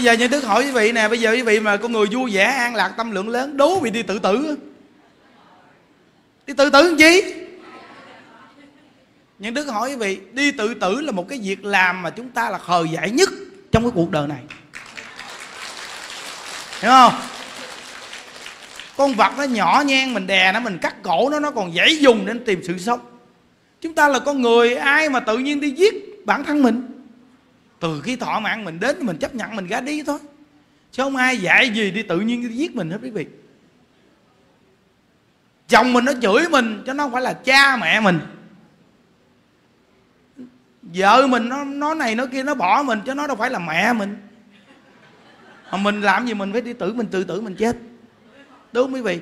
bây giờ như đức hỏi quý vị nè, bây giờ quý vị mà con người vui vẻ, an lạc, tâm lượng lớn, đố bị đi tự tử. Đi tự tử làm chi nhưng đức hỏi quý vị, đi tự tử là một cái việc làm mà chúng ta là khờ dại nhất trong cái cuộc đời này. Hiểu không? Con vật nó nhỏ nhen, mình đè nó, mình cắt cổ nó nó còn dễ dùng để tìm sự sống. Chúng ta là con người, ai mà tự nhiên đi giết bản thân mình? Từ khi thọ mạng mình đến, mình chấp nhận mình ra đi thôi. Chứ không ai dạy gì đi, tự nhiên đi giết mình hết quý vị. Chồng mình nó chửi mình cho nó không phải là cha mẹ mình. Vợ mình, nó nó này nó kia, nó bỏ mình cho nó đâu phải là mẹ mình. Mà mình làm gì mình phải đi tử mình tự tử mình chết. Đúng không quý vị?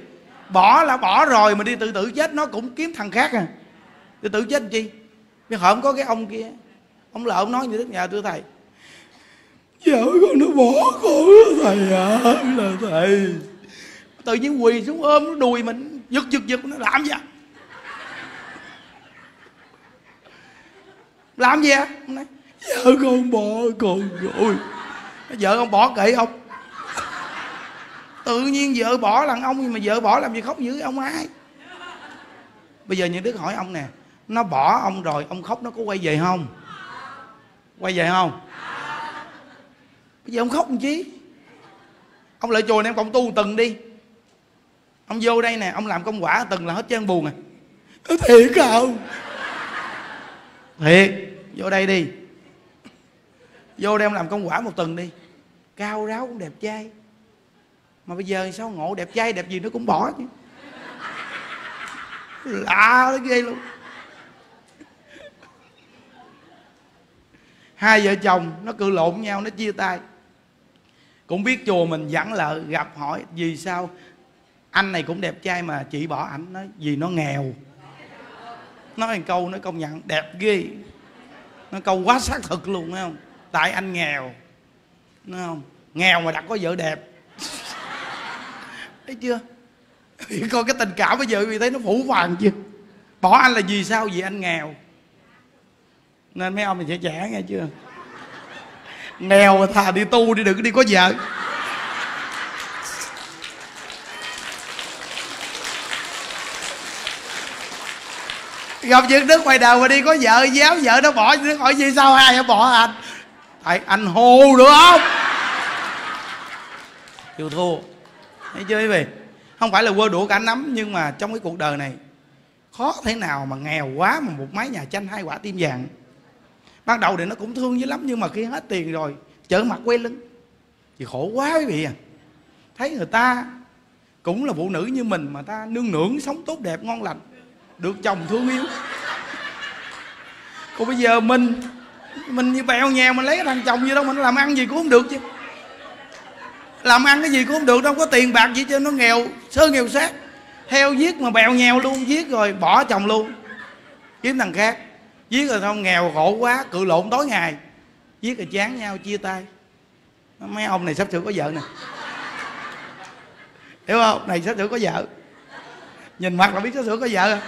Bỏ là bỏ rồi, mà đi tự tử chết, nó cũng kiếm thằng khác à. Tự tử chết làm chi? Họ không có cái ông kia ông lợ ông nói như thế nhà thưa thầy. Vợ con nó bỏ con đó thầy ạ à, là thầy. Tự nhiên quỳ xuống ôm nó đùi mình giật giật giật nó làm gì à làm gì à nói, vợ con bỏ con rồi. Vợ con bỏ kệ ông. Tự nhiên vợ bỏ lần ông nhưng mà vợ bỏ làm gì khóc dữ ông ai? Bây giờ những đứa hỏi ông nè nó bỏ ông rồi ông khóc nó có quay về không? Quay về không? Bây giờ ông khóc làm chi? Ông lại chùa này em cộng tu từng đi. Ông vô đây nè, ông làm công quả từng là hết trơn buồn à thiệt không? Thiệt. Vô đây đi. Vô đây ông làm công quả một tuần đi. Cao ráo cũng đẹp trai. Mà bây giờ sao ngộ đẹp trai, đẹp gì nó cũng bỏ chứ. Lạ nó ghê luôn. Hai vợ chồng nó cự lộn nhau, nó chia tay. Cũng biết chùa mình dẫn lợ gặp hỏi, vì sao anh này cũng đẹp trai mà chị bỏ ảnh nói vì nó nghèo. Nói một câu nó công nhận, đẹp ghê. Nó câu quá xác thực luôn phải không? Tại anh nghèo đúng không? Nghèo mà đặt có vợ đẹp. Thấy chưa? Coi cái tình cảm bây giờ vì thấy nó phủ phàng chưa? Bỏ anh là vì sao? Vì anh nghèo nên mấy ông mình sẽ trẻ nghe chưa? Nghèo mà thà đi tu đi đừng có đi có vợ. Gặp việc đức ngoài đời mà đi có vợ giáo vợ nó bỏ nó hỏi gì sao ai bỏ anh? Tại anh hô được không? Chịu thua. Thấy chưa quý vị? Không phải là quơ đũa cả nắm nhưng mà trong cái cuộc đời này, khó thế nào mà nghèo quá mà một mái nhà tranh hai quả tim vàng ban đầu thì nó cũng thương dữ lắm, nhưng mà khi hết tiền rồi trở mặt quay lưng. Thì khổ quá quý vị à. Thấy người ta cũng là phụ nữ như mình mà ta nương nưỡng sống tốt đẹp ngon lành, được chồng thương yêu. Còn bây giờ mình mình như bèo nhèo mình lấy thằng chồng gì đâu mình làm ăn gì cũng không được chứ. Làm ăn cái gì cũng không được, đâu có tiền bạc gì cho nó nghèo, sơ nghèo sát. Theo giết mà bèo nhèo luôn, giết rồi bỏ chồng luôn. Kiếm thằng khác giết rồi không nghèo khổ quá cự lộn tối ngày. Giết rồi chán nhau chia tay. Mấy ông này sắp sửa có vợ nè. Hiểu không? Này sắp sửa có vợ. Nhìn mặt là biết sắp sửa có vợ.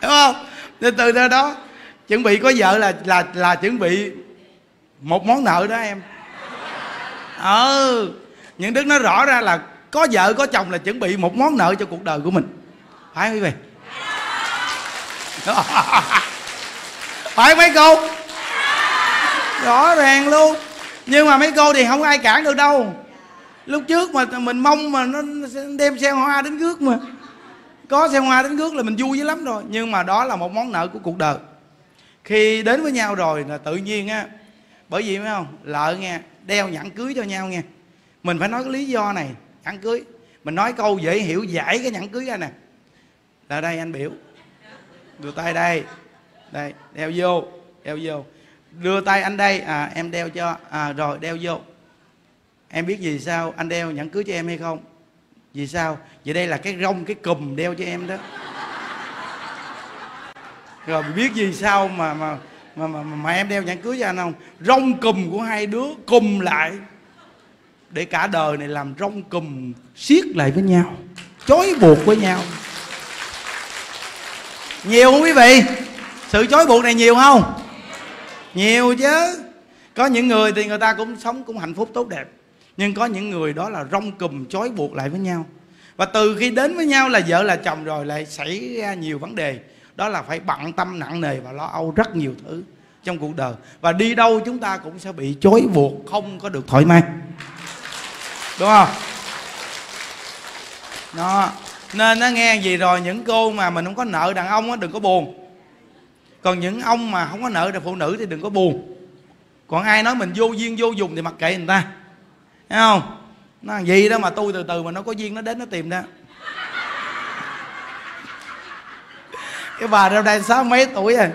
Hiểu không? Nên từ đó, đó chuẩn bị có vợ là là là chuẩn bị một món nợ đó em. Ừ. Những đức nó rõ ra là có vợ có chồng là chuẩn bị một món nợ cho cuộc đời của mình. Phải không quý vị? phải mấy cô? Rõ ràng luôn. Nhưng mà mấy cô thì không ai cản được đâu. Lúc trước mà mình mong mà nó đem xe hoa đến rước mà. Có xe hoa đến rước là mình vui dữ lắm rồi. Nhưng mà đó là một món nợ của cuộc đời. Khi đến với nhau rồi là tự nhiên á, bởi vì phải không lợ nghe, đeo nhẫn cưới cho nhau nghe. Mình phải nói cái lý do này, nhẫn cưới. Mình nói câu dễ hiểu, giải cái nhẫn cưới ra nè. Là đây anh biểu đưa tay đây. Đây đeo vô đeo vô. Đưa tay anh đây. À em đeo cho. À rồi đeo vô. Em biết vì sao anh đeo nhẫn cưới cho em hay không? Vì sao? Vì đây là cái rong cái cùm đeo cho em đó. Rồi biết gì sao mà mà mà, mà, mà, mà em đeo nhẫn cưới cho anh không? Rong cùm của hai đứa cùm lại. Để cả đời này làm rong cùm siết lại với nhau chói buộc với nhau nhiều không quý vị? Sự chối buộc này nhiều không? Nhiều chứ. Có những người thì người ta cũng sống cũng hạnh phúc, tốt đẹp. Nhưng có những người đó là rong cùm chối buộc lại với nhau. Và từ khi đến với nhau là vợ là chồng rồi lại xảy ra nhiều vấn đề. Đó là phải bận tâm nặng nề và lo âu rất nhiều thứ trong cuộc đời. Và đi đâu chúng ta cũng sẽ bị chối buộc không có được thoải mái. Đúng không? Đó nên nó nghe gì rồi, những cô mà mình không có nợ đàn ông á, đừng có buồn. Còn những ông mà không có nợ được phụ nữ thì đừng có buồn. Còn ai nói mình vô duyên vô dùng thì mặc kệ người ta. Thấy không? Nó gì đó mà tôi từ từ mà nó có duyên, nó đến nó tìm đó. Cái bà đâu đây sáu mấy tuổi à? rồi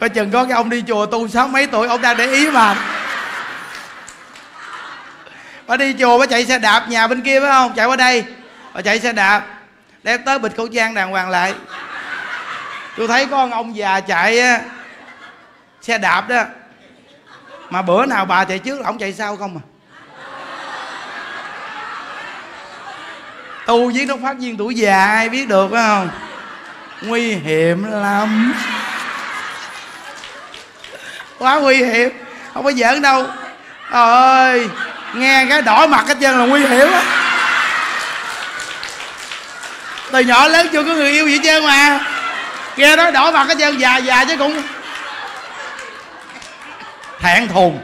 coi chừng có cái ông đi chùa tu sáu mấy tuổi, ông đang để ý mà. Bà đi chùa bà chạy xe đạp nhà bên kia phải không? Chạy qua đây bà chạy xe đạp đem tới bịch khẩu trang đàng hoàng lại. Tôi thấy có con ông già chạy xe đạp đó. Mà bữa nào bà chạy trước là ông chạy sau không à. Tu với nó phát viên tuổi già, ai biết được, phải không? Nguy hiểm lắm. Quá nguy hiểm. Không có giỡn đâu. Trời ơi, nghe cái đỏ mặt hết trơn là nguy hiểm á từ nhỏ lớn chưa có người yêu gì chứ mà. Nghe nói đỏ mặt hết trơn, già già chứ cũng. Thẹn thùng.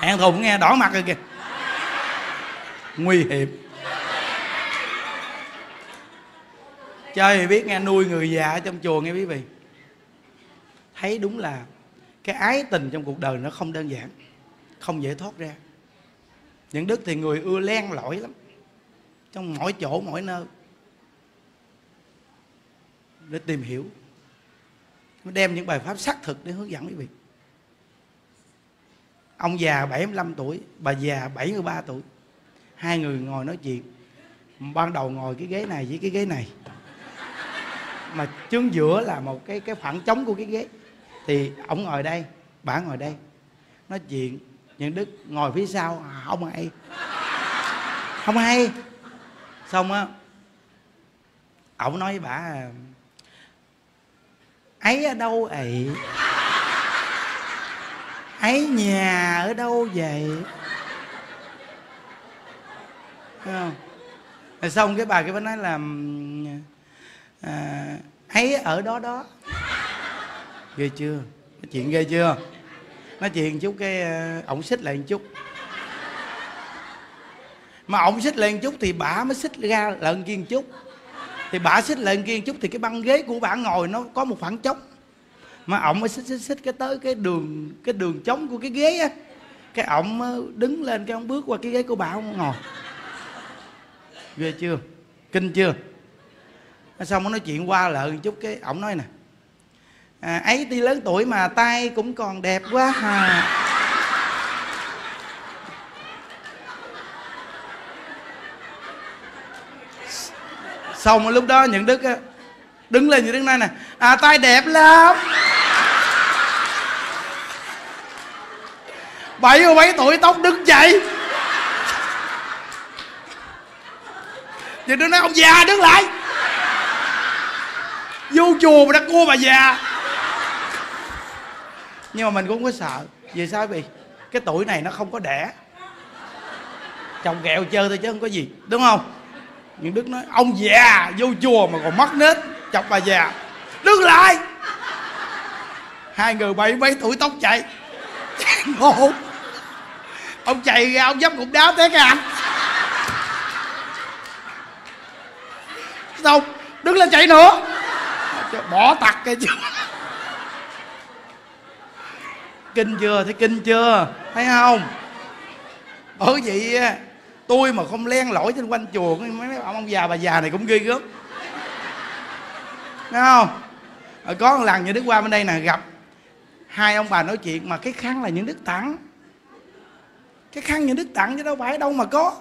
Thẹn thùng nghe, đỏ mặt rồi kìa. Nguy hiểm. Chơi thì biết nghe, nuôi người già ở trong chùa nghe quý vị. Thấy đúng là cái ái tình trong cuộc đời nó không đơn giản, không dễ thoát ra. Những đức thì người ưa len lỏi lắm. Trong mỗi chỗ, mỗi nơi để tìm hiểu mới đem những bài pháp xác thực để hướng dẫn quý vị. Ông già 75 tuổi bà già 73 tuổi hai người ngồi nói chuyện. Ban đầu ngồi cái ghế này với cái ghế này. Mà chướng giữa là một cái cái khoảng trống của cái ghế. Thì ông ngồi đây bà ngồi đây nói chuyện. Những đức ngồi phía sau à, không hay. Không hay. Xong á ổng nói với bà ấy ở đâu ấy ấy nhà ở đâu vậy? Thấy không? Rồi xong cái bà cái mới nói là à, ấy ở đó đó. Ghê chưa? Nói chuyện ghê chưa? Nói chuyện chút cái ờ, ổng xích lại một chút. Mà ổng xích lên chút thì bà mới xích ra lợn kia một chút thì bà xích lên kia chút thì cái băng ghế của bà ngồi nó có một khoảng trống. Mà ổng mới xích xích xích cái tới cái đường cái đường trống của cái ghế á. Cái ổng ờ, đứng lên cái ông bước qua cái ghế của bà ông ngồi. Ghê chưa? Kinh chưa? Xong nó nói chuyện qua lợi chút cái ổng nói nè. À, ấy tuy lớn tuổi mà tay cũng còn đẹp quá à xong lúc đó những đức á đứng lên như đứng này nè. À tay đẹp lắm. Bảy mươi bảy tuổi tóc đứng dậy. Thì đứa nói ông già, đứng lại. Vô chùa mà đã cua bà già. Nhưng mà mình cũng không có sợ. Vì sao? Vì Cái tuổi này nó không có đẻ. Chồng ghẹo chơi thôi chứ không có gì. Đúng không? Những đức nói, ông già, vô chùa mà còn mất nết, chọc bà già. Đứng lại. Hai người bảy mấy tuổi tóc chạy. Ngộ ông chạy ra, ông dám cục đá té cái anh. Xong đứng lên chạy nữa? Bỏ tặc cái chứ. Kinh chưa? Thấy kinh chưa? Thấy không? Bởi vậy tôi mà không len lỏi trên quanh chùa mấy ông, ông già bà già này cũng ghê gớm. Thấy không? Rồi có một lần như đức qua bên đây nè gặp hai ông bà nói chuyện mà cái khăn là những đức tặng. Cái khăn những đức tặng chứ đâu phải đâu mà có.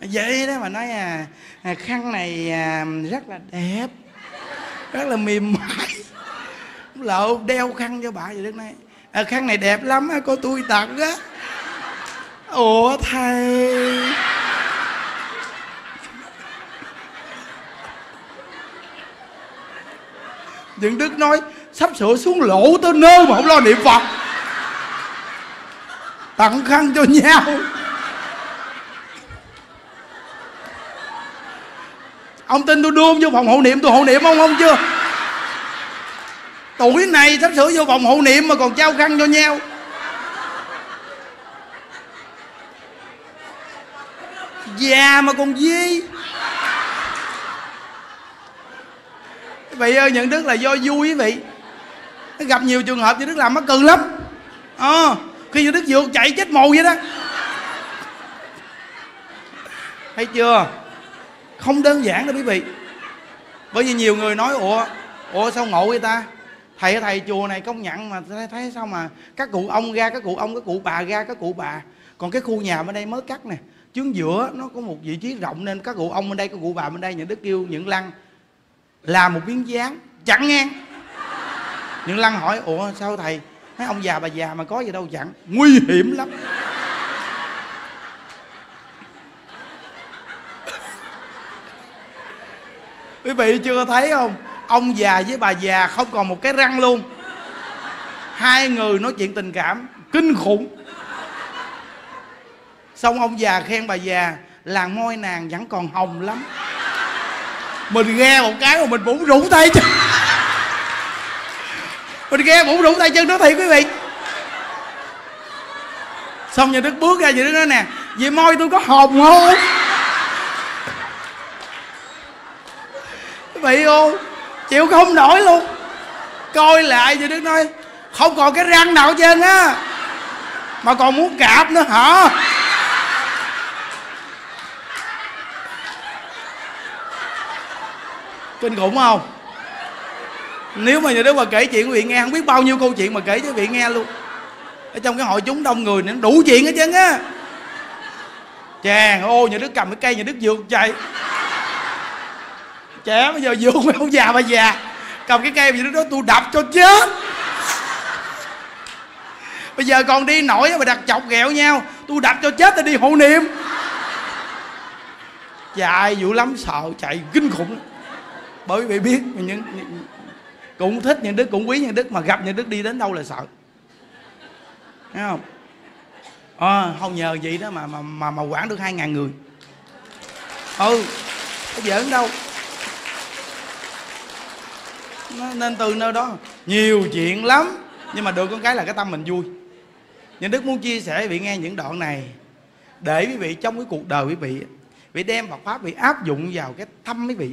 Vậy đó mà nói à, à khăn này à, rất là đẹp rất là mềm mại. Lộ đeo khăn cho bà vậy đức này. À, khăn này đẹp lắm á cô tôi tặng á ủa thầy. Những đức nói, sắp sửa xuống lỗ tới nơi mà không lo niệm phật. Tặng khăn cho nhau. Ông tin tôi đưa ông vô phòng hộ niệm, tôi hộ niệm ông không chưa? Tuổi này sắp sửa vô phòng hộ niệm mà còn trao khăn cho nhau. Già mà còn dí quý vị ơi nhận đức là do vui quý vị. Gặp nhiều trường hợp như đức làm mắc cười lắm. Ờ à, khi như đức vượt chạy chết mồ vậy đó. Thấy chưa? Không đơn giản đâu quý vị. Bởi vì nhiều người nói ủa ủa sao ngộ vậy ta? Thầy thầy chùa này công nhận mà thấy, thấy sao mà các cụ ông ra các cụ ông các cụ bà ra các cụ bà. Còn cái khu nhà bên đây mới cắt nè chướng giữa nó có một vị trí rộng nên các cụ ông bên đây, các cụ bà bên đây, những đức kêu những lăng làm một miếng dán chặn ngang. Những lăng hỏi, ủa, sao thầy? Mấy ông già bà già mà có gì đâu chặn nguy hiểm lắm. Quý vị chưa thấy không? Ông già với bà già không còn một cái răng luôn. Hai người nói chuyện tình cảm kinh khủng xong ông già khen bà già làng môi nàng vẫn còn hồng lắm. Mình nghe một cái mà mình bụng rủ tay chân. Mình nghe bụng rủ tay chân đó thiệt quý vị. Xong nhà đức bước ra vậy đức nói nè, vậy môi tôi có hồng không? Quý vị không chịu không nổi luôn. Coi lại vậy đức nói, không còn cái răng nào trên á. Mà còn muốn cạp nữa hả? Kinh khủng không? Nếu mà nhà đức mà kể chuyện quý vị nghe, không biết bao nhiêu câu chuyện mà kể cho quý vị nghe luôn. Ở trong cái hội chúng đông người này đủ chuyện hết trơn á. Chàng, ô, nhà đức cầm cái cây, nhà đức vượt chạy. Trẻ bây giờ vượt mấy ông già bà già. Cầm cái cây nhà đức đó, tôi đập cho chết. Bây giờ còn đi nổi mà đặt chọc ghẹo nhau, tôi đập cho chết tôi đi hộ niệm. Chạy dữ lắm, sợ chạy kinh khủng bởi vì biết những, những cũng thích những đức cũng quý những đức mà gặp những đức đi đến đâu là sợ. Thấy không? À, không nhờ vậy đó mà mà mà, mà quản được hai ngàn người. Ừ có giỡn đâu. Nên từ nơi đó. Nhiều chuyện lắm nhưng mà được con cái là cái tâm mình vui. Nhưng đức muốn chia sẻ vị nghe những đoạn này để quý vị trong cái cuộc đời quý vị vị đem Phật pháp vị áp dụng vào cái tâm quý vị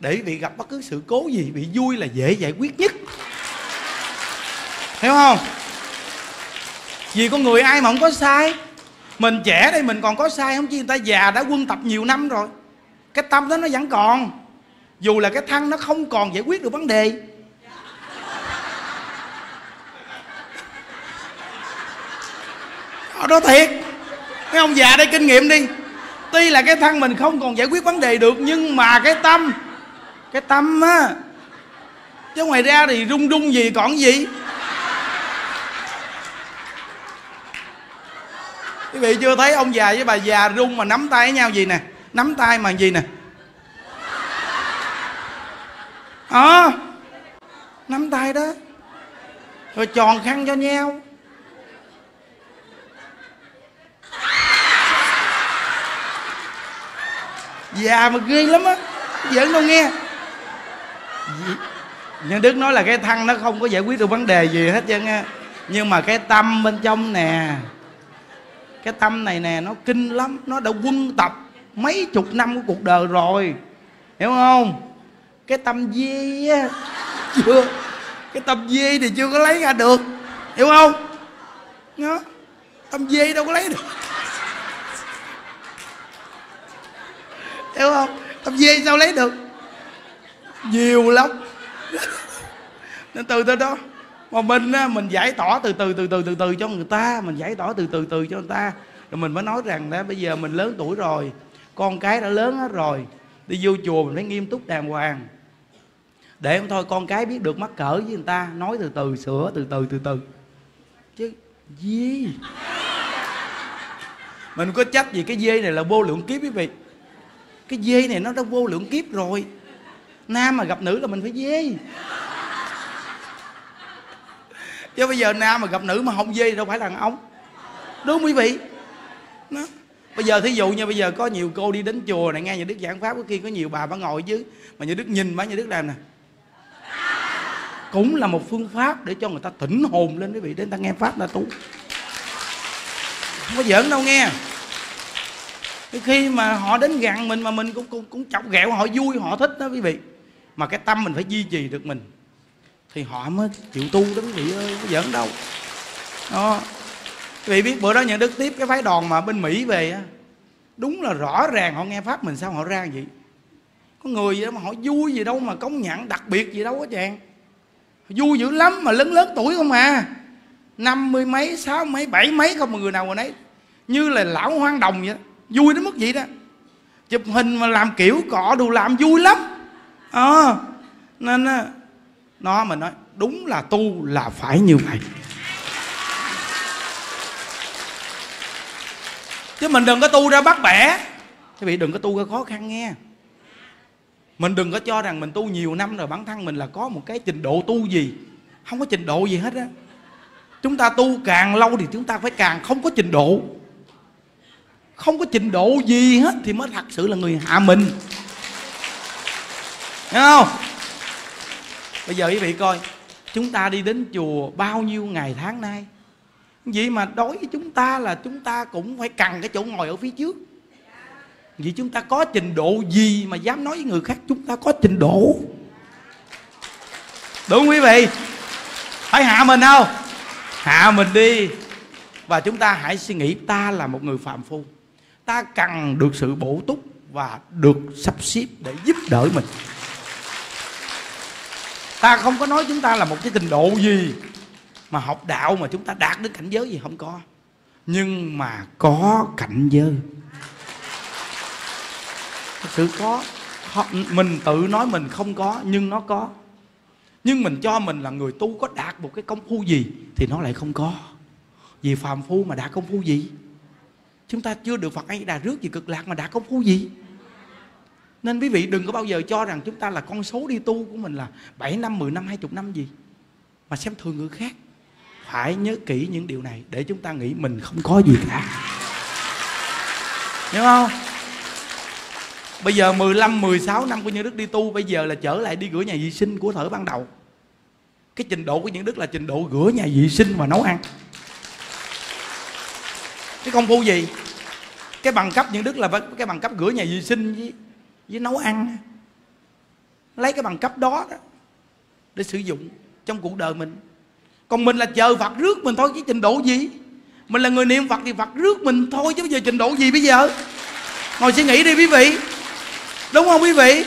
để quý vị gặp bất cứ sự cố gì, bị vui là dễ giải quyết nhất. Hiểu không? Vì con người ai mà không có sai. Mình trẻ đây, mình còn có sai không chi người ta già đã quân tập nhiều năm rồi. Cái tâm đó nó vẫn còn. Dù là cái thân nó không còn giải quyết được vấn đề. Ở đó thiệt. Mấy ông già đây kinh nghiệm đi. Tuy là cái thân mình không còn giải quyết vấn đề được, Nhưng mà cái tâm cái tâm á. Chứ ngoài ra thì rung rung gì còn gì. Quý vị chưa thấy ông già với bà già rung mà nắm tay với nhau gì nè? Nắm tay mà gì nè? Ờ à, nắm tay đó. Rồi tròn khăn cho nhau. Già mà ghê lắm á. Giỡn đâu nghe nhân đức nói là cái thân nó không có giải quyết được vấn đề gì hết trơn á. Nhưng mà cái tâm bên trong nè, cái tâm này nè, nó kinh lắm. Nó đã quân tập mấy chục năm của cuộc đời rồi. Hiểu không? Cái tâm dê á, chưa, cái tâm dê thì chưa có lấy ra được. Hiểu không? Nó tâm dê đâu có lấy được. Hiểu không? Tâm dê sao lấy được? Nhiều lắm. Nên từ từ đó mà mình á, mình giải tỏa từ từ từ từ từ từ cho người ta. Mình giải tỏa từ từ từ cho người ta. Rồi mình mới nói rằng đó bây giờ mình lớn tuổi rồi. Con cái đã lớn hết rồi. Đi vô chùa mình phải nghiêm túc đàng hoàng. Để không thôi con cái biết được mắc cỡ với người ta. Nói từ từ, sửa từ từ từ từ. Chứ gì? Mình có trách gì cái dê này là vô lượng kiếp quý vị. Cái dê này nó đã vô lượng kiếp rồi nam mà gặp nữ là mình phải dê. Chứ bây giờ nam mà gặp nữ mà không dê đâu phải là đàn ông. Đúng không quý vị? Đó. bây giờ thí dụ như bây giờ có nhiều cô đi đến chùa này nghe nhà đức giảng pháp có khi có nhiều bà bà ngồi chứ. Mà nhà đức nhìn bà nhà đức làm nè. Cũng là một phương pháp để cho người ta tỉnh hồn lên quý vị để người ta nghe pháp ta tu. Không có giỡn đâu nghe. Khi mà họ đến gần mình mà mình cũng cũng, cũng chọc ghẹo họ vui họ thích đó quý vị mà cái tâm mình phải duy trì được mình, thì họ mới chịu tu đó quý vị ơi, có giỡn đâu. Đó. Quý vị biết bữa đó nhận đức tiếp cái phái đoàn mà bên mỹ về á, đúng là rõ ràng họ nghe pháp mình sao họ ra vậy. Có người gì đó mà họ vui gì đâu mà công nhận đặc biệt gì đâu á chàng. Vui dữ lắm mà lớn lớn tuổi không à. Năm mươi mấy, sáu mấy, bảy mấy không mà người nào mà nấy. Như là lão hoang đồng vậy đó. vui đến mức vậy đó. Chụp hình mà làm kiểu cọ đồ làm vui lắm à, nên ờ, nó mình nói đúng là tu là phải như vậy chứ mình đừng có tu ra bắt bẻ. Quý vị đừng có tu ra khó khăn nghe. Mình đừng có cho rằng mình tu nhiều năm rồi bản thân mình là có một cái trình độ tu gì. Không có trình độ gì hết á. Chúng ta tu càng lâu thì chúng ta phải càng không có trình độ. Không có trình độ gì hết thì mới thật sự là người hạ mình. Hiểu không? Bây giờ quý vị coi, chúng ta đi đến chùa bao nhiêu ngày tháng nay? Vậy mà đối với chúng ta là chúng ta cũng phải cần cái chỗ ngồi ở phía trước. Vì chúng ta có trình độ gì mà dám nói với người khác, chúng ta có trình độ. Đúng quý vị? Phải hạ mình không? Hạ mình đi. Và chúng ta hãy suy nghĩ, ta là một người phạm phu. Ta cần được sự bổ túc và được sắp xếp để giúp đỡ mình ta không có nói chúng ta là một cái trình độ gì mà học đạo mà chúng ta đạt đến cảnh giới gì không có. Nhưng mà có cảnh giới. Thật sự có. Mình tự nói mình không có, nhưng nó có. Nhưng mình cho mình là người tu có đạt một cái công phu gì thì nó lại không có. Vì phàm phu mà đạt công phu gì? Chúng ta chưa được phật ấy đà rước gì cực lạc mà đạt công phu gì? Nên quý vị đừng có bao giờ cho rằng chúng ta là con số đi tu của mình là 7 năm, 10 năm, 20 năm gì. Mà xem thường người khác. Phải nhớ kỹ những điều này Để chúng ta nghĩ mình không có gì cả. Hiểu không? Bây giờ 15, 16 năm của những đức đi tu Bây giờ là trở lại đi rửa nhà vệ sinh của thở ban đầu. Cái trình độ của những đức là trình độ rửa nhà vệ sinh và nấu ăn. Cái công phu gì? Cái bằng cấp những đức là cái bằng cấp rửa nhà vệ sinh với, với nấu ăn. Lấy cái bằng cấp đó, đó Để sử dụng trong cuộc đời mình. Còn mình là chờ Phật rước mình thôi chứ trình độ gì? Mình là người niệm Phật thì Phật rước mình thôi Chứ bây giờ trình độ gì bây giờ? Ngồi suy nghĩ đi quý vị. Đúng không quý vị?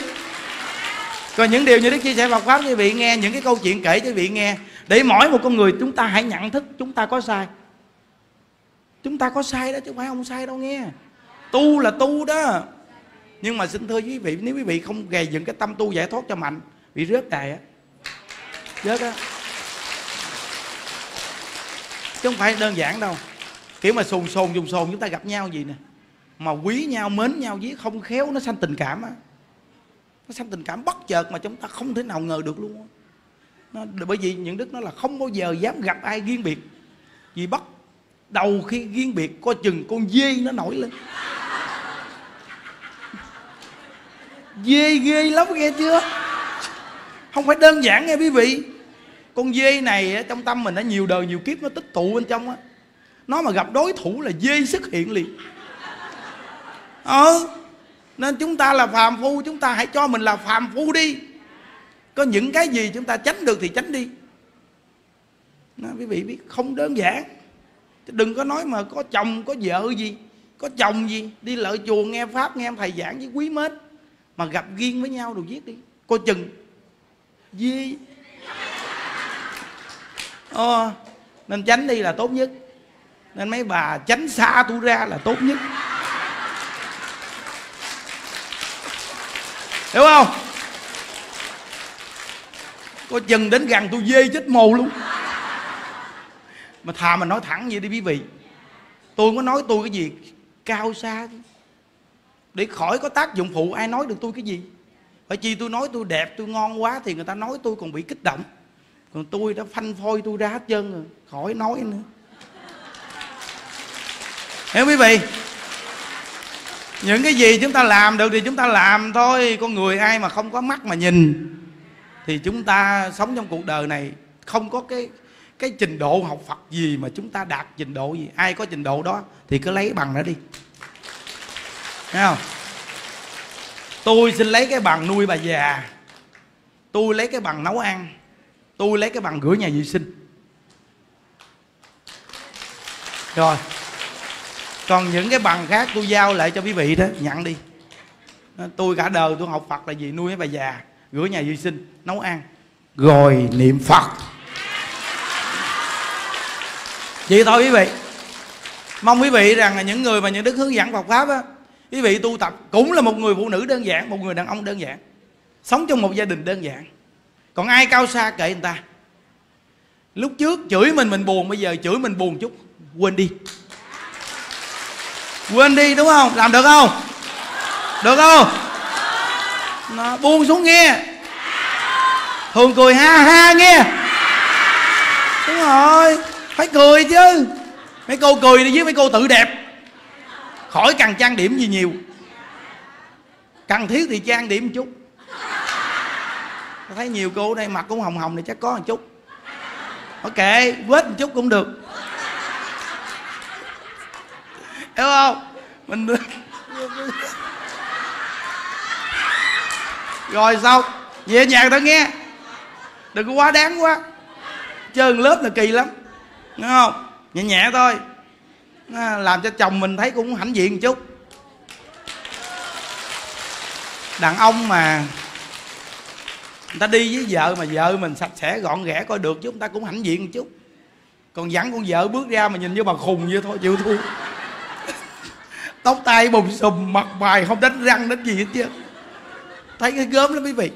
Còn những điều như đức chia sẻ Phật pháp quý vị nghe những cái câu chuyện kể cho quý vị nghe. Để mỗi một con người chúng ta hãy nhận thức chúng ta có sai. Chúng ta có sai đó chứ không phải không sai đâu nghe. Tu là tu đó nhưng mà xin thưa quý vị nếu quý vị không gầy dựng cái tâm tu giải thoát cho mạnh bị rớt đài á rớt á. Chứ không phải đơn giản đâu. Kiểu mà sồn sồn dùng sồn chúng ta gặp nhau gì nè. Mà quý nhau mến nhau với không khéo nó sanh tình cảm á. Nó sanh tình cảm bất chợt mà chúng ta không thể nào ngờ được luôn nó, bởi vì những đức nó là không bao giờ dám gặp ai riêng biệt. Vì bắt đầu khi riêng biệt coi chừng con dê nó nổi lên. Dê ghê lắm nghe chưa? Không phải đơn giản nghe quý vị. Con dê này trong tâm mình đã nhiều đời nhiều kiếp nó tích tụ bên trong á. Nó mà gặp đối thủ là dê xuất hiện liền. Ờ nên chúng ta là phàm phu chúng ta hãy cho mình là phàm phu đi. Có những cái gì chúng ta tránh được thì tránh đi. Nó, quý vị biết không đơn giản. Đừng có nói mà có chồng có vợ gì có chồng gì đi lợi chùa nghe pháp nghe thầy giảng với quý mến mà gặp riêng với nhau rồi giết đi. Coi chừng. Gì? Ờ, nên tránh đi là tốt nhất. Nên mấy bà tránh xa tôi ra là tốt nhất. Hiểu không? Có chừng đến gần tôi dê chết mồ luôn. Mà thà mà nói thẳng vậy đi quý vị. Tôi có nói tôi cái gì? Cao xa chứ? Để khỏi có tác dụng phụ, ai nói được tôi cái gì? Phải chi tôi nói tôi đẹp, tôi ngon quá thì người ta nói tôi còn bị kích động. Còn tôi đã phanh phôi tôi ra hết trơn rồi, khỏi nói nữa. Hiểu quý vị? Những cái gì chúng ta làm được thì chúng ta làm thôi. Con người ai mà không có mắt mà nhìn thì chúng ta sống trong cuộc đời này không có cái cái trình độ học Phật gì mà chúng ta đạt trình độ gì. Ai có trình độ đó thì cứ lấy bằng đó đi thấy không? Tôi xin lấy cái bằng nuôi bà già. Tôi lấy cái bằng nấu ăn. Tôi lấy cái bằng rửa nhà vệ sinh. Rồi. Còn những cái bằng khác tôi giao lại cho quý vị đó, nhận đi. Tôi cả đời tôi học phật là gì nuôi mấy bà già rửa nhà vệ sinh, nấu ăn. Rồi niệm phật. Vậy thôi quý vị. Mong quý vị rằng là những người mà những đức hướng dẫn Phật pháp á quý vị tu tập cũng là một người phụ nữ đơn giản, một người đàn ông đơn giản. Sống trong một gia đình đơn giản. Còn ai cao xa kệ người ta? Lúc trước chửi mình mình buồn, bây giờ chửi mình buồn chút, quên đi. Quên đi, đúng không? Làm được không? Được không? Nó buông xuống nghe. Thường cười ha ha nghe. Đúng rồi, phải cười chứ. Mấy cô cười đi với mấy cô tự đẹp khỏi cần trang điểm gì nhiều. Cần thiết thì trang điểm một chút. Thấy nhiều cô đây mặt cũng hồng hồng này chắc có một chút. Ok vết một chút cũng được. Hiểu không? Mình rồi xong nhẹ nhàng thôi nghe. Đừng có quá đáng quá. Chơi lớp là kỳ lắm. Đúng không? Nhẹ nhẹ thôi làm cho chồng mình thấy cũng hãnh diện một chút. Đàn ông mà người ta đi với vợ mà vợ mình sạch sẽ, gọn ghẽ coi được chứ chúng ta cũng hãnh diện một chút. Còn dẫn con vợ bước ra mà nhìn như bà khùng vậy thôi, chịu thua. Tóc tai bùm sùm mặt mày không đánh răng đánh gì hết chứ thấy cái gớm lắm quý vị.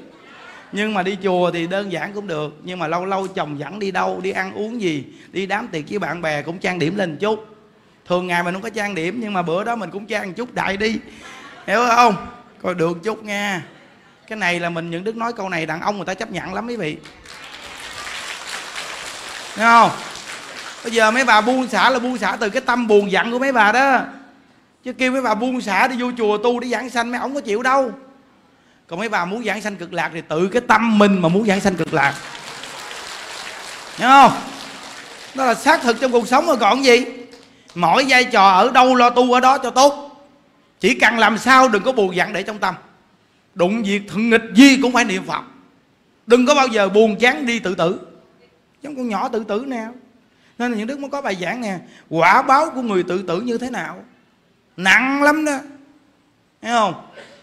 Nhưng mà đi chùa thì đơn giản cũng được, nhưng mà lâu lâu chồng dẫn đi đâu, đi ăn uống gì, đi đám tiệc với bạn bè cũng trang điểm lên chút thường ngày mình không có trang điểm, nhưng mà bữa đó mình cũng trang chút, đại đi. Hiểu không? Coi được chút nha. Cái này là mình, những đức nói câu này, đàn ông người ta chấp nhận lắm quý vị. Nghe không? Bây giờ mấy bà buông xả là buông xả từ cái tâm buồn giận của mấy bà đó. Chứ kêu mấy bà buông xả đi vô chùa tu để giảng sanh, mấy ông có chịu đâu. Còn mấy bà muốn giảng sanh cực lạc thì tự cái tâm mình mà muốn giảng sanh cực lạc. Nghe không? Đó là xác thực trong cuộc sống rồi còn gì? Mỗi vai trò ở đâu lo tu ở đó cho tốt. Chỉ cần làm sao đừng có buồn giận để trong tâm. Đụng việc thượng nghịch gì cũng phải niệm phật. Đừng có bao giờ buồn chán đi tự tử. Giống con nhỏ tự tử nào nên những đức mới có bài giảng nè, quả báo của người tự tử như thế nào? Nặng lắm đó. Thấy không?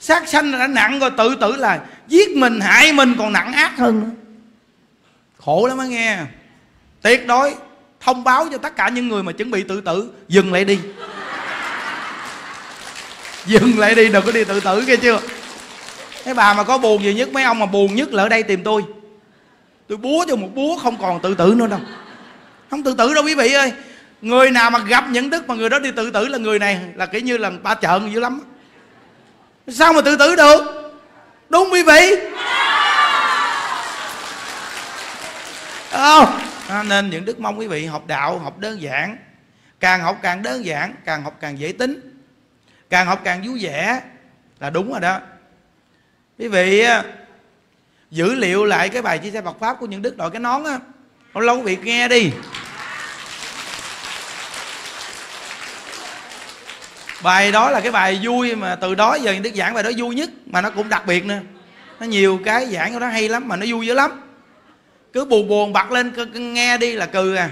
Sát sanh đã nặng rồi, tự tử là giết mình, hại mình còn nặng ác hơn nữa. Khổ lắm á nghe. Tuyệt đối thông báo cho tất cả những người mà chuẩn bị tự tử, dừng lại đi. Dừng lại đi, đừng có đi tự tử nghe chưa cái bà mà có buồn gì nhất, mấy ông mà buồn nhất là ở đây tìm tôi. Tôi búa cho một búa không còn tự tử nữa đâu. Không tự tử đâu quý vị ơi. Người nào mà gặp những đức mà người đó đi tự tử là người này là kiểu như là ba trợn dữ lắm. Sao mà tự tử được? Đúng quý vị. Không? À, nên những đức mong quý vị học đạo học đơn giản. Càng học càng đơn giản càng học càng dễ tính. Càng học càng vui vẻ là đúng rồi đó. Quý vị dữ liệu lại cái bài chia sẻ Phật pháp của những đức đội cái nón á. Lâu lâu quý vị nghe đi. Bài đó là cái bài vui mà từ đó giờ những đức giảng bài đó vui nhất mà nó cũng đặc biệt nữa. Nó nhiều cái giảng của nó hay lắm mà nó vui dữ lắm cứ buồn buồn bật lên, cứ nghe đi là cười à.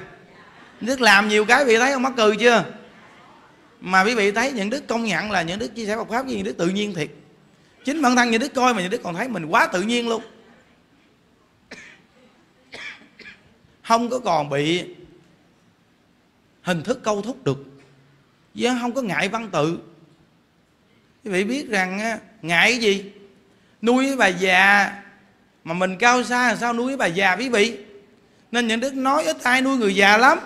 Đức làm nhiều cái vị thấy không mắc cười chưa? Mà quý vị thấy những đức công nhận là những đức chia sẻ Phật pháp với những đức tự nhiên thiệt. Chính bản thân những đức coi mà những đức còn thấy mình quá tự nhiên luôn. Không có còn bị hình thức câu thúc được. Chứ không có ngại văn tự. Quý vị biết rằng ngại cái gì? Nuôi bà già mà mình cao xa làm sao nuôi bà già quý vị nên những đức nói ít ai nuôi người già lắm.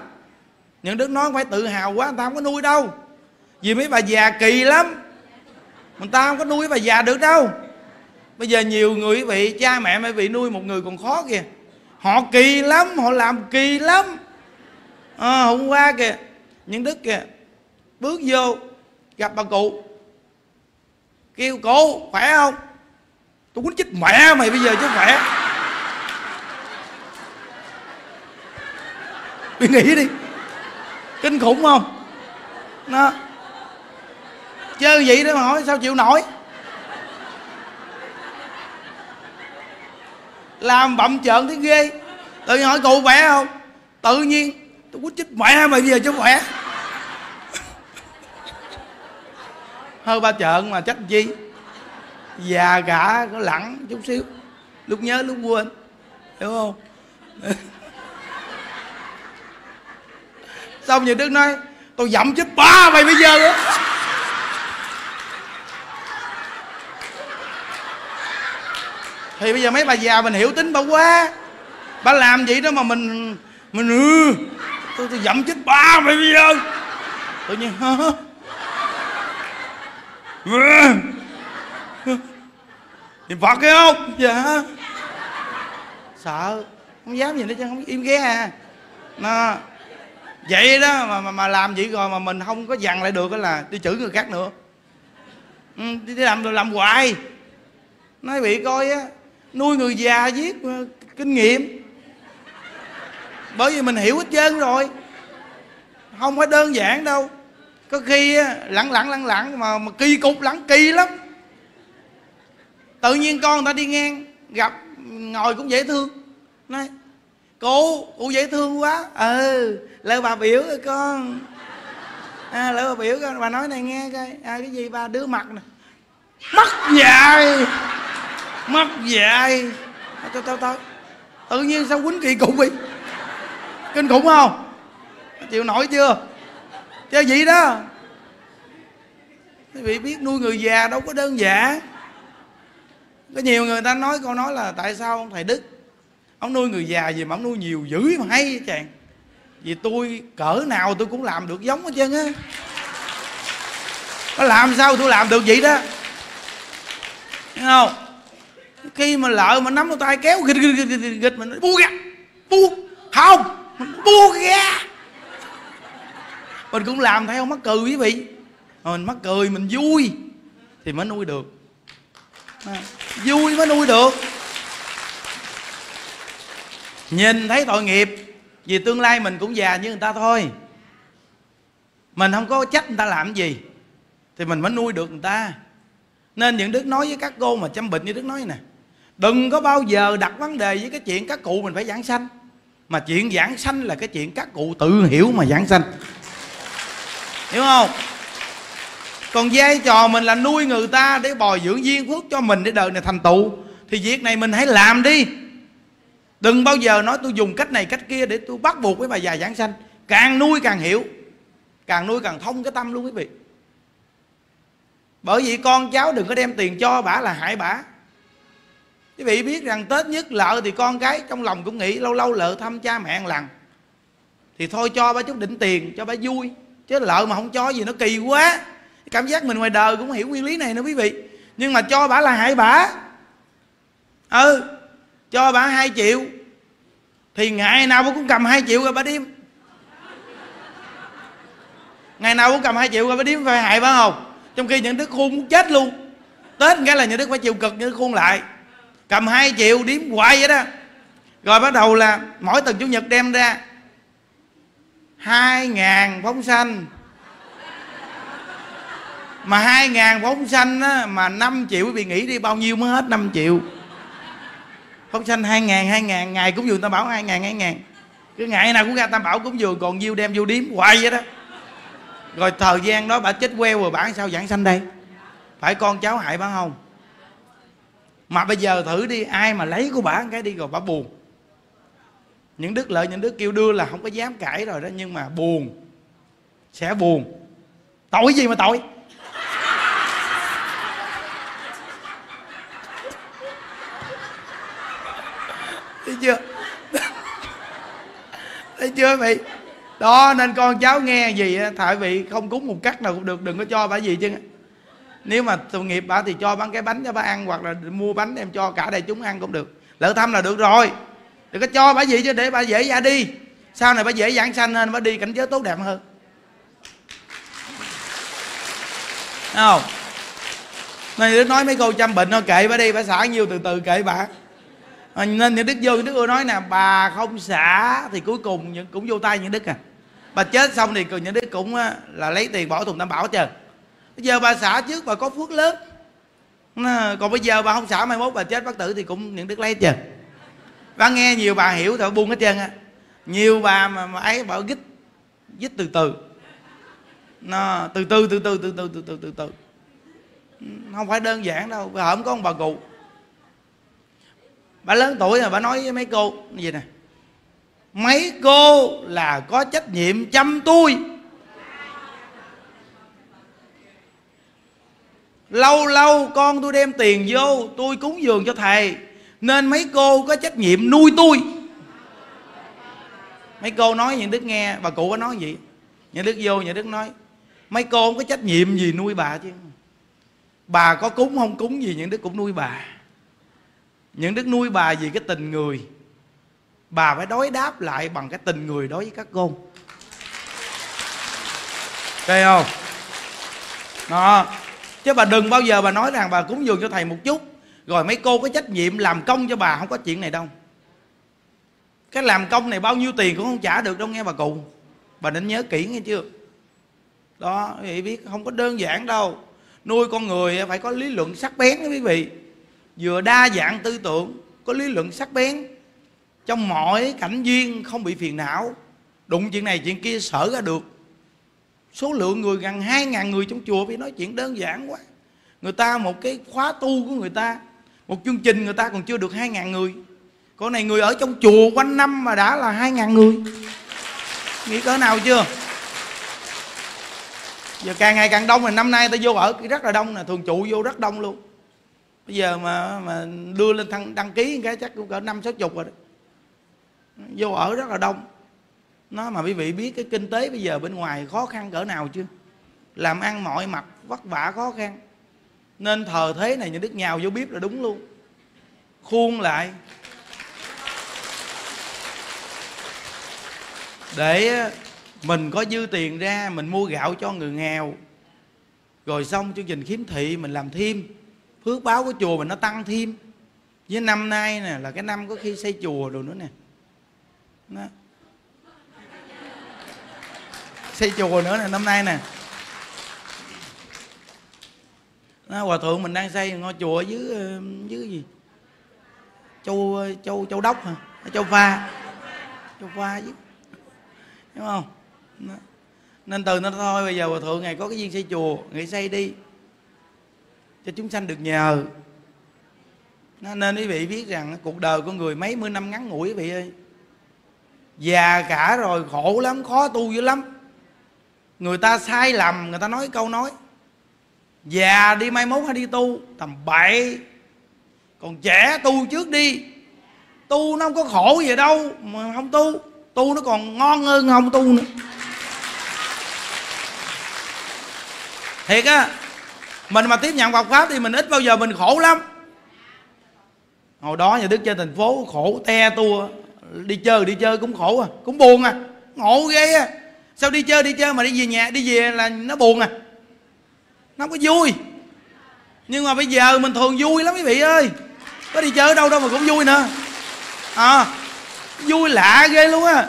Những đức nói phải tự hào quá người ta không có nuôi đâu. Vì mấy bà già kỳ lắm. Người ta không có nuôi bà già được đâu. Bây giờ nhiều người quý vị cha mẹ mấy vị nuôi một người còn khó kìa. Họ kỳ lắm họ làm kỳ lắm. À, hôm qua kìa những đức kìa bước vô gặp bà cụ. Kêu cụ khỏe không? Tôi muốn chích mẹ mày bây giờ chứ khỏe mày nghĩ đi. Kinh khủng không? Nó chơi vậy đó mà hỏi sao chịu nổi? Làm bậm trợn thấy ghê. Tự nhiên hỏi cụ khỏe không? Tự nhiên, tôi quýt chích mẹ mày bây giờ chứ khỏe hơi ba trợn mà trách chi? Già gã có lẳng chút xíu. Lúc nhớ lúc quên. Hiểu không? Xong nhà đức nói tôi dậm chết ba mày bây giờ á. Thì bây giờ mấy bà già mình hiểu tính bà quá. Bà làm vậy đó mà mình mình ừ tôi, tôi dậm chết ba mày bây giờ. Tự nhiên hả ừ niệm phật cái không? Dạ. Sợ. Không dám nhìn nó chứ không im ghé à nó vậy đó mà, mà mà làm vậy rồi mà mình không có dằn lại được là đi chửi người khác nữa. Ừ, đi làm rồi làm hoài. Nói bị coi á nuôi người già viết ờ, kinh nghiệm. Bởi vì mình hiểu hết trơn rồi. Không phải đơn giản đâu. Có khi á, lẳng lẳng lẳng lẳng mà, mà kỳ cục lẳng kỳ lắm tự nhiên con người ta đi ngang gặp ngồi cũng dễ thương. Nói cô cô dễ thương quá. Ừ lỡ bà biểu rồi con. À, lỡ bà biểu con bà nói này nghe coi à, cái gì ba đứa mặt nè. Mắt dài mắt dài tao tao tao tự nhiên sao quýnh kỳ cục vậy? Kinh khủng không? Chịu nổi chưa? Chơi vậy đó. Quý vị biết nuôi người già đâu có đơn giản có nhiều người ta nói câu nói là tại sao ông thầy đức ông nuôi người già gì mà ông nuôi nhiều dữ mà hay vậy chàng? Vì tôi cỡ nào tôi cũng làm được giống hết trơn á. Nó làm sao tôi làm được vậy đó? Thấy không? Khi mà lợ mà nắm tay kéo gịch gịch gịch gịch, gịch mình buông ra buông. Không buông ra. Mình cũng làm theo mắc cười quý vị. Mình mắc cười mình vui thì mới nuôi được. À, vui mới nuôi được. Nhìn thấy tội nghiệp, vì tương lai mình cũng già như người ta thôi. Mình không có trách người ta làm gì, thì mình mới nuôi được người ta. Nên những đức nói với các cô mà chăm bệnh như đức nói nè, đừng có bao giờ đặt vấn đề với cái chuyện các cụ mình phải giảng sanh. Mà chuyện giảng sanh là cái chuyện các cụ tự hiểu mà giảng sanh. Hiểu không? Còn vai trò mình là nuôi người ta để bồi dưỡng duyên phước cho mình để đời này thành tựu. Thì việc này mình hãy làm đi. Đừng bao giờ nói tôi dùng cách này, cách kia để tôi bắt buộc với bà già giảng sanh. Càng nuôi càng hiểu. Càng nuôi càng thông cái tâm luôn quý vị. Bởi vì con cháu đừng có đem tiền cho bả là hại bả. Quý vị biết rằng tết nhất lợ thì con cái trong lòng cũng nghĩ lâu lâu lợ thăm cha mẹ một lần. Thì thôi cho bà chút đỉnh tiền, cho bà vui. Chứ lợ mà không cho gì nó kỳ quá cảm giác mình ngoài đời cũng hiểu nguyên lý này nữa quý vị. Nhưng mà cho bà là hại bả ừ cho bà hai triệu. Thì ngày nào bà cũng cầm hai triệu rồi bà điếm ngày nào cũng cầm hai triệu rồi bà điếm phải hại bà không? Trong khi những đứa khuôn muốn chết luôn. Tết cái là những đứa phải chịu cực, những đứa khuôn lại. Cầm hai triệu điếm hoài vậy đó. Rồi bắt đầu là mỗi tuần chủ nhật đem ra hai ngàn phóng sanh mà hai ngàn phóng sanh á, mà 5 triệu quý vị nghĩ đi bao nhiêu mới hết 5 triệu? Phóng sanh hai ngàn hai ngàn ngày cũng dường ta bảo hai ngàn hai ngàn. Cứ ngày nào cũng ra tam bảo cũng dường còn nhiêu đem vô điếm hoài vậy đó. Rồi thời gian đó bà chết queo rồi bà sao giảng sanh đây? Phải con cháu hại bà không? Mà bây giờ thử đi ai mà lấy của bà cái đi rồi bà buồn. Những đức lợi những đức kêu đưa là không có dám cãi rồi đó nhưng mà buồn. Sẽ buồn. Tội gì mà tội? Thấy chưa? Thấy chưa vị đó, nên con cháu nghe gì tại vị không cúng một cách nào cũng được, đừng có cho bà gì chứ. Nếu mà tội nghiệp bà thì cho bán cái bánh cho bà ăn, hoặc là mua bánh em cho cả đây chúng ăn cũng được. Lỡ thăm là được rồi. Đừng có cho bà gì chứ, để bà dễ ra đi. Sau này bà dễ giảng sanh hơn bà đi cảnh giới tốt đẹp hơn. Thấy không? Nên nói mấy câu chăm bệnh nó kệ bà đi bà xả nhiều từ từ kệ bà À, nên những đức vô những đức ưa nói nè bà không xả thì cuối cùng những cũng vô tay những đức à. Bà chết xong thì những đức cũng là lấy tiền bỏ thùng đảm bảo chờ bây giờ bà xả trước bà có phước lớn. Còn bây giờ bà không xả mai mốt bà chết bất tử thì cũng những đức lấy chờ bà nghe nhiều bà hiểu thì bà buông hết trơn á. Nhiều bà mà, mà ấy bà gích gích từ từ. Nó từ từ từ từ từ từ từ từ từ từ. Không phải đơn giản đâu bà không có ông bà cụ bà lớn tuổi rồi, bà nói với mấy cô như vậy nè? Mấy cô là có trách nhiệm chăm tôi. Lâu lâu con tôi đem tiền vô, tôi cúng dường cho thầy. Nên mấy cô có trách nhiệm nuôi tôi. Mấy cô nói những đức nghe, bà cụ có nói gì? Những đức vô những đức nói, mấy cô không có trách nhiệm gì nuôi bà chứ? Bà có cúng không cúng gì những đức cũng nuôi bà những đức nuôi bà vì cái tình người. Bà phải đối đáp lại bằng cái tình người đối với các cô thấy không? Đó. Chứ bà đừng bao giờ bà nói rằng bà cúng dường cho thầy một chút. Rồi mấy cô có trách nhiệm làm công cho bà, không có chuyện này đâu. Cái làm công này bao nhiêu tiền cũng không trả được đâu nghe bà cụ. Bà nên nhớ kỹ nghe chưa? Đó quý vị biết không có đơn giản đâu. Nuôi con người phải có lý luận sắc bén đó quý vị vừa đa dạng tư tưởng, có lý luận sắc bén, trong mọi cảnh duyên không bị phiền não. Đụng chuyện này chuyện kia sở ra được. Số lượng người gần hai ngàn người trong chùa vì nói chuyện đơn giản quá. Người ta một cái khóa tu của người ta, một chương trình người ta còn chưa được hai ngàn người. Con này người ở trong chùa quanh năm mà đã là hai ngàn người. Nghĩ cỡ nào chưa? Giờ càng ngày càng đông rồi, năm nay ta vô ở, rất là đông nè, thường trụ vô rất đông luôn bây giờ mà mà đưa lên thăng, đăng ký cái chắc cũng cỡ năm sáu chục rồi đó. Vô ở rất là đông. Nó mà quý vị biết cái kinh tế bây giờ bên ngoài khó khăn cỡ nào chưa? Làm ăn mọi mặt vất vả khó khăn. Nên thờ thế này như đức nhào vô bếp là đúng luôn. Khuôn lại. Để mình có dư tiền ra mình mua gạo cho người nghèo. Rồi xong chương trình khiếm thị mình làm thêm phước báo của chùa mình nó tăng thêm. Với năm nay nè là cái năm có khi xây chùa rồi nữa nè. Đó. xây chùa nữa nè năm nay nè. Đó, hòa thượng mình đang xây ngôi chùa dưới ờ, dưới gì? Châu ờ, châu châu đốc hả? Châu pha. Châu pha chứ. Đúng không? Đó. nên từ nó thôi bây giờ hòa thượng ngày có cái duyên xây chùa ngày xây đi cho chúng sanh được nhờ. Nên quý vị biết rằng cuộc đời của người mấy mươi năm ngắn ngủi quý vị ơi, già cả rồi, khổ lắm, khó tu dữ lắm. Người ta sai lầm, người ta nói câu nói, già đi mai mốt hay đi tu, tầm bậy. Còn trẻ tu trước đi. Tu nó không có khổ gì đâu, mà không tu. Tu nó còn ngon hơn không tu nữa. Thiệt á mình mà tiếp nhận Phật pháp thì mình ít bao giờ mình khổ lắm. Hồi đó nhà đức trên thành phố khổ te tua. Đi chơi đi chơi cũng khổ à cũng buồn à. Ngộ ghê à sao đi chơi đi chơi mà đi về nhà, đi về là nó buồn à. Nó không có vui. Nhưng mà bây giờ mình thường vui lắm quý vị ơi. Có đi chơi ở đâu đâu mà cũng vui nữa. À vui lạ ghê luôn á.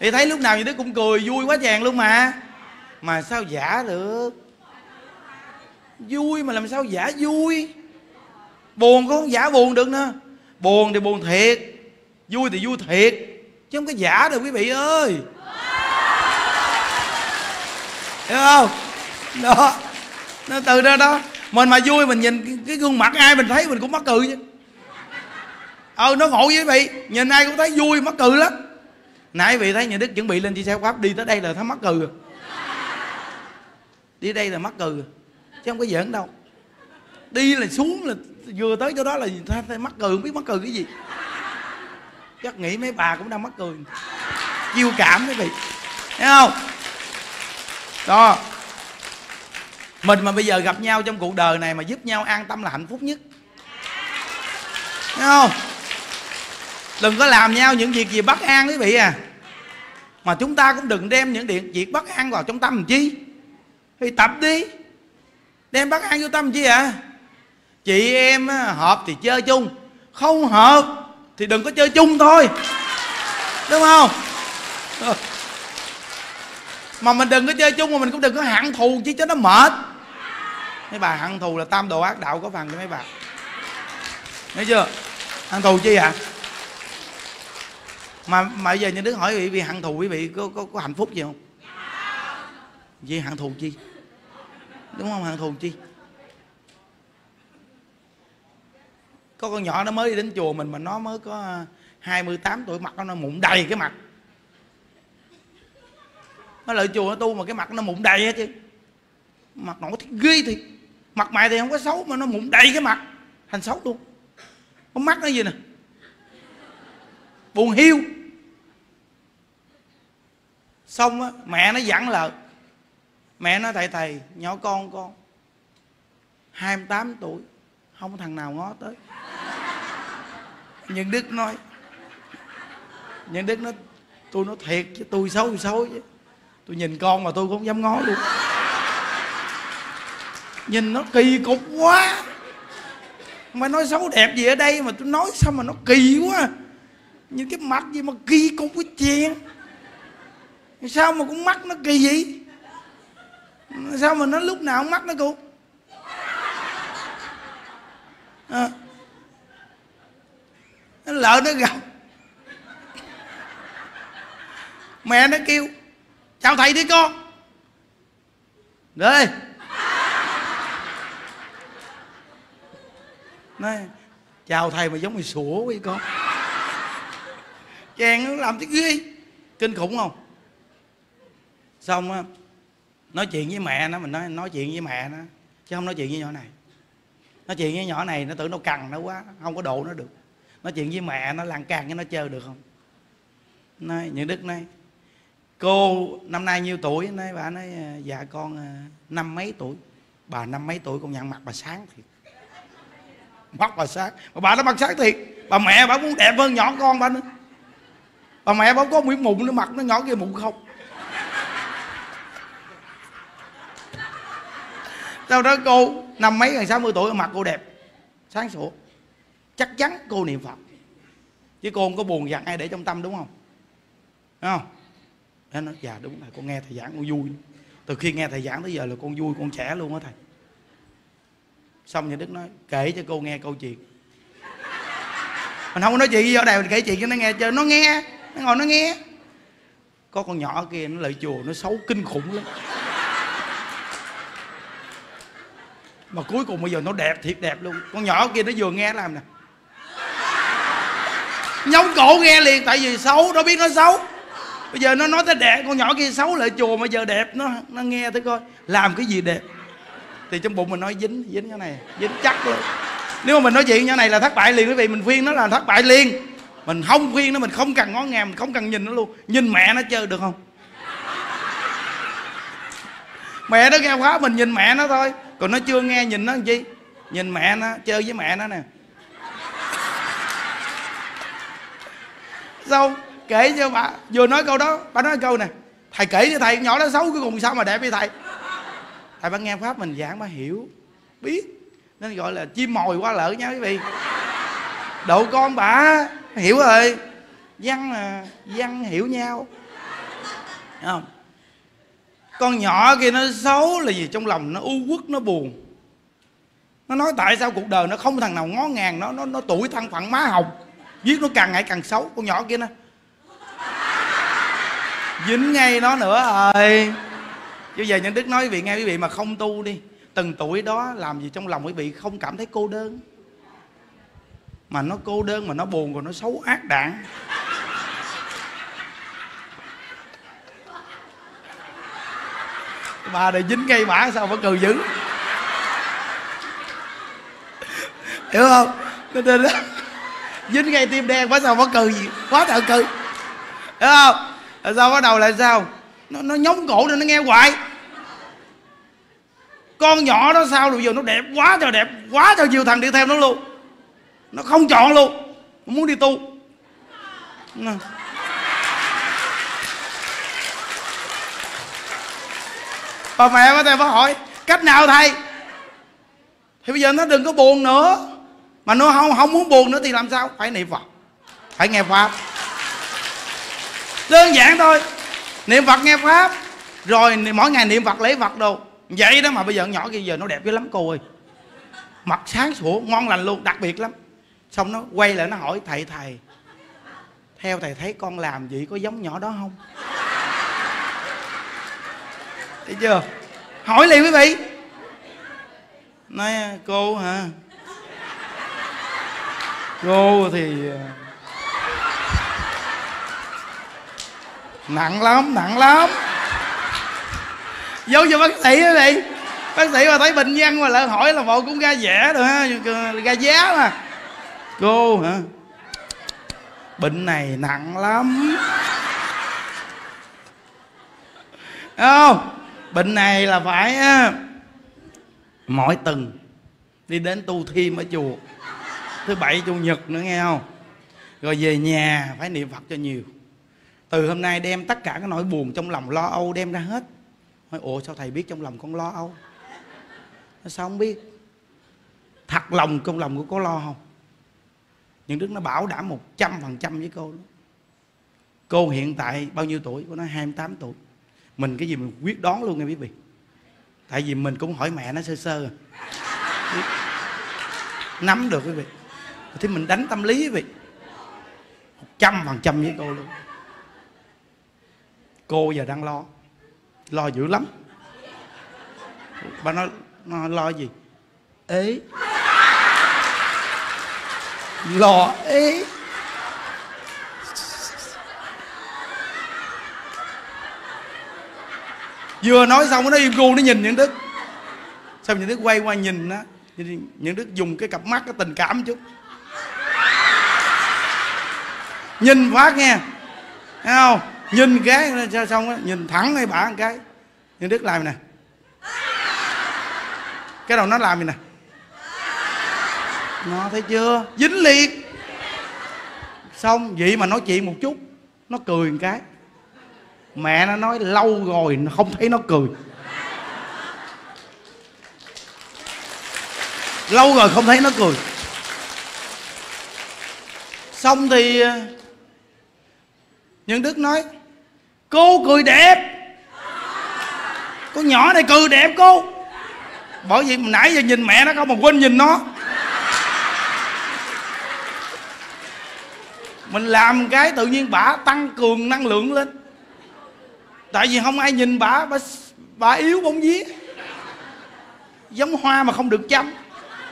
Thì thấy lúc nào như đức cũng cười, vui quá chàng luôn mà. Mà sao giả được? Vui mà làm sao giả vui? Buồn cũng không? Giả buồn được nữa buồn thì buồn thiệt. Vui thì vui thiệt. Chứ không có giả được, quý vị ơi. Hiểu không? Đó. Nó từ đó đó. Mình mà vui, mình nhìn cái gương mặt ai mình thấy mình cũng mắc cười chứ. Ờ nó ngộ với vị. Nhìn ai cũng thấy vui, mắc cười lắm. Nãy vị thấy nhà đức chuẩn bị lên chia xe pháp, đi tới đây là thấy mắc cười rồi. Đi đây là mắc cười chứ không có giỡn đâu. Đi là xuống là vừa tới chỗ đó là thấy mắc cười, không biết mắc cười cái gì. Chắc nghĩ mấy bà cũng đang mắc cười. Chiêu cảm quý vị. Thấy không? Đó. Mình mà bây giờ gặp nhau trong cuộc đời này mà giúp nhau an tâm là hạnh phúc nhất. Thấy không? Đừng có làm nhau những việc gì bất an quý vị à. Mà chúng ta cũng đừng đem những điện việc bất an vào trong tâm làm chi? Thì tập đi đem bác ăn vô tâm chi ạ à? chị em hợp thì chơi chung không hợp thì đừng có chơi chung thôi. Đúng không? Mà mình đừng có chơi chung mà mình cũng đừng có hận thù chứ cho nó mệt. Mấy bà hận thù là tam đồ ác đạo có phần cho mấy bà. Thấy chưa? Hận thù chi ạ à? mà mà giờ như đức hỏi quý vị hận thù quý vị có, có có hạnh phúc gì không? Vì hận thù chi? Đúng không hận thù chi? Có con nhỏ nó mới đi đến chùa mình mà nó mới có à, 28 tuổi mặt nó, mụn đầy cái mặt. Nó lại chùa nó tu mà cái mặt nó mụn đầy hết chứ. Mặt nó thì ghê thì mặt mày thì không có xấu mà nó mụn đầy cái mặt. Thành xấu luôn. Có mắt nó gì nè? Buồn hiu. Xong á mẹ nó dặn là mẹ nó thầy thầy, nhỏ con con. 28 tuổi, không có thằng nào ngó tới. Nhưng đức nói, nhưng đức nói, tôi nói thiệt chứ, tôi xấu thì xấu chứ. Tôi nhìn con mà tôi cũng không dám ngó luôn. Nhìn nó kỳ cục quá. Mà nói xấu đẹp gì ở đây mà tôi nói sao mà nó kỳ quá. Nhìn cái mặt gì mà kỳ cục cái chuyện sao mà cũng mắt nó kỳ vậy? Sao mà nó lúc nào không mắt nó cũng à. nó lỡ nó gặp. Mẹ nó kêu chào thầy đi con. Đây, nói chào thầy mà giống mày sủa với con. Chàng nó làm cái ghê kinh khủng không? Xong á nói chuyện với mẹ nó, mình nói nói chuyện với mẹ nó, chứ không nói chuyện với nhỏ này. Nói chuyện với nhỏ này, nó tưởng nó cần nó quá, không có độ nó được. Nói chuyện với mẹ nó lan càng cái nó chơi được không? Nói những đức nói, cô năm nay nhiêu tuổi? Nói, bà nói ờ, dạ con ờ, năm mấy tuổi? Bà năm mấy tuổi, con nhận mặt bà sáng thiệt. Mắt bà sáng. Mà bà nó mặt sáng thiệt. Bà mẹ bà muốn đẹp hơn nhỏ con bà nữa. Bà mẹ bà có miếng mụn nó mặt nó nhỏ kia mụn không. Sau đó cô, năm mấy gần sáu mươi tuổi, mặt cô đẹp. Sáng sủa. Chắc chắn cô niệm phật. Chứ cô không có buồn giận ai để trong tâm, đúng không? Đúng không? Nó nói dạ đúng là con nghe thầy giảng, con vui. Từ khi nghe thầy giảng tới giờ là con vui, con trẻ luôn á thầy. Xong nhà đức nói, kể cho cô nghe câu chuyện. Mình không có nói chuyện gì ở đây mình kể chuyện cho nó nghe chơi nó nghe, nó ngồi nó nghe. Có con nhỏ kia, nó lại chùa, nó xấu kinh khủng lắm. Mà cuối cùng bây giờ nó đẹp, thiệt đẹp luôn. Con nhỏ kia nó vừa nghe làm nè. Nhóm cổ nghe liền, tại vì xấu nó biết nó xấu. Bây giờ nó nói tới đẹp, con nhỏ kia xấu lại chùa mà giờ đẹp, nó nó nghe tới coi, làm cái gì đẹp. Thì trong bụng mình nói, dính dính cái này, dính chắc luôn. Nếu mà mình nói chuyện như này là thất bại liền, quý vị, mình khuyên nó là thất bại liền. Mình không khuyên nó, mình không cần ngó ngàng, mình không cần nhìn nó luôn. Nhìn mẹ nó chơi được không? Mẹ nó nghe khóa mình nhìn mẹ nó thôi còn nó chưa nghe nhìn nó làm chi? Nhìn mẹ nó, chơi với mẹ nó nè. Xong kể cho bà, vừa nói câu đó, bà nói câu nè. Thầy kể cho thầy, nhỏ đó xấu cái cùng sao mà đẹp với thầy? Thầy bà nghe pháp mình giảng, bà hiểu. Biết. Nên gọi là chim mồi qua lỡ nha quý vị. Độ con bà, hiểu rồi. Văn là văn hiểu nhau. Không? Con nhỏ kia nó xấu là gì trong lòng nó u uất nó buồn. Nó nói tại sao cuộc đời nó không thằng nào ngó ngàng nó nó nó tuổi thân phận má hồng. Giết nó càng ngày càng xấu, con nhỏ kia nó. Dính ngay nó nữa rồi chứ giờ nhân đức nói quý vị, nghe quý vị mà không tu đi, từng tuổi đó làm gì trong lòng quý vị không cảm thấy cô đơn. Mà nó cô đơn mà nó buồn, còn nó xấu ác đạn mà này dính ngay mã sao vẫn cười dữ hiểu không? Nên nên dính ngay tim đen quá sao vẫn cười gì? Quá thợ cười hiểu không? Rồi sao bắt đầu lại sao? Nó nó nhóng cổ nên nó nghe hoài. Con nhỏ đó sao rồi giờ nó đẹp quá trời đẹp, quá trời nhiều thằng đi theo nó luôn. Nó không chọn luôn. Nó muốn đi tu. Bà mẹ mới thầy mới hỏi, cách nào thầy? Thì bây giờ nó đừng có buồn nữa. Mà nó không không muốn buồn nữa thì làm sao? Phải niệm phật. Phải nghe pháp. Đơn giản thôi. Niệm phật, nghe pháp. Rồi mỗi ngày niệm phật, lấy phật đồ. Vậy đó mà bây giờ nhỏ kia giờ nó đẹp dữ lắm, cô ơi. Mặt sáng sủa, ngon lành luôn, đặc biệt lắm. Xong nó quay lại nó hỏi, thầy thầy, theo thầy thấy con làm vậy có giống nhỏ đó không? Thấy chưa? Hỏi liền quý vị. Nói, cô hả? Cô thì ờ, nặng lắm nặng lắm. Vô cho bác sĩ quý vị. Bác sĩ mà thấy bệnh nhân mà lại hỏi là bộ cũng ra vẻ rồi ha ra giá mà. Cô hả? Bệnh này nặng lắm. Không? Bệnh này là phải mỗi tuần đi đến tu thêm ở chùa. Thứ bảy, chủ nhật nữa, nghe không? Rồi về nhà phải niệm phật cho nhiều. Từ hôm nay đem tất cả cái nỗi buồn trong lòng lo âu đem ra hết. Nói, ủa, sao thầy biết trong lòng con lo âu? Sao không biết? Thật lòng, trong lòng của có lo không? Những đức nó bảo đảm một trăm phần trăm với cô đó. cô hiện tại bao nhiêu tuổi? Cô nói 28 tuổi mình cái gì mình quyết đoán luôn nghe quý vị. Tại vì mình cũng hỏi mẹ nó sơ sơ. Nắm được quý vị. Thì mình đánh tâm lý quý vị. Một trăm phần trăm với cô luôn. Cô giờ đang lo. Lo dữ lắm. Bà nói, nó lo gì? Ế. Lo ế. Vừa nói xong nó im gu nó nhìn những đức. Xong những đức quay qua nhìn á, những đức dùng cái cặp mắt cái tình cảm chút. Nhìn phát nghe thấy không? Nhìn cái xong á nhìn thẳng ngay bả một cái. Những đức làm nè. Cái đầu nó làm gì nè? Nó thấy chưa? Dính liệt xong vậy mà nói chuyện một chút nó cười một cái mẹ nó nói lâu rồi không thấy nó cười. Lâu rồi không thấy nó cười. Xong thì ờ, nhân đức nói, cô cười đẹp. Con nhỏ này cười đẹp cô. Bởi vì nãy giờ nhìn mẹ nó không mà quên nhìn nó. Mình làm cái tự nhiên bả tăng cường năng lượng lên tại vì không ai nhìn bà bà bà yếu bóng vía giống hoa mà không được chăm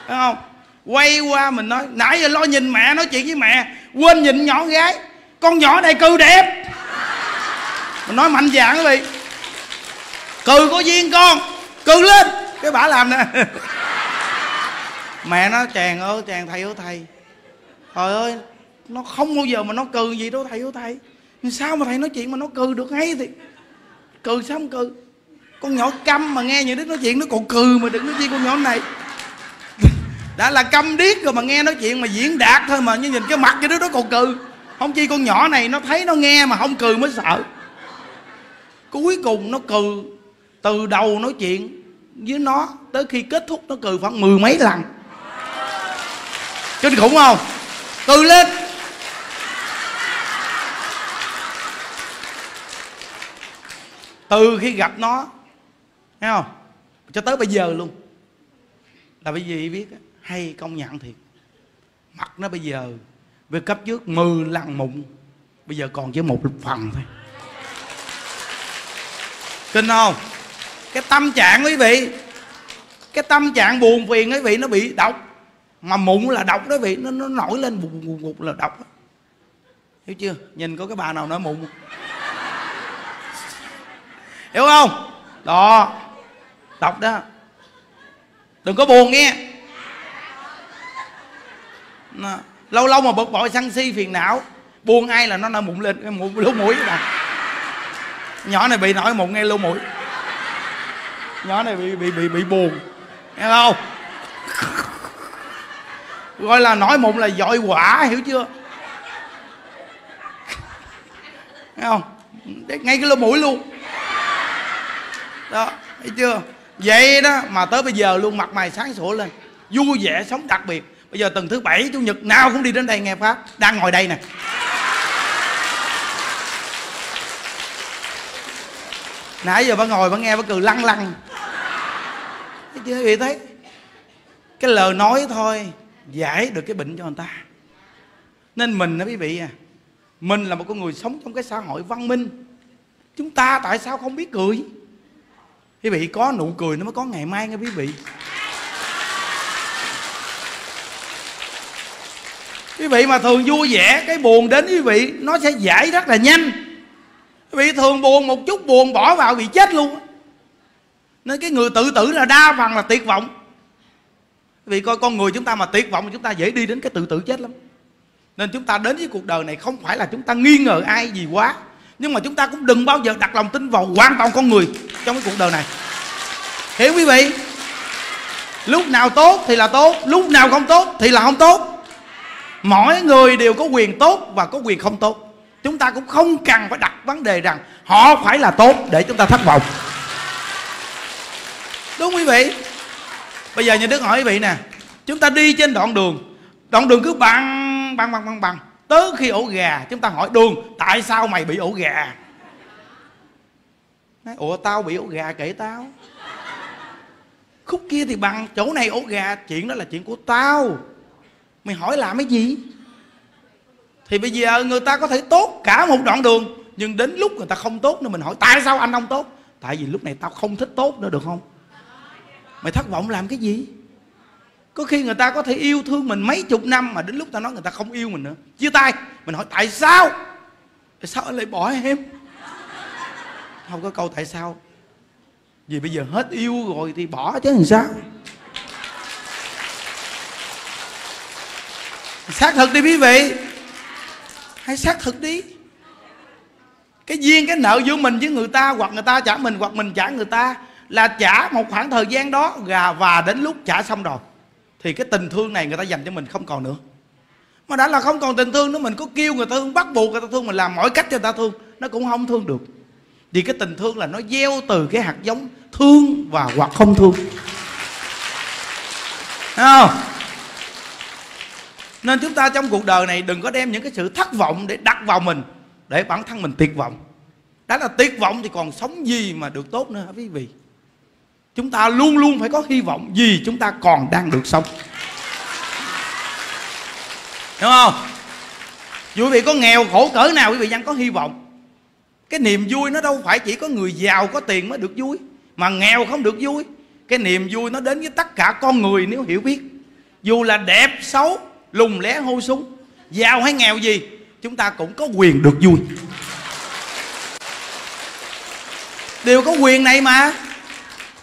phải không? Quay qua mình nói, nãy giờ lo nhìn mẹ, nói chuyện với mẹ, quên nhìn nhỏ gái. Con nhỏ này cừ đẹp. Mình nói mạnh dạn quý vị cừ có duyên con, cừ lên. Cái bả làm nè. Mẹ nó chàng ơi, chàng thầy ơi, thầy. Trời ơi, nó không bao giờ mà nó cừ gì đâu, thầy ơi, thầy. Sao mà thầy nói chuyện mà nó cừ được hay thì? Cười sao không cừ? Con nhỏ câm mà nghe những đứa nói chuyện nó còn cừ mà đừng nói chi con nhỏ này. Đã là câm điếc rồi mà nghe nói chuyện mà diễn đạt thôi mà như nhìn cái mặt cái đứa đó còn cừ. Không chi con nhỏ này nó thấy nó nghe mà không cừ mới sợ. Cuối cùng nó cừ. Từ đầu nói chuyện với nó tới khi kết thúc nó cừ khoảng mười mấy lần. Kinh khủng không? Cười lên. Từ khi gặp nó thấy không? Cho tới bây giờ luôn. Là bởi vì biết hay công nhận thiệt. Mặt nó bây giờ về cấp trước 10 lần mụn bây giờ còn chỉ một phần thôi. Kinh không? Cái tâm trạng quý vị cái tâm trạng buồn phiền quý vị nó bị độc. Mà mụn là độc đó vị nó, nó nổi lên buồn bụt là độc hiểu chưa? Nhìn có cái bà nào nói mụn hiểu không? Đó. Đọc đó. Đừng có buồn nghe. Nó, lâu lâu mà bực bội sân si phiền não. Buồn ai là nó nở mụn lên cái mụn lỗ mũi nè nhỏ này bị nổi mụn ngay lỗ mũi. Nhỏ này bị bị bị bị buồn. Nghe không? Gọi là nổi mụn là dội quả hiểu chưa? Nghe không? Ngay cái lỗ mũi luôn đó, thấy chưa? Vậy đó, mà tới bây giờ luôn mặt mày sáng sủa lên. Vui vẻ sống đặc biệt. Bây giờ tuần thứ bảy, chủ nhật, nào cũng đi đến đây nghe pháp. Đang ngồi đây nè. Nãy giờ bà ngồi bà nghe bà cười lăn lăn thấy chưa? Quý thấy. Cái lời nói thôi, giải được cái bệnh cho người ta. Nên mình đó quý vị à mình là một con người sống trong cái xã hội văn minh. Chúng ta tại sao không biết cười? Quý vị, có nụ cười nó mới có ngày mai nghe quý vị. Quý vị mà thường vui vẻ, cái buồn đến quý vị, nó sẽ giải rất là nhanh. Quý vị thường buồn một chút, buồn bỏ vào bị chết luôn. Nên cái người tự tử là đa phần là tuyệt vọng. Vì coi con người chúng ta mà tuyệt vọng, chúng ta dễ đi đến cái tự tử chết lắm. Nên chúng ta đến với cuộc đời này không phải là chúng ta nghi ngờ ai gì quá nhưng mà chúng ta cũng đừng bao giờ đặt lòng tin vào hoàn toàn con người trong cái cuộc đời này. Hiểu quý vị? Lúc nào tốt thì là tốt, lúc nào không tốt thì là không tốt. Mỗi người đều có quyền tốt và có quyền không tốt. Chúng ta cũng không cần phải đặt vấn đề rằng họ phải là tốt để chúng ta thất vọng. Đúng quý vị? Bây giờ nhà đức hỏi quý vị nè, chúng ta đi trên đoạn đường. Đoạn đường cứ bằng bằng bằng bằng bằng tới khi ổ gà chúng ta hỏi đường tại sao mày bị ổ gà? Nói, ủa tao bị ổ gà kể tao. Khúc kia thì bằng chỗ này ổ gà chuyện đó là chuyện của tao. Mày hỏi làm cái gì? Thì bây giờ người ta có thể tốt cả một đoạn đường nhưng đến lúc người ta không tốt nữa mình hỏi tại sao anh không tốt? Tại vì lúc này tao không thích tốt nữa được không? Mày thất vọng làm cái gì? Có khi người ta có thể yêu thương mình mấy chục năm mà đến lúc ta nói người ta không yêu mình nữa. Chia tay. Mình hỏi, tại sao? Tại sao anh lại bỏ em? Không có câu tại sao. Vì bây giờ hết yêu rồi thì bỏ chứ làm sao? Xác thực đi quý vị. Hãy xác thực đi. Cái duyên, cái nợ giữa mình với người ta, hoặc người ta trả mình, hoặc mình trả người ta là trả một khoảng thời gian đó, gà và đến lúc trả xong rồi thì cái tình thương này người ta dành cho mình không còn nữa. Mà đã là không còn tình thương nữa, mình có kêu người ta thương, bắt buộc người ta thương, mình làm mọi cách cho người ta thương, nó cũng không thương được. Vì cái tình thương là nó gieo từ cái hạt giống thương và hoặc không thương. Thấy không? Nên chúng ta trong cuộc đời này đừng có đem những cái sự thất vọng để đặt vào mình, để bản thân mình tuyệt vọng. Đã là tuyệt vọng thì còn sống gì mà được tốt nữa hả quý vị? Chúng ta luôn luôn phải có hy vọng vì chúng ta còn đang được sống. Đúng không? Dù quý vị có nghèo khổ cỡ nào quý vị vẫn có hy vọng? Cái niềm vui nó đâu phải chỉ có người giàu có tiền mới được vui, mà nghèo không được vui. Cái niềm vui nó đến với tất cả con người nếu hiểu biết. Dù là đẹp, xấu, lùng lé hô súng, giàu hay nghèo gì, chúng ta cũng có quyền được vui. Đều có quyền này mà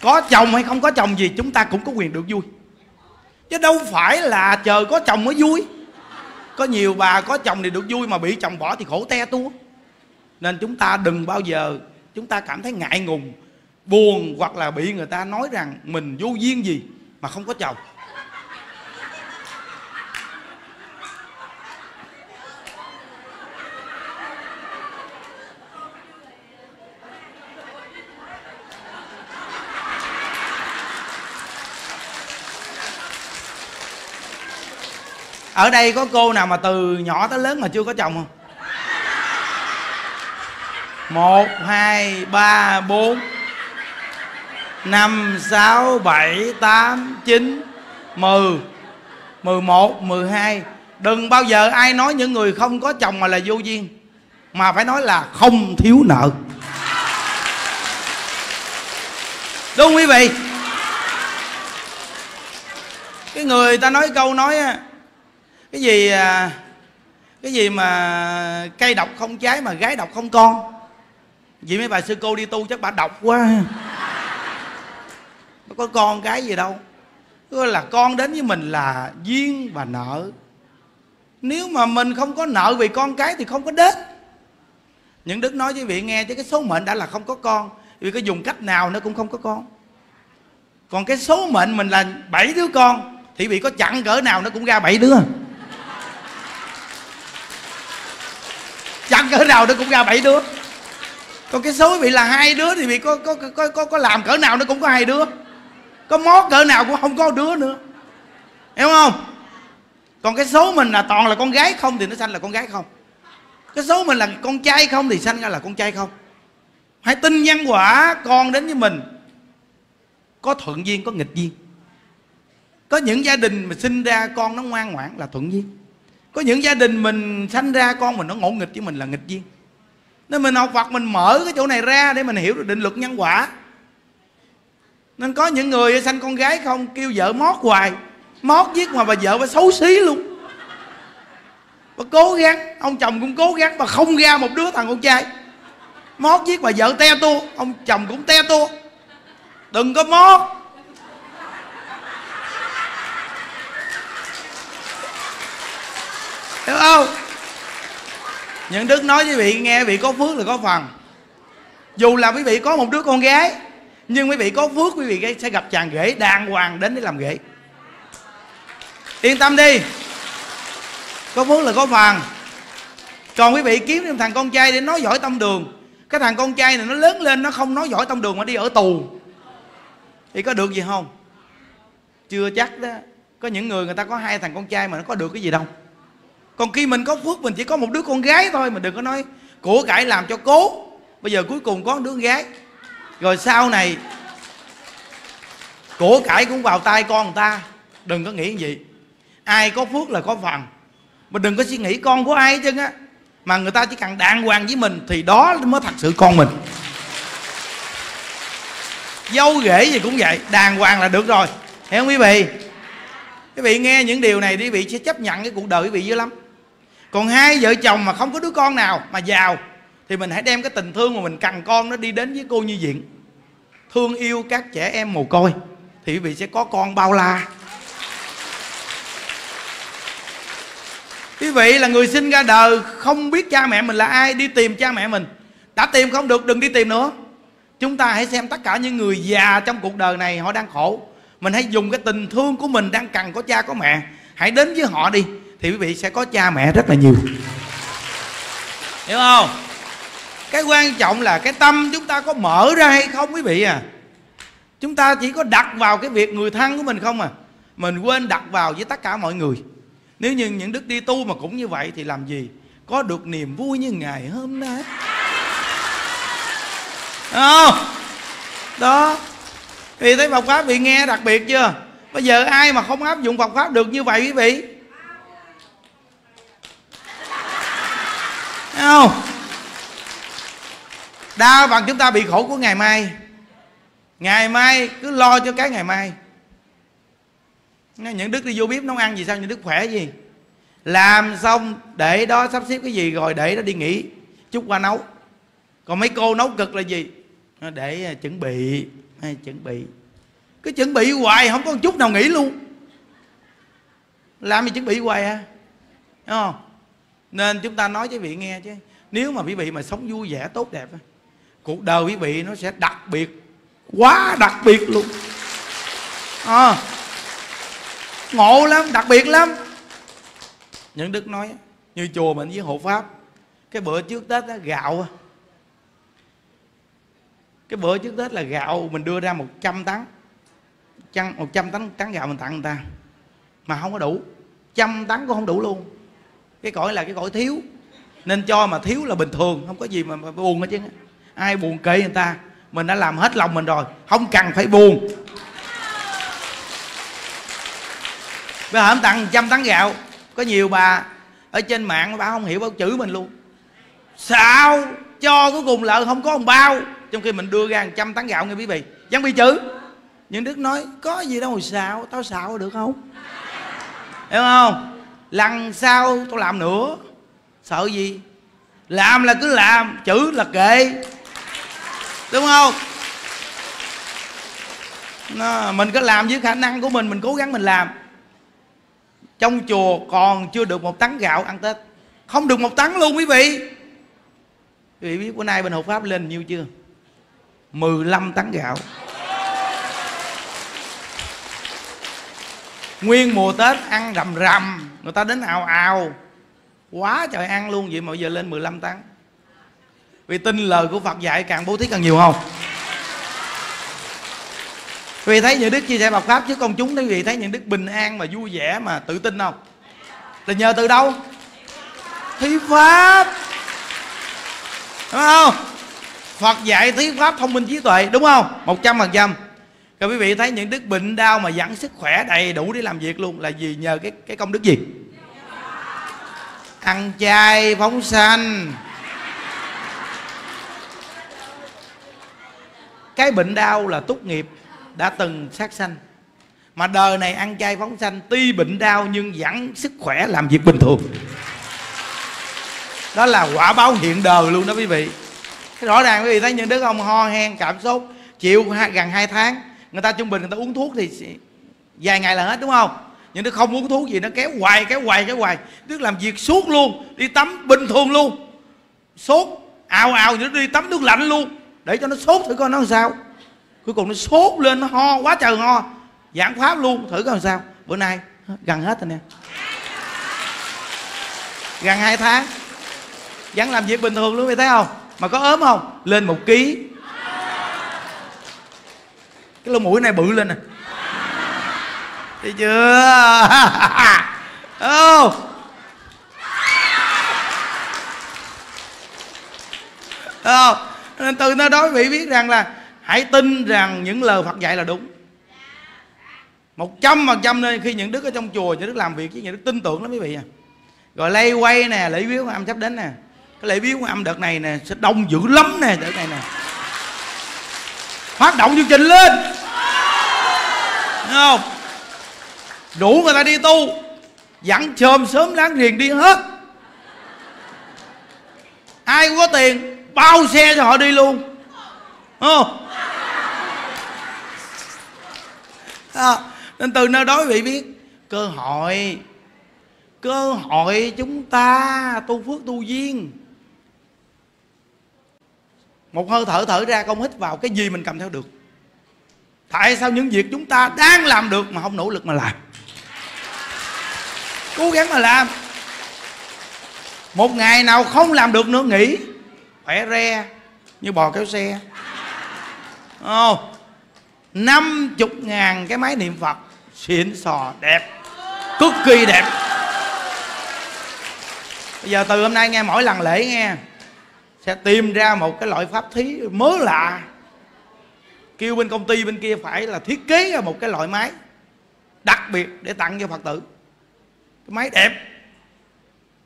có chồng hay không có chồng gì, chúng ta cũng có quyền được vui. Chứ đâu phải là chờ có chồng mới vui. Có nhiều bà có chồng thì được vui mà bị chồng bỏ thì khổ te tua. Nên chúng ta đừng bao giờ, chúng ta cảm thấy ngại ngùng, buồn hoặc là bị người ta nói rằng mình vô duyên gì mà không có chồng. Ở đây có cô nào mà từ nhỏ tới lớn mà chưa có chồng không? Một, hai, ba, bốn, năm, sáu, bảy, tám, chín, mười. Mười một, mười hai. Đừng bao giờ ai nói những người không có chồng mà là vô duyên, mà phải nói là không thiếu nợ. Đúng không quý vị? Cái người ta nói câu nói cái gì à, cái gì mà cây độc không trái mà gái độc không con? Vì mấy bà sư cô đi tu chắc bà độc quá. Nó có con cái gì đâu. Cứ là con đến với mình là duyên và nợ. Nếu mà mình không có nợ vì con cái thì không có đến những đức nói với vị nghe chứ cái số mệnh đã là không có con, vì có dùng cách nào nó cũng không có con. Còn cái số mệnh mình là bảy đứa con, thì vị có chặn cỡ nào nó cũng ra bảy đứa. Chẳng cỡ nào nó cũng ra bảy đứa. Còn cái số bị là hai đứa thì bị có có có có có làm cỡ nào nó cũng có hai đứa. Có mót cỡ nào cũng không có đứa nữa. Hiểu không? Còn cái số mình là toàn là con gái không thì nó sanh là con gái không. Cái số mình là con trai không thì sanh ra là con trai không. Hãy tin nhân quả con đến với mình. Có thuận duyên, có nghịch duyên. Có những gia đình mà sinh ra con nó ngoan ngoãn là thuận duyên có những gia đình mình sanh ra con mình nó ngỗ nghịch với mình là nghịch duyên. Nên mình học Phật, mình mở cái chỗ này ra để mình hiểu được định luật nhân quả. Nên có những người sanh con gái không kêu vợ mót hoài, mót giết mà bà vợ bà xấu xí luôn. Bà cố gắng, ông chồng cũng cố gắng mà không ra một đứa thằng con trai. Mót giết bà vợ te tua, ông chồng cũng te tua. Đừng có mót. Hiểu không? Những đức nói với vị, nghe vị có phước là có phần. Dù là quý vị có một đứa con gái, nhưng quý vị có phước, quý vị sẽ gặp chàng rể đàng hoàng đến để làm rể. Yên tâm đi. Có phước là có phần. Còn quý vị kiếm thêm thằng con trai để nói giỏi tâm đường. Cái thằng con trai này nó lớn lên, nó không nói giỏi tâm đường mà đi ở tù. Thì có được gì không? Chưa chắc đó. Có những người người ta có hai thằng con trai mà nó có được cái gì đâu còn khi mình có phước, mình chỉ có một đứa con gái thôi, mình đừng có nói, của cải làm cho cố. Bây giờ cuối cùng có một đứa con gái. Rồi sau này, của cải cũng vào tay con người ta. Đừng có nghĩ gì ai có phước là có phần. Mình đừng có suy nghĩ con của ai chứ á. Mà người ta chỉ cần đàng hoàng với mình thì đó mới thật sự con mình. Dâu rể gì cũng vậy, đàng hoàng là được rồi. Hiểu không quý vị? Quý vị nghe những điều này quý vị sẽ chấp nhận cái cuộc đời quý vị dữ lắm còn hai vợ chồng mà không có đứa con nào mà giàu, thì mình hãy đem cái tình thương mà mình cần con nó đi đến với cô như diện thương yêu các trẻ em mồ côi, thì quý vị sẽ có con bao la. Quý vị là người sinh ra đời không biết cha mẹ mình là ai, đi tìm cha mẹ mình. Đã tìm không được, đừng đi tìm nữa. Chúng ta hãy xem tất cả những người già trong cuộc đời này, họ đang khổ. Mình hãy dùng cái tình thương của mình đang cần có cha, có mẹ. Hãy đến với họ đi thì quý vị sẽ có cha mẹ rất là nhiều. Hiểu không? Cái quan trọng là cái tâm chúng ta có mở ra hay không quý vị à? Chúng ta chỉ có đặt vào cái việc người thân của mình không à? Mình quên đặt vào với tất cả mọi người. Nếu như những đức đi tu mà cũng như vậy thì làm gì có được niềm vui như ngày hôm nay? Không? Đó. Thì thấy Phật pháp bị nghe đặc biệt chưa? Bây giờ ai mà không áp dụng Phật pháp được như vậy quý vị? Thấy không? Đa phần chúng ta bị khổ của ngày mai. Ngày mai, cứ lo cho cái ngày mai. Những đức đi vô bếp nấu ăn gì sao? Những đức khỏe gì? Làm xong, để đó sắp xếp cái gì rồi, để đó đi nghỉ. Chút qua nấu. Còn mấy cô nấu cực là gì? Để à, chuẩn bị. Hay, chuẩn bị. Cứ chuẩn bị hoài, không có một chút nào nghỉ luôn. Làm gì chuẩn bị hoài à? Đúng không? Nên chúng ta nói với vị nghe chứ. Nếu mà quý vị mà sống vui vẻ tốt đẹp cuộc đời quý vị nó sẽ đặc biệt quá đặc biệt luôn. À, ngộ lắm đặc biệt lắm. Những đức nói như chùa mình với hộ pháp cái bữa trước tết đó, gạo cái bữa trước tết là gạo mình đưa ra 100 tấn. Chăn 100 tấn tấn gạo mình tặng người ta. Mà không có đủ. Trăm tấn cũng không đủ luôn cái cõi là cái cõi thiếu. Nên cho mà thiếu là bình thường không có gì mà, mà buồn hết chứ. Ai buồn kệ người ta mình đã làm hết lòng mình rồi không cần phải buồn. Bây giờ tặng trăm tấn gạo. Có nhiều bà ở trên mạng bà không hiểu bao chữ mình luôn. Sao cho cuối cùng lợn không có ông bao. Trong khi mình đưa ra trăm tấn gạo nghe quý vị chẳng bị chữ nhưng đức nói có gì đâu xạo tao xạo được không? Hiểu không? Lần sau tôi làm nữa. Sợ gì? Làm là cứ làm chữ là kệ. Đúng không? Nó, mình có làm với khả năng của mình mình cố gắng mình làm. Trong chùa còn chưa được một tấn gạo ăn tết. Không được một tấn luôn quý vị. Quý vị biết bữa nay bên hộ pháp lên nhiêu chưa? 15 tấn gạo. Nguyên mùa tết ăn rầm rầm, người ta đến ào ào. Quá trời ăn luôn, vậy mà bây giờ lên 15 tấn vì tin lời của phật dạy càng bố thí càng nhiều không? Vì thấy những đức chia sẻ Phật pháp, chứ công chúng quý vị thấy những đức bình an mà vui vẻ mà tự tin không? Là nhờ từ đâu? Thí pháp. Đúng không? Phật dạy thí pháp thông minh trí tuệ, đúng không? Một trăm phần trăm các quý vị thấy những đức bệnh đau mà vẫn sức khỏe đầy đủ để làm việc luôn là gì nhờ cái cái công đức gì? Ăn chay, phóng sanh. Cái bệnh đau là tốt nghiệp đã từng sát sanh. Mà đời này ăn chay, phóng sanh, tuy bệnh đau nhưng vẫn sức khỏe làm việc bình thường. Đó là quả báo hiện đời luôn đó quý vị. Rõ ràng quý vị thấy những đứa ông ho hen, cảm sốt, chịu gần 2 tháng người ta trung bình người ta uống thuốc thì vài ngày là hết, đúng không? Nhưng nó không uống thuốc gì, nó kéo hoài kéo hoài kéo hoài. Tức làm việc suốt luôn, đi tắm bình thường luôn. Sốt, ào ào nó đi tắm nước lạnh luôn. Để cho nó sốt thử coi nó làm sao. Cuối cùng nó sốt lên, nó ho quá trời ho. Giảng pháp luôn, thử coi làm sao. Bữa nay, gần hết rồi nè. Gần hai tháng. Vẫn làm việc bình thường luôn thấy không? Mà có ốm không? Lên một ký cái lỗ mũi này bự lên nè. Thấy chưa? Oh. oh. nên từ nó đối vị biết rằng là hãy tin rằng những lời Phật dạy là đúng. Một trăm phần trăm nên khi những đức ở trong chùa, những đức làm việc với những đức tin tưởng lắm quý vị à. Rồi lay quay nè, lễ viếng âm sắp đến nè. Cái lễ viếng âm đợt này nè sẽ đông dữ lắm nè, đợt này nè phát động chương trình lên. Không? Đủ người ta đi tu. Dặn chồm sớm láng riền đi hết. Ai cũng có tiền bao xe cho họ đi luôn. Không? À, nên từ nơi đó quý vị biết cơ hội cơ hội chúng ta tu phước tu duyên một hơi thở thở ra không hít vào, cái gì mình cầm theo được. Tại sao những việc chúng ta đang làm được mà không nỗ lực mà làm? Cố gắng mà làm. Một ngày nào không làm được nữa, nghỉ. Khỏe re, như bò kéo xe. Ồ, năm chục ngàn cái máy niệm phật, xịn sò, đẹp. Cực kỳ đẹp. Bây giờ từ hôm nay nghe mỗi lần lễ nghe sẽ tìm ra một cái loại pháp thí mới lạ. Kêu bên công ty bên kia phải là thiết kế ra một cái loại máy đặc biệt để tặng cho phật tử. Cái máy đẹp.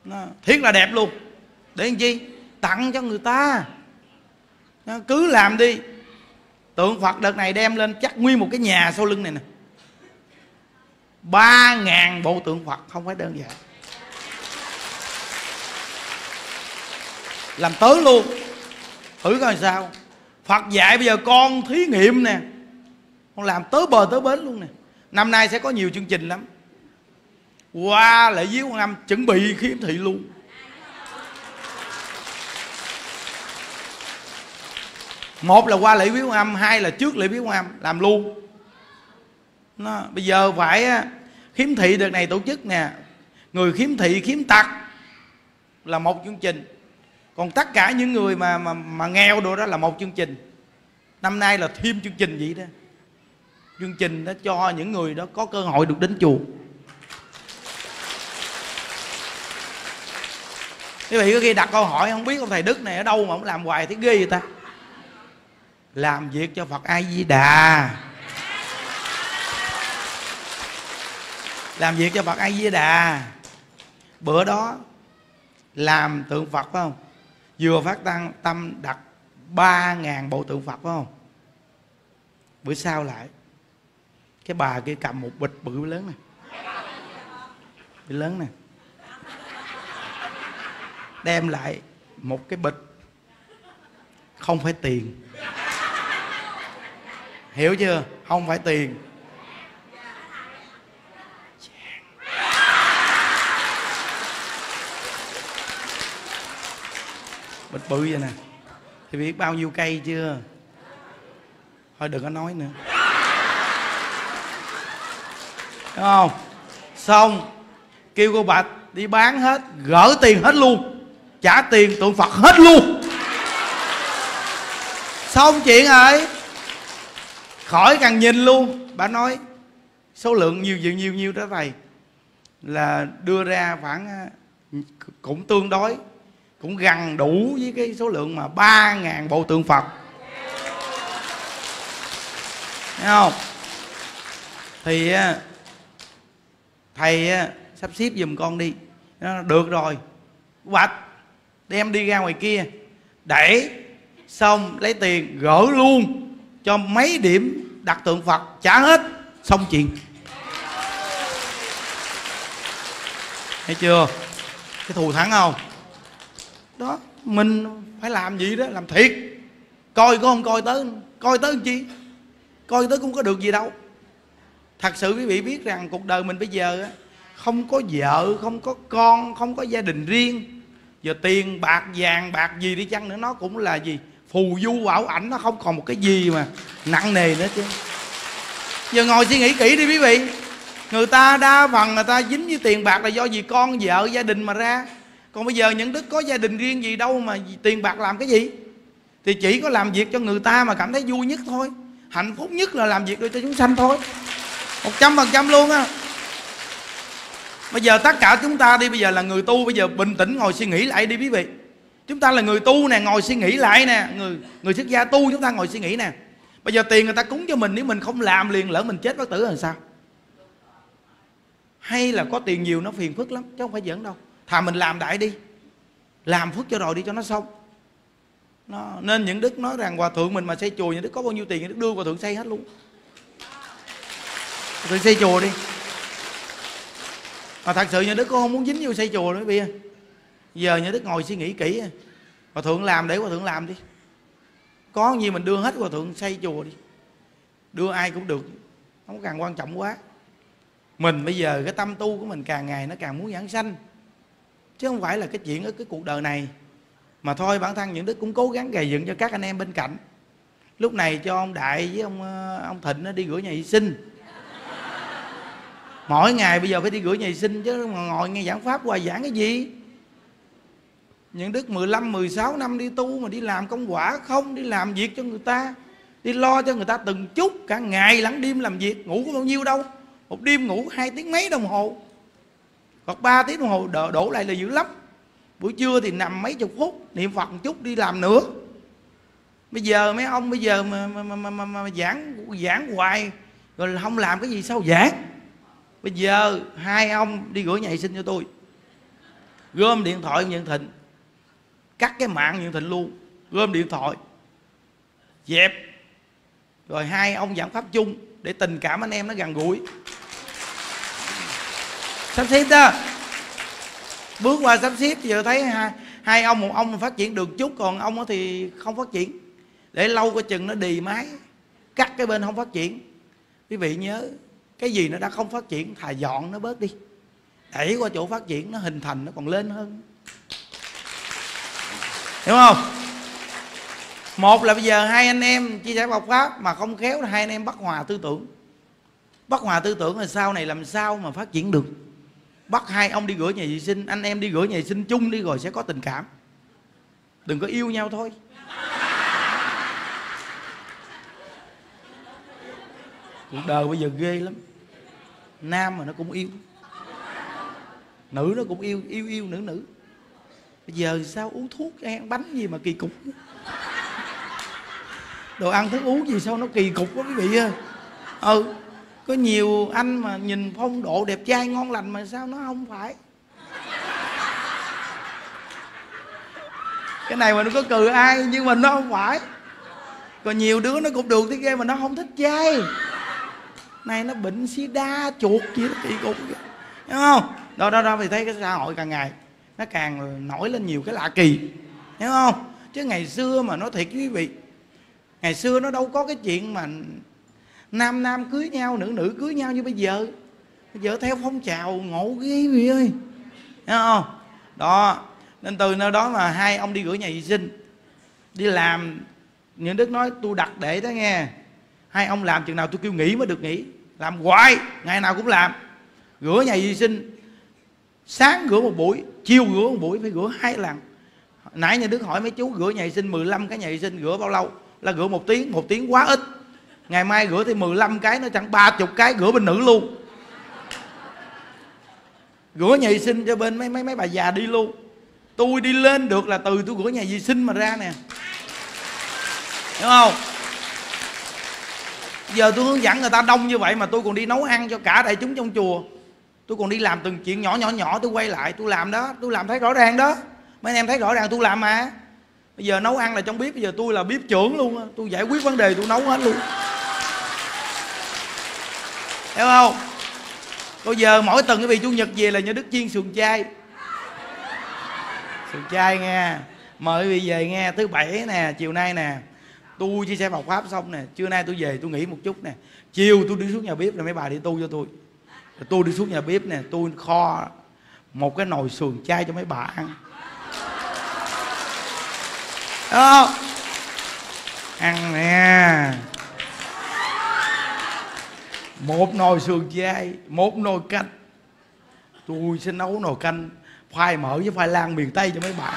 Nó, thiết là đẹp luôn. Để làm chi? Tặng cho người ta. Nó, cứ làm đi. Tượng phật đợt này đem lên chắc nguyên một cái nhà sau lưng này nè. Ba ngàn bộ tượng phật không phải đơn giản. Làm tới luôn. Thử coi sao. Phật dạy bây giờ con thí nghiệm nè. Con làm tới bờ tới bến luôn nè. Năm nay sẽ có nhiều chương trình lắm. Qua lễ viếng quan âm Chuẩn bị khiếm thị luôn. Một là qua lễ viếng quan âm Hai là trước lễ viếng quan âm Làm luôn. Nó, Bây giờ phải khiếm thị đợt này tổ chức nè. Người khiếm thị khiếm tặc Là một chương trình còn tất cả những người mà mà mà nghèo đồ đó là một chương trình. Năm nay là thêm chương trình vậy đó. Chương trình đó cho những người đó có cơ hội được đến chùa. Quý vị có khi đặt câu hỏi, không biết ông thầy đức này ở đâu mà ông làm hoài thấy ghê vậy ta? Làm việc cho phật a di đà làm việc cho phật a di đà bữa đó làm tượng phật phải không? Vừa phát tăng, tâm đặt ba ngàn bộ tượng Phật, phải không? Bữa sau lại, cái bà kia cầm một bịch bự lớn nè. Bự lớn nè. Đem lại một cái bịch, không phải tiền. Hiểu chưa? Không phải tiền. Bịch bự vậy nè. Thì biết bao nhiêu cây chưa? Thôi đừng có nói nữa. Đúng không? Xong, kêu cô bạch đi bán hết, gỡ tiền hết luôn. Trả tiền tượng phật hết luôn. Xong chuyện rồi. Khỏi cần nhìn luôn. Bà nói, số lượng nhiều nhiều nhiều nhiều đó thầy. Là đưa ra khoảng à, cũng tương đối cũng gần đủ với cái số lượng mà ba ngàn bộ tượng Phật. Thấy không? Thì thầy sắp xếp giùm con đi. Nó được rồi bạch đem đi ra ngoài kia, để xong lấy tiền gỡ luôn cho mấy điểm đặt tượng phật, trả hết, xong chuyện. Thấy chưa? Cái thù thắng không? Đó. Mình phải làm gì đó, làm thiệt. Coi có không coi tới coi tới chi? Coi tới cũng có được gì đâu. Thật sự quý vị biết rằng cuộc đời mình bây giờ không có vợ, không có con, không có gia đình riêng. Giờ tiền, bạc, vàng, bạc gì đi chăng nữa, nó cũng là gì? Phù du, ảo ảnh, nó không còn một cái gì mà nặng nề nữa chứ. Giờ ngồi suy nghĩ kỹ đi quý vị. Người ta đa phần người ta dính với tiền bạc là do gì con, vợ, gia đình mà ra còn bây giờ những đức có gia đình riêng gì đâu mà tiền bạc làm cái gì? Thì chỉ có làm việc cho người ta mà cảm thấy vui nhất thôi. Hạnh phúc nhất là làm việc cho chúng sanh thôi. Một trăm phần trăm luôn á. Bây giờ tất cả chúng ta đi, bây giờ là người tu, bây giờ bình tĩnh ngồi suy nghĩ lại đi quý vị. Chúng ta là người tu nè, ngồi suy nghĩ lại nè. Người người xuất gia tu, chúng ta ngồi suy nghĩ nè. Bây giờ tiền người ta cúng cho mình, nếu mình không làm liền lỡ mình chết bất tử làm sao? Hay là có tiền nhiều nó phiền phức lắm, chứ không phải giỡn đâu thà mình làm đại đi. Làm phước cho rồi đi cho nó xong. Nó, nên những đức nói rằng hòa thượng mình mà xây chùa những đức có bao nhiêu tiền những đức đưa hòa thượng xây hết luôn. Hòa thượng xây chùa đi. Mà thật sự nhà đức cũng không muốn dính vô xây chùa nữa bia. Giờ nhà đức ngồi suy nghĩ kỹ. Hòa thượng làm để hòa thượng làm đi. Có gì mình đưa hết hòa thượng xây chùa đi. Đưa ai cũng được. Không càng quan trọng quá. Mình bây giờ cái tâm tu của mình càng ngày nó càng muốn giảng sanh chứ không phải là cái chuyện ở cái cuộc đời này. Mà thôi bản thân những đức cũng cố gắng gầy dựng cho các anh em bên cạnh. Lúc này cho ông đại với ông ờ, ông thịnh nó đi gửi nhà vệ sinh. Mỗi ngày bây giờ phải đi gửi nhà vệ sinh chứ mà ngồi nghe giảng pháp hoài giảng cái gì? Những đức 15, 16 năm đi tu mà đi làm công quả không Đi làm việc cho người ta Đi lo cho người ta từng chút Cả ngày lẫn đêm làm việc Ngủ có bao nhiêu đâu. Một đêm ngủ hai tiếng mấy đồng hồ. Hoặc 3 tiếng đồng hồ đổ, đổ lại là dữ lắm. Buổi trưa thì nằm mấy chục phút Niệm Phật một chút đi làm nữa. Bây giờ mấy ông bây giờ mà, mà, mà, mà, mà, mà giảng giảng hoài Rồi không làm cái gì sao giảng? Bây giờ hai ông đi gửi nhà sinh cho tôi. Gom điện thoại nhận thịnh Cắt cái mạng nhận thịnh luôn Gom điện thoại Dẹp. Rồi hai ông giảng pháp chung Để tình cảm anh em nó gần gũi. Sắp xếp đó. Bước qua sắp xếp giờ thấy hai, hai ông một ông phát triển được chút Còn ông thì không phát triển. Để lâu coi chừng nó đì máy Cắt cái bên không phát triển. Quý vị nhớ cái gì nó đã không phát triển thà dọn nó bớt đi. Đẩy qua chỗ phát triển nó hình thành nó còn lên hơn. Hiểu không? Một là bây giờ hai anh em chia sẻ Phật pháp mà không khéo là hai anh em bắt hòa tư tưởng. Bắt hòa tư tưởng là sau này làm sao mà phát triển được? Bắt hai ông đi gửi nhà vệ sinh, anh em đi gửi nhà vệ sinh chung đi rồi sẽ có tình cảm. Đừng có yêu nhau thôi. Cuộc đời bây giờ ghê lắm. Nam mà nó cũng yêu. Nữ nó cũng yêu yêu yêu nữ nữ. Bây giờ sao uống thuốc ăn bánh gì mà kỳ cục? Đồ ăn thức uống gì sao nó kỳ cục quá quý vị ơi. Ừ có nhiều anh mà nhìn phong độ đẹp trai ngon lành mà sao nó không phải? Cái này mà nó có cười ai nhưng mà nó không phải. Còn nhiều đứa nó cũng được, thế ghê mà nó không thích trai. Này nó bệnh sida, chuột gì đó, kỳ cục đúng không? Đó đó đó, thì thấy cái xã hội càng ngày nó càng nổi lên nhiều cái lạ kỳ. Hiểu không? Chứ ngày xưa mà nói thiệt quý vị, ngày xưa nó đâu có cái chuyện mà nam nam cưới nhau, nữ nữ cưới nhau như bây giờ. Bây giờ theo phong trào ngộ ghê vậy ơi. Thấy không? Đó, nên từ nơi đó mà hai ông đi gửi nhà vệ sinh. Đi làm những đức nói, tôi đặt để đó nghe. Hai ông làm chừng nào tôi kêu nghỉ mới được nghỉ. Làm hoài, ngày nào cũng làm. Rửa nhà vệ sinh. Sáng rửa một buổi, chiều rửa một buổi, phải rửa hai lần. Nãy nhà đức hỏi mấy chú rửa nhà vệ sinh 15 cái nhà vệ sinh rửa bao lâu? Là rửa một tiếng một tiếng quá ít ngày mai rửa thêm 15 cái nó chẳng ba chục cái rửa bên nữ luôn. Rửa nhà vệ sinh cho bên mấy mấy mấy bà già đi luôn. Tôi đi lên được là từ tôi rửa nhà vệ sinh mà ra nè. Hiểu không? Giờ tôi hướng dẫn người ta đông như vậy mà tôi còn đi nấu ăn cho cả đại chúng trong chùa. Tôi còn đi làm từng chuyện nhỏ nhỏ nhỏ, tôi quay lại, tôi làm đó, tôi làm thấy rõ ràng đó. Mấy anh em thấy rõ ràng tôi làm mà. Bây giờ nấu ăn là trong bếp, bây giờ tôi là bếp trưởng luôn tôi giải quyết vấn đề, tôi nấu hết luôn hiểu không? Bây giờ mỗi tuần cái vị chủ nhật về là nhà đức chiên sườn chay sườn chay nghe, mời vị về nghe. Thứ bảy nè, chiều nay nè, tôi chia sẻ Phật pháp xong nè. Trưa nay tôi về, tôi nghỉ một chút nè. Chiều tôi đi xuống nhà bếp là mấy bà đi tu cho tôi. Rồi tôi đi xuống nhà bếp nè, tôi kho một cái nồi sườn chay cho mấy bà ăn. Đúng không? Ăn nè một nồi sườn chay một nồi canh. Tôi sẽ nấu nồi canh. Khoai mỡ với khoai lang miền tây cho mấy bạn.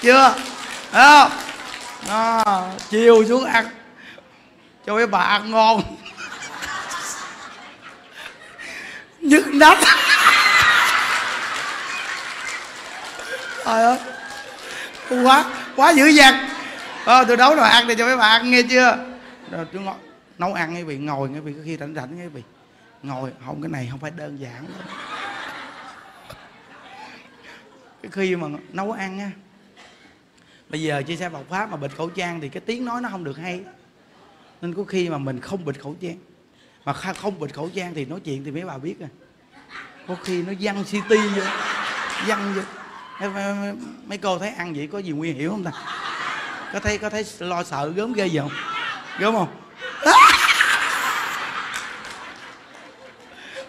Chưa? Đấy không? Đó. chiều xuống ăn. Cho mấy bà ăn ngon. Nhức nách. Trời ơi. Quá quá dữ dằn. Ờ, tôi nấu rồi ăn để cho mấy bà ăn nghe chưa? Rồi tôi ngồi, nấu ăn cái vị ngồi cái vị có khi rảnh rảnh cái vị. Ngồi không cái này không phải đơn giản. Đâu cái khi mà nấu ăn á bây giờ chia sẻ bọc pháp mà bịt khẩu trang thì cái tiếng nói nó không được hay. Nên có khi mà mình không bịt khẩu trang. Mà không bịt khẩu trang thì nói chuyện thì mấy bà biết rồi có khi nó văng city vô văng vô. Mấy cô thấy ăn vậy có gì nguy hiểm không ta? Có thấy có thấy lo sợ gớm ghê gì không? Đúng không?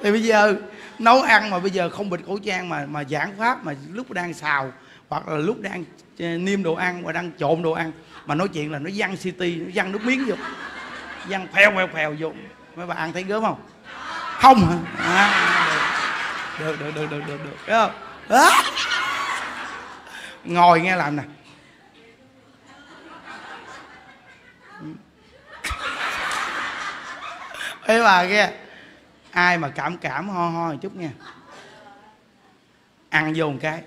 Thì bây giờ nấu ăn mà bây giờ không bịt khẩu trang mà mà giảng pháp mà lúc đang xào hoặc là lúc đang ờ, niêm đồ ăn và đang trộn đồ ăn mà nói chuyện là nó văng city nó văng nước miếng vô. Văng phèo phèo phèo vô. Mấy bà ăn thấy gớm không? Không hả? À, được được được được được được được. À. ngồi nghe làm nè. Ê bà kia Ai mà cảm cảm ho ho một chút nha. Ăn vô một cái.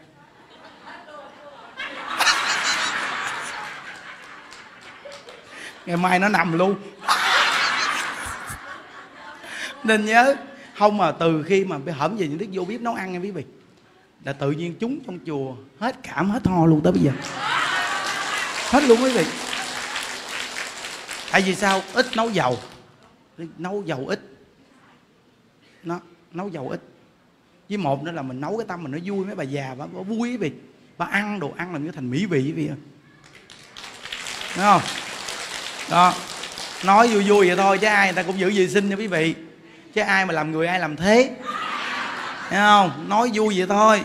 Ngày mai nó nằm luôn. Nên nhớ, Không mà từ khi mà hởm về những đức vô bếp nấu ăn nha quý vị, Là tự nhiên chúng trong chùa Hết cảm hết ho luôn tới bây giờ. Hết luôn quý vị. Tại vì sao? Ít nấu dầu nấu dầu ít. Nó nấu dầu ít. Với một nữa là mình nấu cái tâm mình nó vui mấy bà già bà, bà vui vì bà ăn đồ ăn làm như thành mỹ vị quý vị đúng không? Đó. Nói vui vui vậy thôi chứ ai người ta cũng giữ vệ sinh nha quý vị. Chứ ai mà làm người ai làm thế. Thấy không? Nói vui vậy thôi.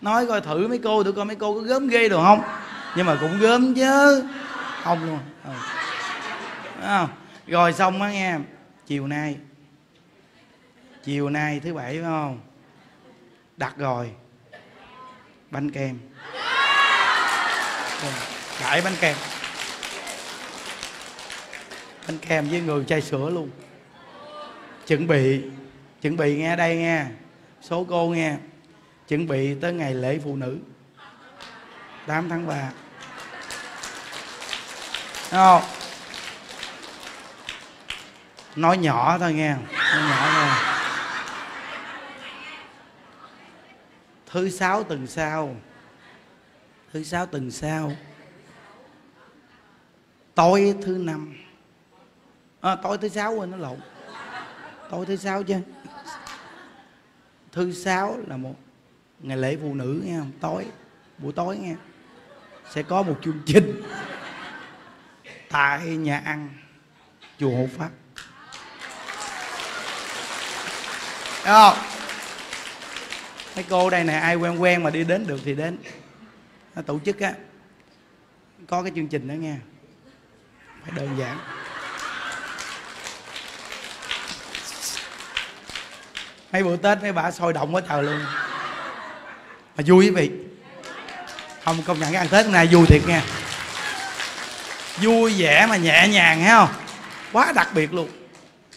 Nói coi thử mấy cô thử coi mấy cô có gớm ghê được không? Nhưng mà cũng gớm chứ. Không luôn. Ừ. không? Rồi xong á nghe chiều nay. Chiều nay thứ bảy phải không? Đặt rồi. Bánh kem. Đại bánh kem. Bánh kem với người chai sữa luôn. Chuẩn bị. Chuẩn bị nghe đây nghe. Số cô nghe. Chuẩn bị tới ngày lễ phụ nữ. 8 tháng 3 Đúng không? Nói nhỏ thôi nghe. Nói nhỏ thôi. Thứ sáu tuần sau. Thứ sáu tuần sau. Tối thứ năm. À, tối thứ sáu quên nó lộn. Tối thứ sáu chứ. Thứ sáu là một ngày lễ phụ nữ nghe không? Tối buổi tối nghe. Sẽ có một chương trình. Tại nhà ăn chùa hộ pháp. Thấy không? Mấy cô đây này ai quen quen mà đi đến được thì đến. Nó tổ chức á. Có cái chương trình đó nghe phải đơn giản. Mấy bữa tết mấy bà sôi động quá trời luôn. Mà vui quý vị. Không, công nhận cái ăn tết này vui thiệt nha. Vui vẻ mà nhẹ nhàng, thấy không? Quá đặc biệt luôn.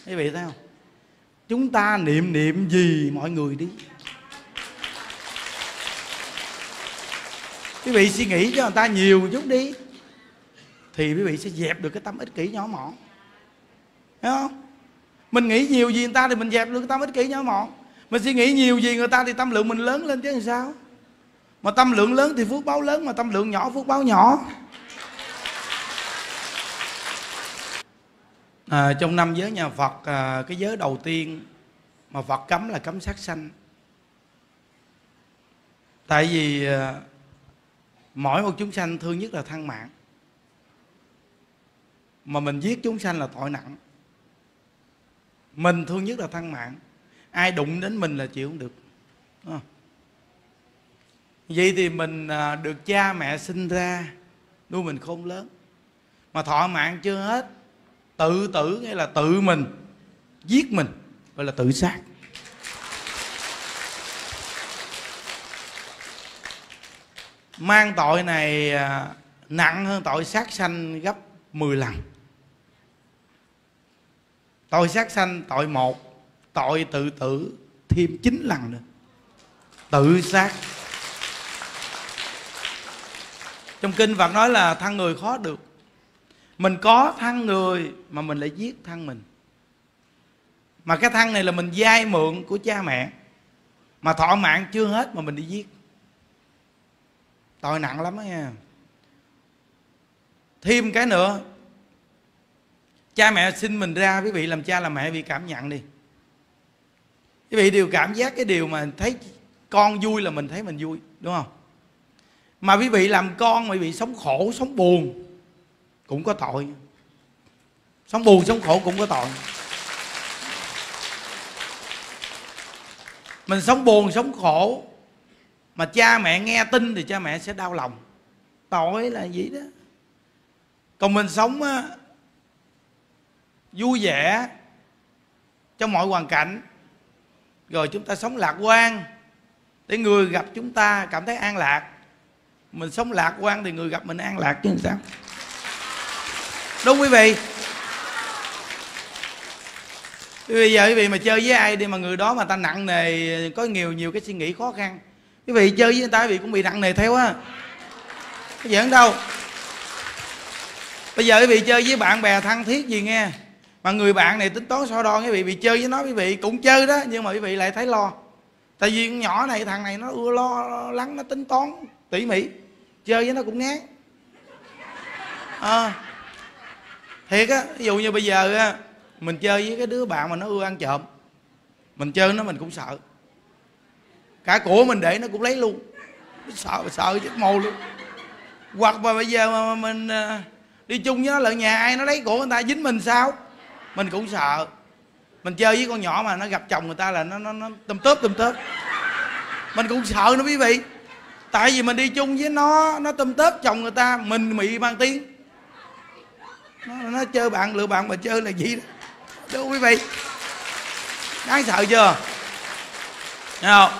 Quý vị thấy không? Chúng ta niệm niệm gì mọi người đi. Quý vị suy nghĩ cho người ta nhiều chút đi, thì quý vị sẽ dẹp được cái tâm ích kỷ nhỏ mọn. Thấy không? Mình nghĩ nhiều gì người ta thì mình dẹp được cái tâm ích kỷ nhỏ mọn. Mình suy nghĩ nhiều gì người ta thì tâm lượng mình lớn lên chứ làm sao? Mà tâm lượng lớn thì phước báo lớn, mà tâm lượng nhỏ phước báo nhỏ. À, trong năm giới nhà Phật à, cái giới đầu tiên mà Phật cấm là cấm sát sanh. Tại vì à, mỗi một chúng sanh thương nhất là thân mạng mà mình giết chúng sanh là tội nặng. Mình thương nhất là thân mạng ai đụng đến mình là chịu không được. À. vậy thì mình à, được cha mẹ sinh ra nuôi mình khôn lớn. Mà thọ mạng chưa hết tự tử nghĩa là tự mình, giết mình, gọi là tự sát. Mang tội này à, nặng hơn tội sát sanh gấp 10 lần. Tội sát sanh, tội một, tội tự tử thêm 9 lần nữa. Tự sát. Trong kinh Phật nói là thân người khó được mình có thân người mà mình lại giết thân mình. Mà cái thân này là mình vay mượn của cha mẹ. Mà thọ mạng chưa hết mà mình đi giết. Tội nặng lắm đó nha. Thêm cái nữa. Cha mẹ sinh mình ra, quý vị làm cha làm mẹ bị cảm nhận đi. Quý vị đều cảm giác cái điều mà thấy con vui là mình thấy mình vui, đúng không? Mà quý vị làm con mà quý vị sống khổ, sống buồn cũng có tội. Sống buồn sống khổ cũng có tội. Mình sống buồn sống khổ mà cha mẹ nghe tin thì cha mẹ sẽ đau lòng. Tội là gì đó. Còn mình sống á, vui vẻ trong mọi hoàn cảnh rồi chúng ta sống lạc quan để người gặp chúng ta cảm thấy an lạc. Mình sống lạc quan thì người gặp mình an lạc chứ sao? Đúng quý vị. Bây giờ quý vị mà chơi với ai đi mà người đó mà ta nặng nề có nhiều nhiều cái suy nghĩ khó khăn. Quý vị chơi với người ta quý vị cũng bị nặng nề theo á. Có giỡn đâu. Bây giờ quý vị chơi với bạn bè thân thiết gì nghe. Mà người bạn này tính toán so đo quý vị bị chơi với nó quý vị cũng chơi đó nhưng mà quý vị lại thấy lo. Tại vì con nhỏ này thằng này nó ưa lo lắng nó tính toán tỉ mỉ. Chơi với nó cũng ngán. À, thiệt á, ví dụ như bây giờ á, mình chơi với cái đứa bạn mà nó ưa ăn trộm, mình chơi nó mình cũng sợ. Cả của mình để nó cũng lấy luôn. Sợ sợ chết mồ luôn. Hoặc mà bây giờ mà mình à, đi chung với nó lợn nhà ai nó lấy của người ta, dính mình sao? Mình cũng sợ. Mình chơi với con nhỏ mà nó gặp chồng người ta là nó nó nó tùm tớp tùm tớp. Mình cũng sợ nó quý vị. Tại vì mình đi chung với nó nó tùm tớp chồng người ta, mình bị mang tiếng nó, nó chơi bạn lựa bạn mà chơi là gì đó. Đúng quý vị. Đáng sợ chưa? Nghe không?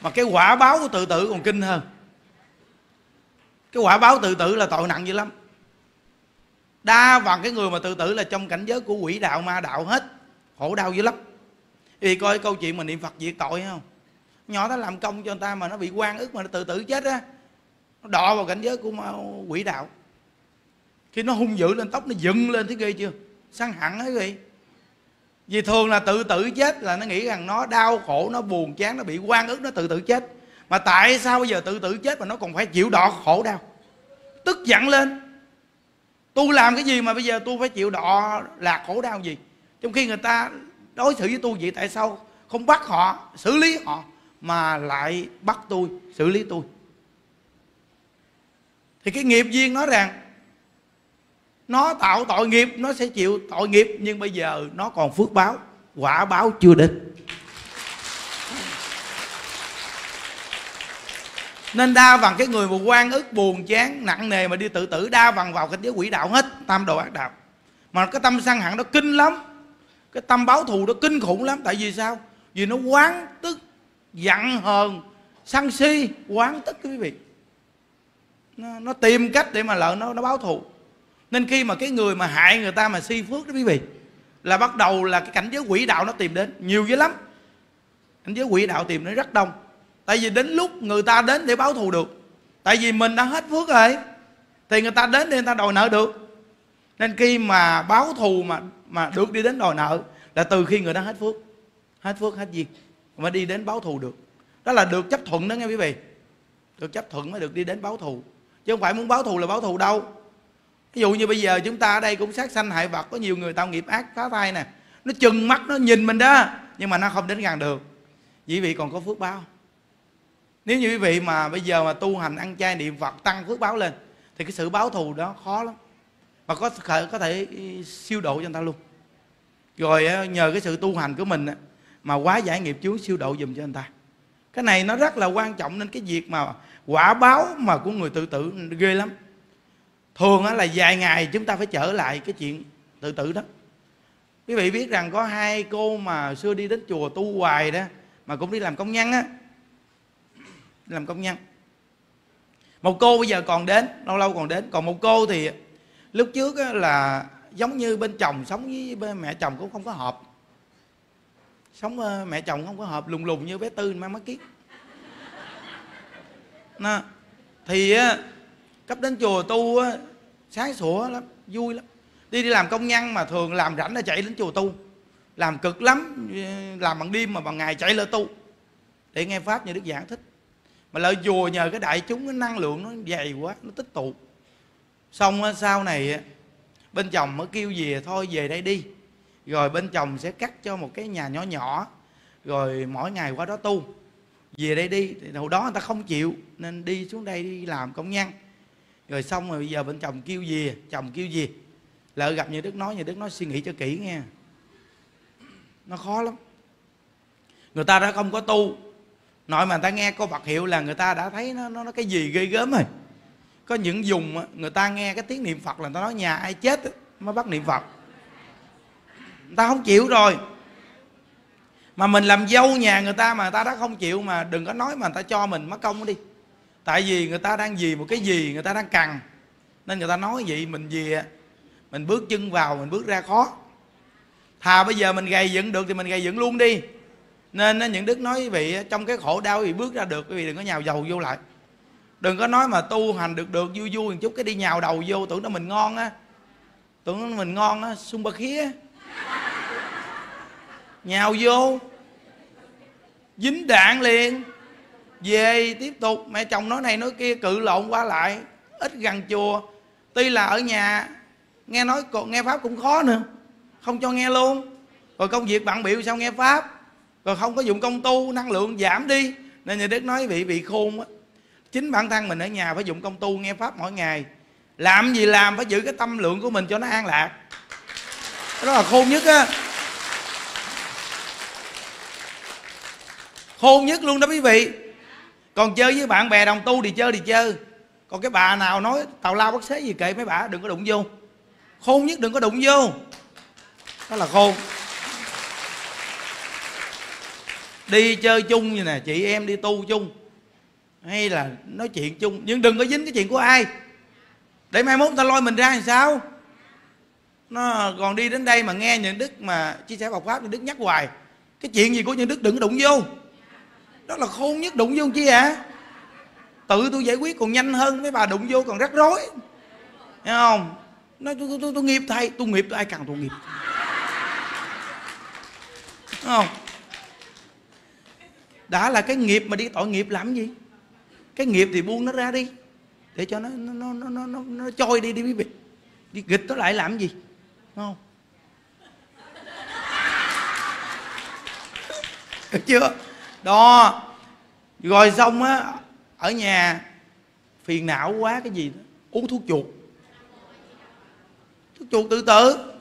Mà cái quả báo của tự tử còn kinh hơn. Cái quả báo tự tử là tội nặng dữ lắm. Đa phần cái người mà tự tử là trong cảnh giới của quỷ đạo ma đạo hết. Khổ đau dữ lắm. Vì coi câu chuyện mà niệm phật diệt tội không? Nhỏ nó làm công cho người ta mà nó bị quan ức mà nó tự tử chết á. Nó đọ vào cảnh giới của quỷ đạo khi nó hung dữ lên tóc, nó dựng lên thấy ghê chưa? Sang hẳn ấy vậy vì thường là tự tử chết là nó nghĩ rằng nó đau khổ, nó buồn chán, nó bị quan ức, nó tự tử chết. Mà tại sao bây giờ tự tử chết mà nó còn phải chịu đọ khổ đau? Tức giận lên. Tôi làm cái gì mà bây giờ tôi phải chịu đọ là khổ đau gì? Trong khi người ta đối xử với tôi vậy, tại sao không bắt họ, xử lý họ mà lại bắt tôi xử lý tôi? Thì cái nghiệp duyên nói rằng nó tạo tội nghiệp nó sẽ chịu tội nghiệp nhưng bây giờ nó còn phước báo quả báo chưa đến. Nên đa phần cái người mà quan ức buồn chán nặng nề mà đi tự tử đa phần vào cái giới quỷ đạo hết tam đồ ác đạo. Mà cái tâm sân hận nó kinh lắm cái tâm báo thù nó kinh khủng lắm. Tại vì sao? Vì nó quán tức giận hờn sân si quán tức quý vị. Nó, nó tìm cách để mà lợn nó nó báo thù nên khi mà cái người mà hại người ta mà si phước đó quý vị, là bắt đầu là cái cảnh giới quỷ đạo nó tìm đến. Nhiều dữ lắm. Cảnh giới quỷ đạo tìm đến rất đông. Tại vì đến lúc người ta đến để báo thù được, tại vì mình đã hết phước rồi, thì người ta đến để người ta đòi nợ được. Nên khi mà báo thù mà mà được đi đến đòi nợ, là từ khi người đó hết phước. Hết phước, hết duyên. Mà đi đến báo thù được. Đó là được chấp thuận đó nghe quý vị. Được chấp thuận mới được đi đến báo thù. Chứ không phải muốn báo thù là báo thù đâu ví dụ như bây giờ chúng ta ở đây cũng sát sanh hại vật, có nhiều người tạo nghiệp ác, phá thai nè. Nó chừng mắt, nó nhìn mình đó, nhưng mà nó không đến gần được. Quý vị còn có phước báo. Nếu như quý vị mà bây giờ mà tu hành, ăn chay niệm phật, tăng phước báo lên, thì cái sự báo thù đó khó lắm. Mà có thể có thể ừ, siêu độ cho người ta luôn. Rồi nhờ cái sự tu hành của mình mà quá giải nghiệp chướng, siêu độ dùm cho người ta. Cái này nó rất là quan trọng, nên cái việc mà quả báo mà của người tự tử, ghê lắm thường là vài ngày chúng ta phải trở lại cái chuyện tự tử đó. Quý vị biết rằng có hai cô mà xưa đi đến chùa tu hoài đó, mà cũng đi làm công nhân á. Làm công nhân. Một cô bây giờ còn đến, lâu lâu còn đến. Còn một cô thì lúc trước là giống như bên chồng sống với bên mẹ chồng cũng không có hợp. Sống ờ, mẹ chồng không có hợp, lùng lùng như bé tư mang mắt kiết. Nó, thì cấp đến chùa tu á, sáng sủa lắm vui lắm. Đi đi làm công nhân mà thường làm rảnh là chạy đến chùa tu. Làm cực lắm làm bằng đêm mà bằng ngày chạy lên tu. Để nghe pháp như đức giảng thích. Mà lợi chùa nhờ cái đại chúng cái năng lượng nó dày quá nó tích tụ. Xong sau này bên chồng mới kêu về thôi về đây đi. Rồi bên chồng sẽ cắt cho một cái nhà nhỏ nhỏ. Rồi mỗi ngày qua đó tu. Về đây đi thì hồi đó người ta không chịu nên đi xuống đây đi làm công nhân rồi xong rồi bây giờ bên chồng kêu gì? Chồng kêu gì? Lỡ gặp như đức nói như đức nói suy nghĩ cho kỹ nghe. Nó khó lắm. Người ta đã không có tu. Nội mà người ta nghe có Phật hiệu là người ta đã thấy nó nó, nó cái gì ghê gớm rồi. Có những dùng người ta nghe cái tiếng niệm Phật là người ta nói nhà ai chết mới bắt niệm Phật. Người ta không chịu rồi. Mà mình làm dâu nhà người ta mà người ta đã không chịu mà đừng có nói mà người ta cho mình mất công đi tại vì người ta đang gì một cái gì người ta đang cần. Nên người ta nói vậy, mình gì mình bước chân vào, mình bước ra khó. Thà bây giờ mình gầy dựng được thì mình gầy dựng luôn đi. Nên những đức nói quý vị trong cái khổ đau thì bước ra được, quý vị đừng có nhào dầu vô lại. Đừng có nói mà tu hành được được, vui vui một chút, cái đi nhào đầu vô, tưởng nó mình ngon á. Tưởng nó mình ngon á, sung ba khía. Nhào vô. Dính đạn liền về tiếp tục, mẹ chồng nói này nói kia, cự lộn qua lại, ít gần chùa. Tuy là ở nhà, nghe nói nghe pháp cũng khó nữa, không cho nghe luôn. Rồi công việc bạn biểu sao nghe pháp? Rồi không có dụng công tu, năng lượng giảm đi. Nên nhà đức nói bị bị khôn á. Chính bản thân mình ở nhà phải dụng công tu, nghe pháp mỗi ngày. Làm gì làm phải giữ cái tâm lượng của mình cho nó an lạc. Đó là khôn nhất á. Khôn nhất luôn đó quý vị còn chơi với bạn bè đồng tu thì chơi thì chơi. Còn cái bà nào nói, tào lao bất xế gì kệ mấy bà, đừng có đụng vô. Khôn nhất đừng có đụng vô. Đó là khôn. Đi chơi chung như nè, chị em đi tu chung. Hay là nói chuyện chung. Nhưng đừng có dính cái chuyện của ai. Để mai mốt ta lôi mình ra làm sao? Nó còn đi đến đây mà nghe những đức mà chia sẻ bọc pháp những đức nhắc hoài. Cái chuyện gì của những đức đừng có đụng vô đó là khôn nhất đụng vô chi ạ à? tự tôi giải quyết còn nhanh hơn mấy bà đụng vô còn rắc rối. Thấy không? Nói tôi, tôi, tôi, tôi nghiệp thầy. Tôi nghiệp tôi ai cần tôi nghiệp. Thấy không? Đã là cái nghiệp mà đi tội nghiệp làm gì? Cái nghiệp thì buông nó ra đi. Để cho nó nó nó nó nó, nó trôi đi đi quý vị. Đi nghịch nó lại làm gì? Đúng không? Được chưa? Đó. Rồi xong á, ở nhà, phiền não quá, cái gì đó, uống thuốc chuột. Thuốc chuột tự tử.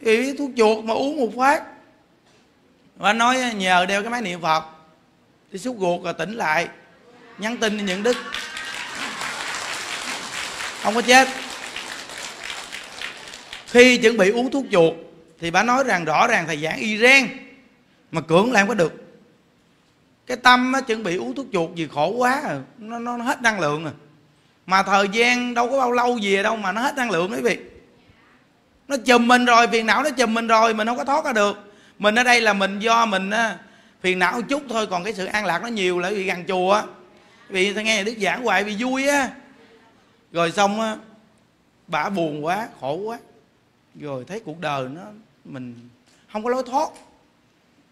Thì thuốc chuột mà uống một phát và nói nhờ đeo cái máy niệm phật thì xúc ruột rồi tỉnh lại, nhắn tin cho những đức. Không có chết. Khi chuẩn bị uống thuốc chuột, thì bà nói rằng rõ ràng thầy giảng y ren mà cưỡng làm có được. Cái tâm á, chuẩn bị uống thuốc chuột gì khổ quá à. nó, nó, nó hết năng lượng rồi mà thời gian đâu có bao lâu gì đâu mà nó hết năng lượng quý vị. Nó chùm mình rồi phiền não nó chùm mình rồi mình không có thoát ra được. Mình ở đây là mình do mình phiền não một chút thôi còn cái sự an lạc nó nhiều là vì gần chùa. Á vì nghe đức giảng hoài vì vui á. Rồi xong á bả buồn quá khổ quá. Rồi thấy cuộc đời nó mình không có lối thoát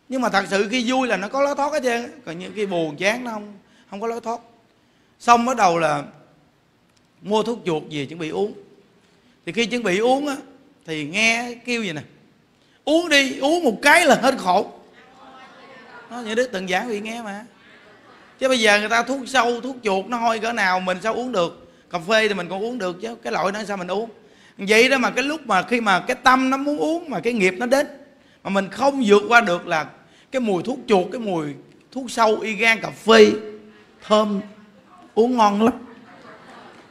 nhưng mà thật sự khi vui là nó có lối thoát hết trơn còn những khi buồn chán nó không không có lối thoát. Xong bắt đầu là mua thuốc chuột về chuẩn bị uống. Thì khi chuẩn bị uống á, thì nghe kêu gì nè. Uống đi, uống một cái là hết khổ. Nó như đức từng giảng bị nghe mà. Chứ bây giờ người ta thuốc sâu, thuốc chuột, nó hôi cỡ nào mình sao uống được? Cà phê thì mình còn uống được chứ, cái loại đó sao mình uống? Vậy đó mà cái lúc mà khi mà cái tâm nó muốn uống mà cái nghiệp nó đến, mà mình không vượt qua được là cái mùi thuốc chuột cái mùi thuốc sâu y gan cà phê thơm uống ngon lắm.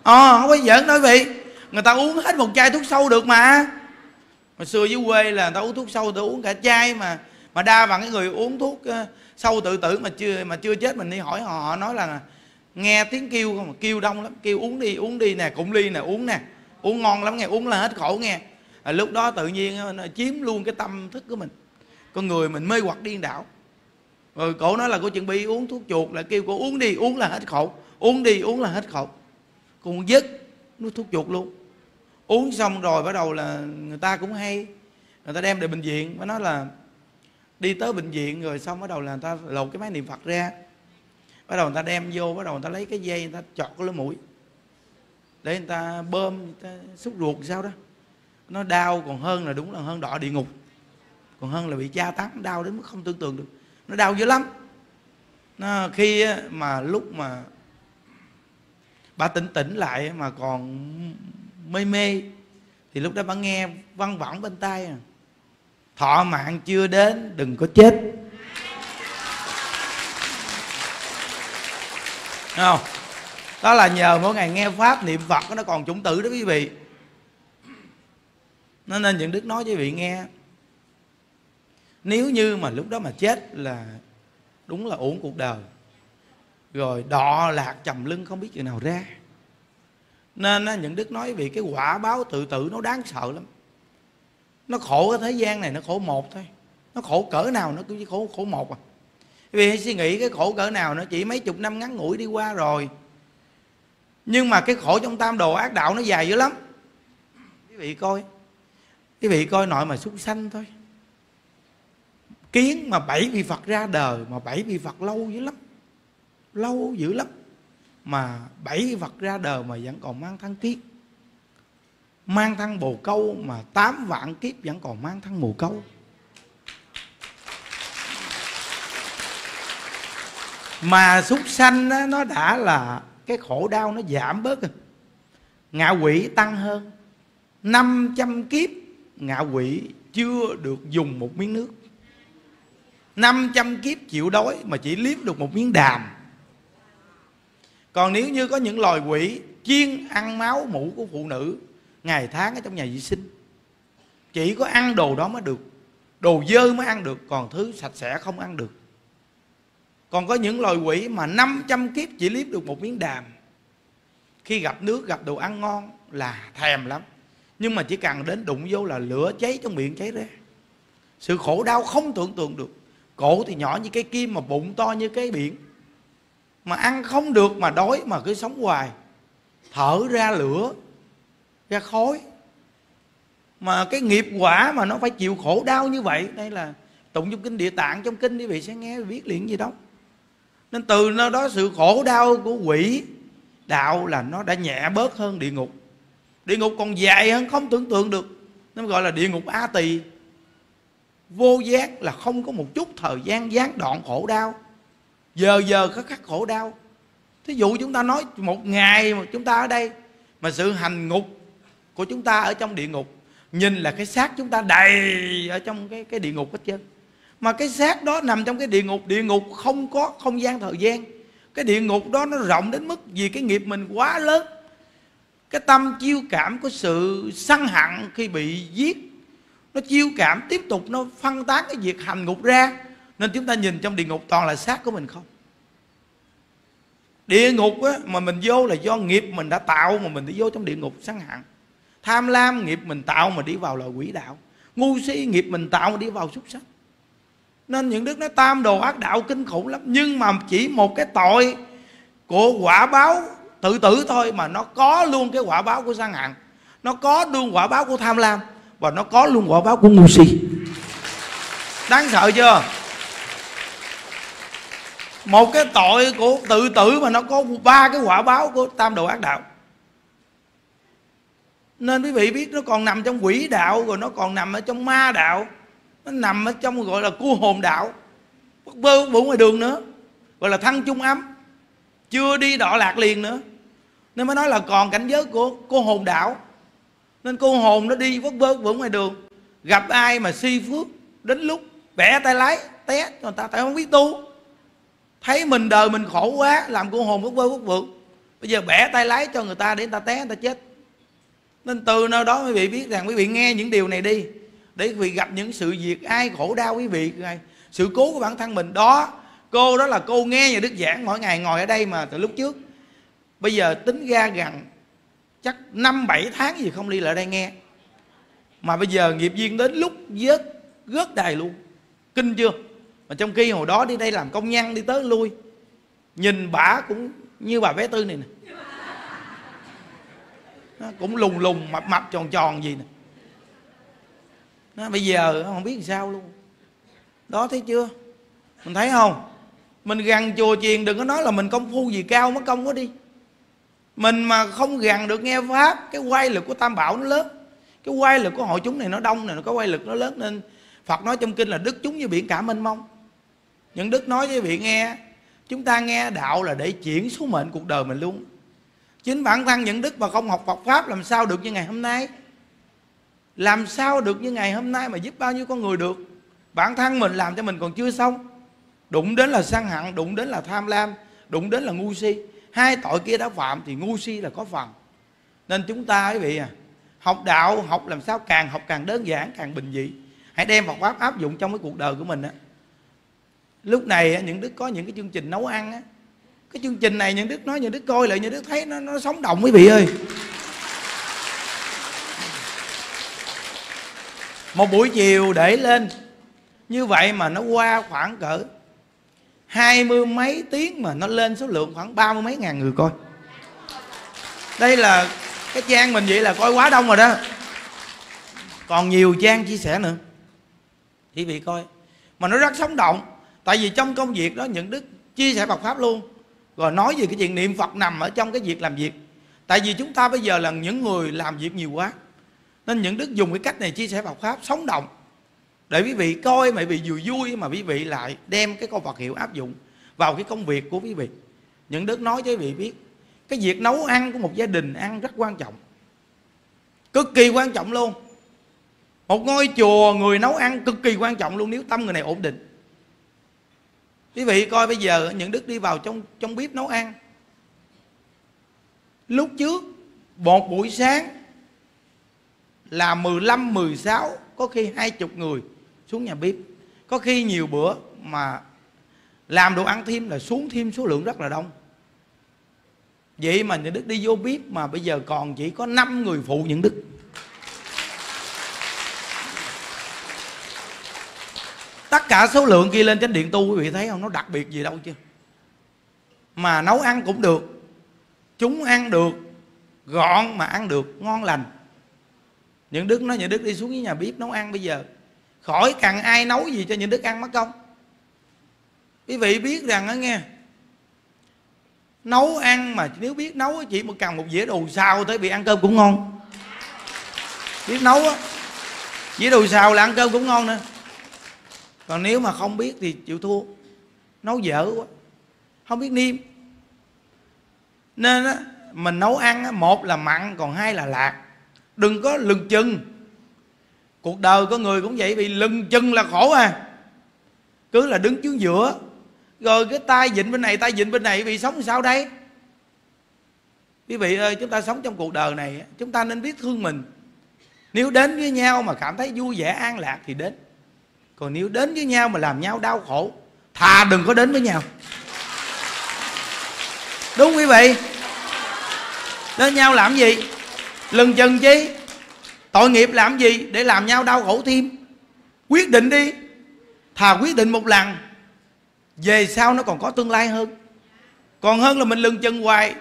Ờ à, không có giỡn nói vị. Người ta uống hết một chai thuốc sâu được mà. Hồi xưa dưới quê là người ta uống thuốc sâu ta uống cả chai mà mà đa bằng cái người uống thuốc uh, sâu tự tử mà chưa mà chưa chết. Mình đi hỏi họ họ nói là nghe tiếng kêu không kêu đông lắm. Kêu uống đi uống đi nè cũng ly nè uống nè. Uống ngon lắm nghe uống là hết khổ nghe. À, lúc đó tự nhiên ờ, nó chiếm luôn cái tâm thức của mình con người mình mê hoặc điên đảo. Rồi cổ nói là cô chuẩn bị uống thuốc chuột, là kêu cô uống đi, uống là hết khổ uống đi, uống là hết khổ còn dứt nuốt thuốc chuột luôn. Uống xong rồi bắt đầu là người ta cũng hay, người ta đem về bệnh viện, mới nói là đi tới bệnh viện rồi xong bắt đầu là người ta lột cái máy niệm phật ra. Bắt đầu người ta đem vô, bắt đầu người ta lấy cái dây, người ta chọt cái lỗ mũi. Để người ta bơm, người ta xúc ruột sao đó. Nó đau còn hơn là đúng là hơn đọa địa ngục còn hơn là bị tra tấn, đau đến mức không tưởng tượng được. Nó đau dữ lắm. Nó khi mà lúc mà bà tỉnh tỉnh lại mà còn mê mê, thì lúc đó bà nghe văng vẳng bên tai à thọ mạng chưa đến, đừng có chết. Đúng không? Đó là nhờ mỗi ngày nghe pháp, niệm phật, nó còn chủng tử đó quý vị. Nên những đức nói với quý vị nghe nếu như mà lúc đó mà chết là đúng là uổng cuộc đời. Rồi đọ lạc chầm lưng không biết chừng nào ra. Nên những đức nói vì cái quả báo tự tử nó đáng sợ lắm. Nó khổ cái thế gian này, nó khổ một thôi. Nó khổ cỡ nào nó cũng chỉ khổ khổ một à. Vì hãy suy nghĩ cái khổ cỡ nào nó chỉ mấy chục năm ngắn ngủi đi qua rồi. Nhưng mà cái khổ trong tam đồ ác đạo nó dài dữ lắm. Quý vị coi. Quý vị coi nội mà súc sanh thôi kiến mà bảy vị phật ra đời mà bảy vị phật lâu dữ lắm. Lâu dữ lắm. Mà bảy vị phật ra đời mà vẫn còn mang thân kiết mang thân bồ câu mà tám vạn kiếp vẫn còn mang thân bồ câu. Mà súc sanh đó, nó đã là cái khổ đau nó giảm bớt rồi. Ngạ quỷ tăng hơn. 500 kiếp ngạ quỷ chưa được dùng một miếng nước. 500 kiếp chịu đói mà chỉ liếm được một miếng đàm. Còn nếu như có những loài quỷ chuyên ăn máu mũ của phụ nữ, ngày tháng ở trong nhà vệ sinh, chỉ có ăn đồ đó mới được. Đồ dơ mới ăn được, còn thứ sạch sẽ không ăn được. Còn có những loài quỷ mà 500 kiếp chỉ liếm được một miếng đàm. Khi gặp nước, gặp đồ ăn ngon là thèm lắm. Nhưng mà chỉ cần đến đụng vô là lửa cháy trong miệng cháy ra. Sự khổ đau không tưởng tượng được cổ thì nhỏ như cái kim mà bụng to như cái biển. Mà ăn không được mà đói mà cứ sống hoài. Thở ra lửa, ra khói. Mà cái nghiệp quả mà nó phải chịu khổ đau như vậy, đây là tụng trong kinh địa tạng, trong kinh quý vị sẽ nghe, biết liền gì đó. Nên từ nơi đó sự khổ đau của quỷ, đạo là nó đã nhẹ bớt hơn địa ngục. Địa ngục còn dài hơn không tưởng tượng được, nó gọi là địa ngục a tỳ vô giác là không có một chút thời gian gián đoạn khổ đau. Giờ giờ có khắc khổ đau. Thí dụ chúng ta nói một ngày mà chúng ta ở đây, mà sự hành ngục của chúng ta ở trong địa ngục, nhìn là cái xác chúng ta đầy ở trong cái cái địa ngục hết trơn. Mà cái xác đó nằm trong cái địa ngục địa ngục không có không gian thời gian. Cái địa ngục đó nó rộng đến mức vì cái nghiệp mình quá lớn. Cái tâm chiêu cảm của sự sân hận khi bị giết nó chiêu cảm tiếp tục nó phân tán cái việc hành ngục ra. Nên chúng ta nhìn trong địa ngục toàn là xác của mình không? Địa ngục á, mà mình vô là do nghiệp mình đã tạo mà mình đi vô trong địa ngục sáng hạn. Tham lam nghiệp mình tạo mà đi vào là quỷ đạo. Ngu si nghiệp mình tạo mà đi vào súc sanh. Nên những đức nói tam đồ ác đạo kinh khủng lắm. Nhưng mà chỉ một cái tội của quả báo tự tử thôi mà nó có luôn cái quả báo của sang hạn. Nó có luôn quả báo của tham lam và nó có luôn quả báo của ngu si. Đáng sợ chưa? Một cái tội của tự tử mà nó có ba cái quả báo của tam đồ ác đạo. Nên quý vị biết nó còn nằm trong quỷ đạo, rồi nó còn nằm ở trong ma đạo. Nó nằm ở trong gọi là cua hồn đạo. Vơ vũ ngoài đường nữa. Gọi là thăng trung ấm. Chưa đi đọ lạc liền nữa. Nên mới nói là còn cảnh giới của cô hồn đạo nên cô hồn nó đi vất vơ vững ngoài đường. Gặp ai mà si phước, đến lúc bẻ tay lái, té cho người ta, tại không biết tu. Thấy mình đời mình khổ quá, làm cô hồn vất vơ vất vượng bây giờ bẻ tay lái cho người ta để người ta té, người ta chết. Nên từ nơi đó quý vị biết rằng quý vị nghe những điều này đi. Để quý vị gặp những sự việc ai khổ đau quý vị sự cố của bản thân mình. Đó, cô đó là cô nghe nhà đức giảng mỗi ngày ngồi ở đây mà từ lúc trước. Bây giờ tính ra rằng chắc năm, bảy tháng gì không đi lại đây nghe. Mà bây giờ nghiệp duyên đến lúc vớt, rớt đài luôn. Kinh chưa? Mà trong khi hồi đó đi đây làm công nhân, đi tới lui. Nhìn bả cũng như bà bé tư này nè. Nó cũng lùng lùng, mập mập, tròn tròn gì nè. Nó bây giờ không biết làm sao luôn. Đó thấy chưa? Mình thấy không? Mình gần chùa chiền, đừng có nói là mình công phu gì cao mất công quá đi mình mà không gần được nghe pháp, cái quay lực của tam bảo nó lớn. Cái quay lực của hội chúng này nó đông này nó có quay lực nó lớn nên phật nói trong kinh là đức chúng như biển cả mênh mông. Những đức nói với vị nghe, chúng ta nghe đạo là để chuyển số mệnh cuộc đời mình luôn. Chính bản thân những đức mà không học Phật pháp làm sao được như ngày hôm nay? Làm sao được như ngày hôm nay mà giúp bao nhiêu con người được? Bản thân mình làm cho mình còn chưa xong. Đụng đến là săn hận, đụng đến là tham lam, đụng đến là ngu si hai tội kia đã phạm thì ngu si là có phần. Nên chúng ta, quý vị à học đạo, học làm sao càng học càng đơn giản, càng bình dị. Hãy đem Phật pháp áp dụng trong cái cuộc đời của mình á. Lúc này những đức có những cái chương trình nấu ăn á. Cái chương trình này những đức nói, những đức coi lại, những đức thấy nó nó sống động, quý vị ơi. Một buổi chiều để lên. Như vậy mà nó qua khoảng cỡ hai mươi mấy tiếng mà nó lên số lượng khoảng ba mươi mấy ngàn người coi. Đây là cái trang mình vậy là coi quá đông rồi đó. Còn nhiều trang chia sẻ nữa. Quý vị coi. Mà nó rất sống động. Tại vì trong công việc đó, những đức chia sẻ Phật pháp luôn. Rồi nói về cái chuyện niệm Phật nằm ở trong cái việc làm việc. Tại vì chúng ta bây giờ là những người làm việc nhiều quá. Nên những đức dùng cái cách này chia sẻ Phật pháp sống động để quý vị coi mà quý vị vừa vui mà quý vị lại đem cái câu Phật hiệu áp dụng vào cái công việc của quý vị. Những đức nói cho quý vị biết cái việc nấu ăn của một gia đình ăn rất quan trọng. Cực kỳ quan trọng luôn. Một ngôi chùa người nấu ăn cực kỳ quan trọng luôn nếu tâm người này ổn định. Quý vị coi bây giờ những đức đi vào trong trong bếp nấu ăn. Lúc trước một buổi sáng là 15, 16 có khi hai chục người xuống nhà bếp. Có khi nhiều bữa mà làm đồ ăn thêm là xuống thêm số lượng rất là đông. Vậy mà những đức đi vô bếp mà bây giờ còn chỉ có 5 người phụ những đức. Tất cả số lượng kia lên trên điện tu, quý vị thấy không? Nó đặc biệt gì đâu chứ. Mà nấu ăn cũng được, chúng ăn được, gọn mà ăn được, ngon lành. Những đức nói, những đức đi xuống với nhà bếp nấu ăn bây giờ khỏi cần ai nấu gì cho những đức ăn mất công. Quý vị biết rằng đó nghe, nấu ăn mà nếu biết nấu chỉ một cần một dĩa đồ xào tới bị ăn cơm cũng ngon. Biết nấu á, dĩa đồ xào là ăn cơm cũng ngon nữa. Còn nếu mà không biết thì chịu thua. Nấu dở quá, không biết niêm. Nên á, mình nấu ăn á, một là mặn, còn hai là lạc. Đừng có lừng chừng cuộc đời có người cũng vậy, bị lưng chân là khổ à. Cứ là đứng trước giữa, rồi cái tay dịnh bên này, tay dịnh bên này, bị sống sao đây? Quý vị ơi, chúng ta sống trong cuộc đời này, chúng ta nên biết thương mình. Nếu đến với nhau mà cảm thấy vui vẻ, an lạc thì đến. Còn nếu đến với nhau mà làm nhau đau khổ, thà đừng có đến với nhau. Đúng quý vị? Đến nhau làm gì? Lừng chừng chi? Tội nghiệp làm gì? Để làm nhau đau khổ thêm. Quyết định đi. Thà quyết định một lần, về sau nó còn có tương lai hơn. Còn hơn là mình lưng chân hoài.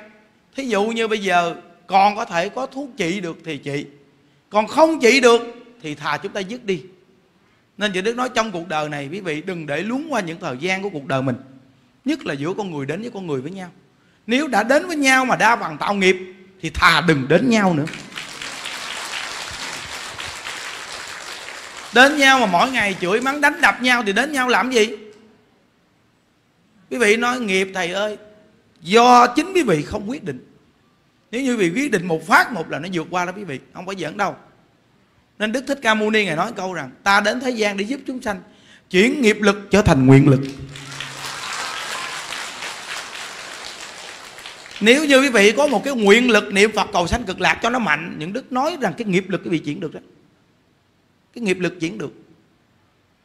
Thí dụ như bây giờ, còn có thể có thuốc trị được thì trị. Còn không trị được thì thà chúng ta dứt đi. Nên chị đức nói trong cuộc đời này, quý vị đừng để lún qua những thời gian của cuộc đời mình. Nhất là giữa con người đến với con người với nhau. Nếu đã đến với nhau mà đa bằng tạo nghiệp, thì thà đừng đến nhau nữa. Đến nhau mà mỗi ngày chửi mắng đánh đập nhau thì đến nhau làm gì? Quý vị nói, nghiệp, thầy ơi, do chính quý vị không quyết định. Nếu như quý vị quyết định một phát một là nó vượt qua đó quý vị, không phải giỡn đâu. Nên đức thích ca mâu ni ngài nói câu rằng, ta đến thế gian để giúp chúng sanh, chuyển nghiệp lực trở thành nguyện lực. Nếu như quý vị có một cái nguyện lực niệm phật cầu sanh cực lạc cho nó mạnh, những đức nói rằng cái nghiệp lực quý vị chuyển được đó cái nghiệp lực diễn được.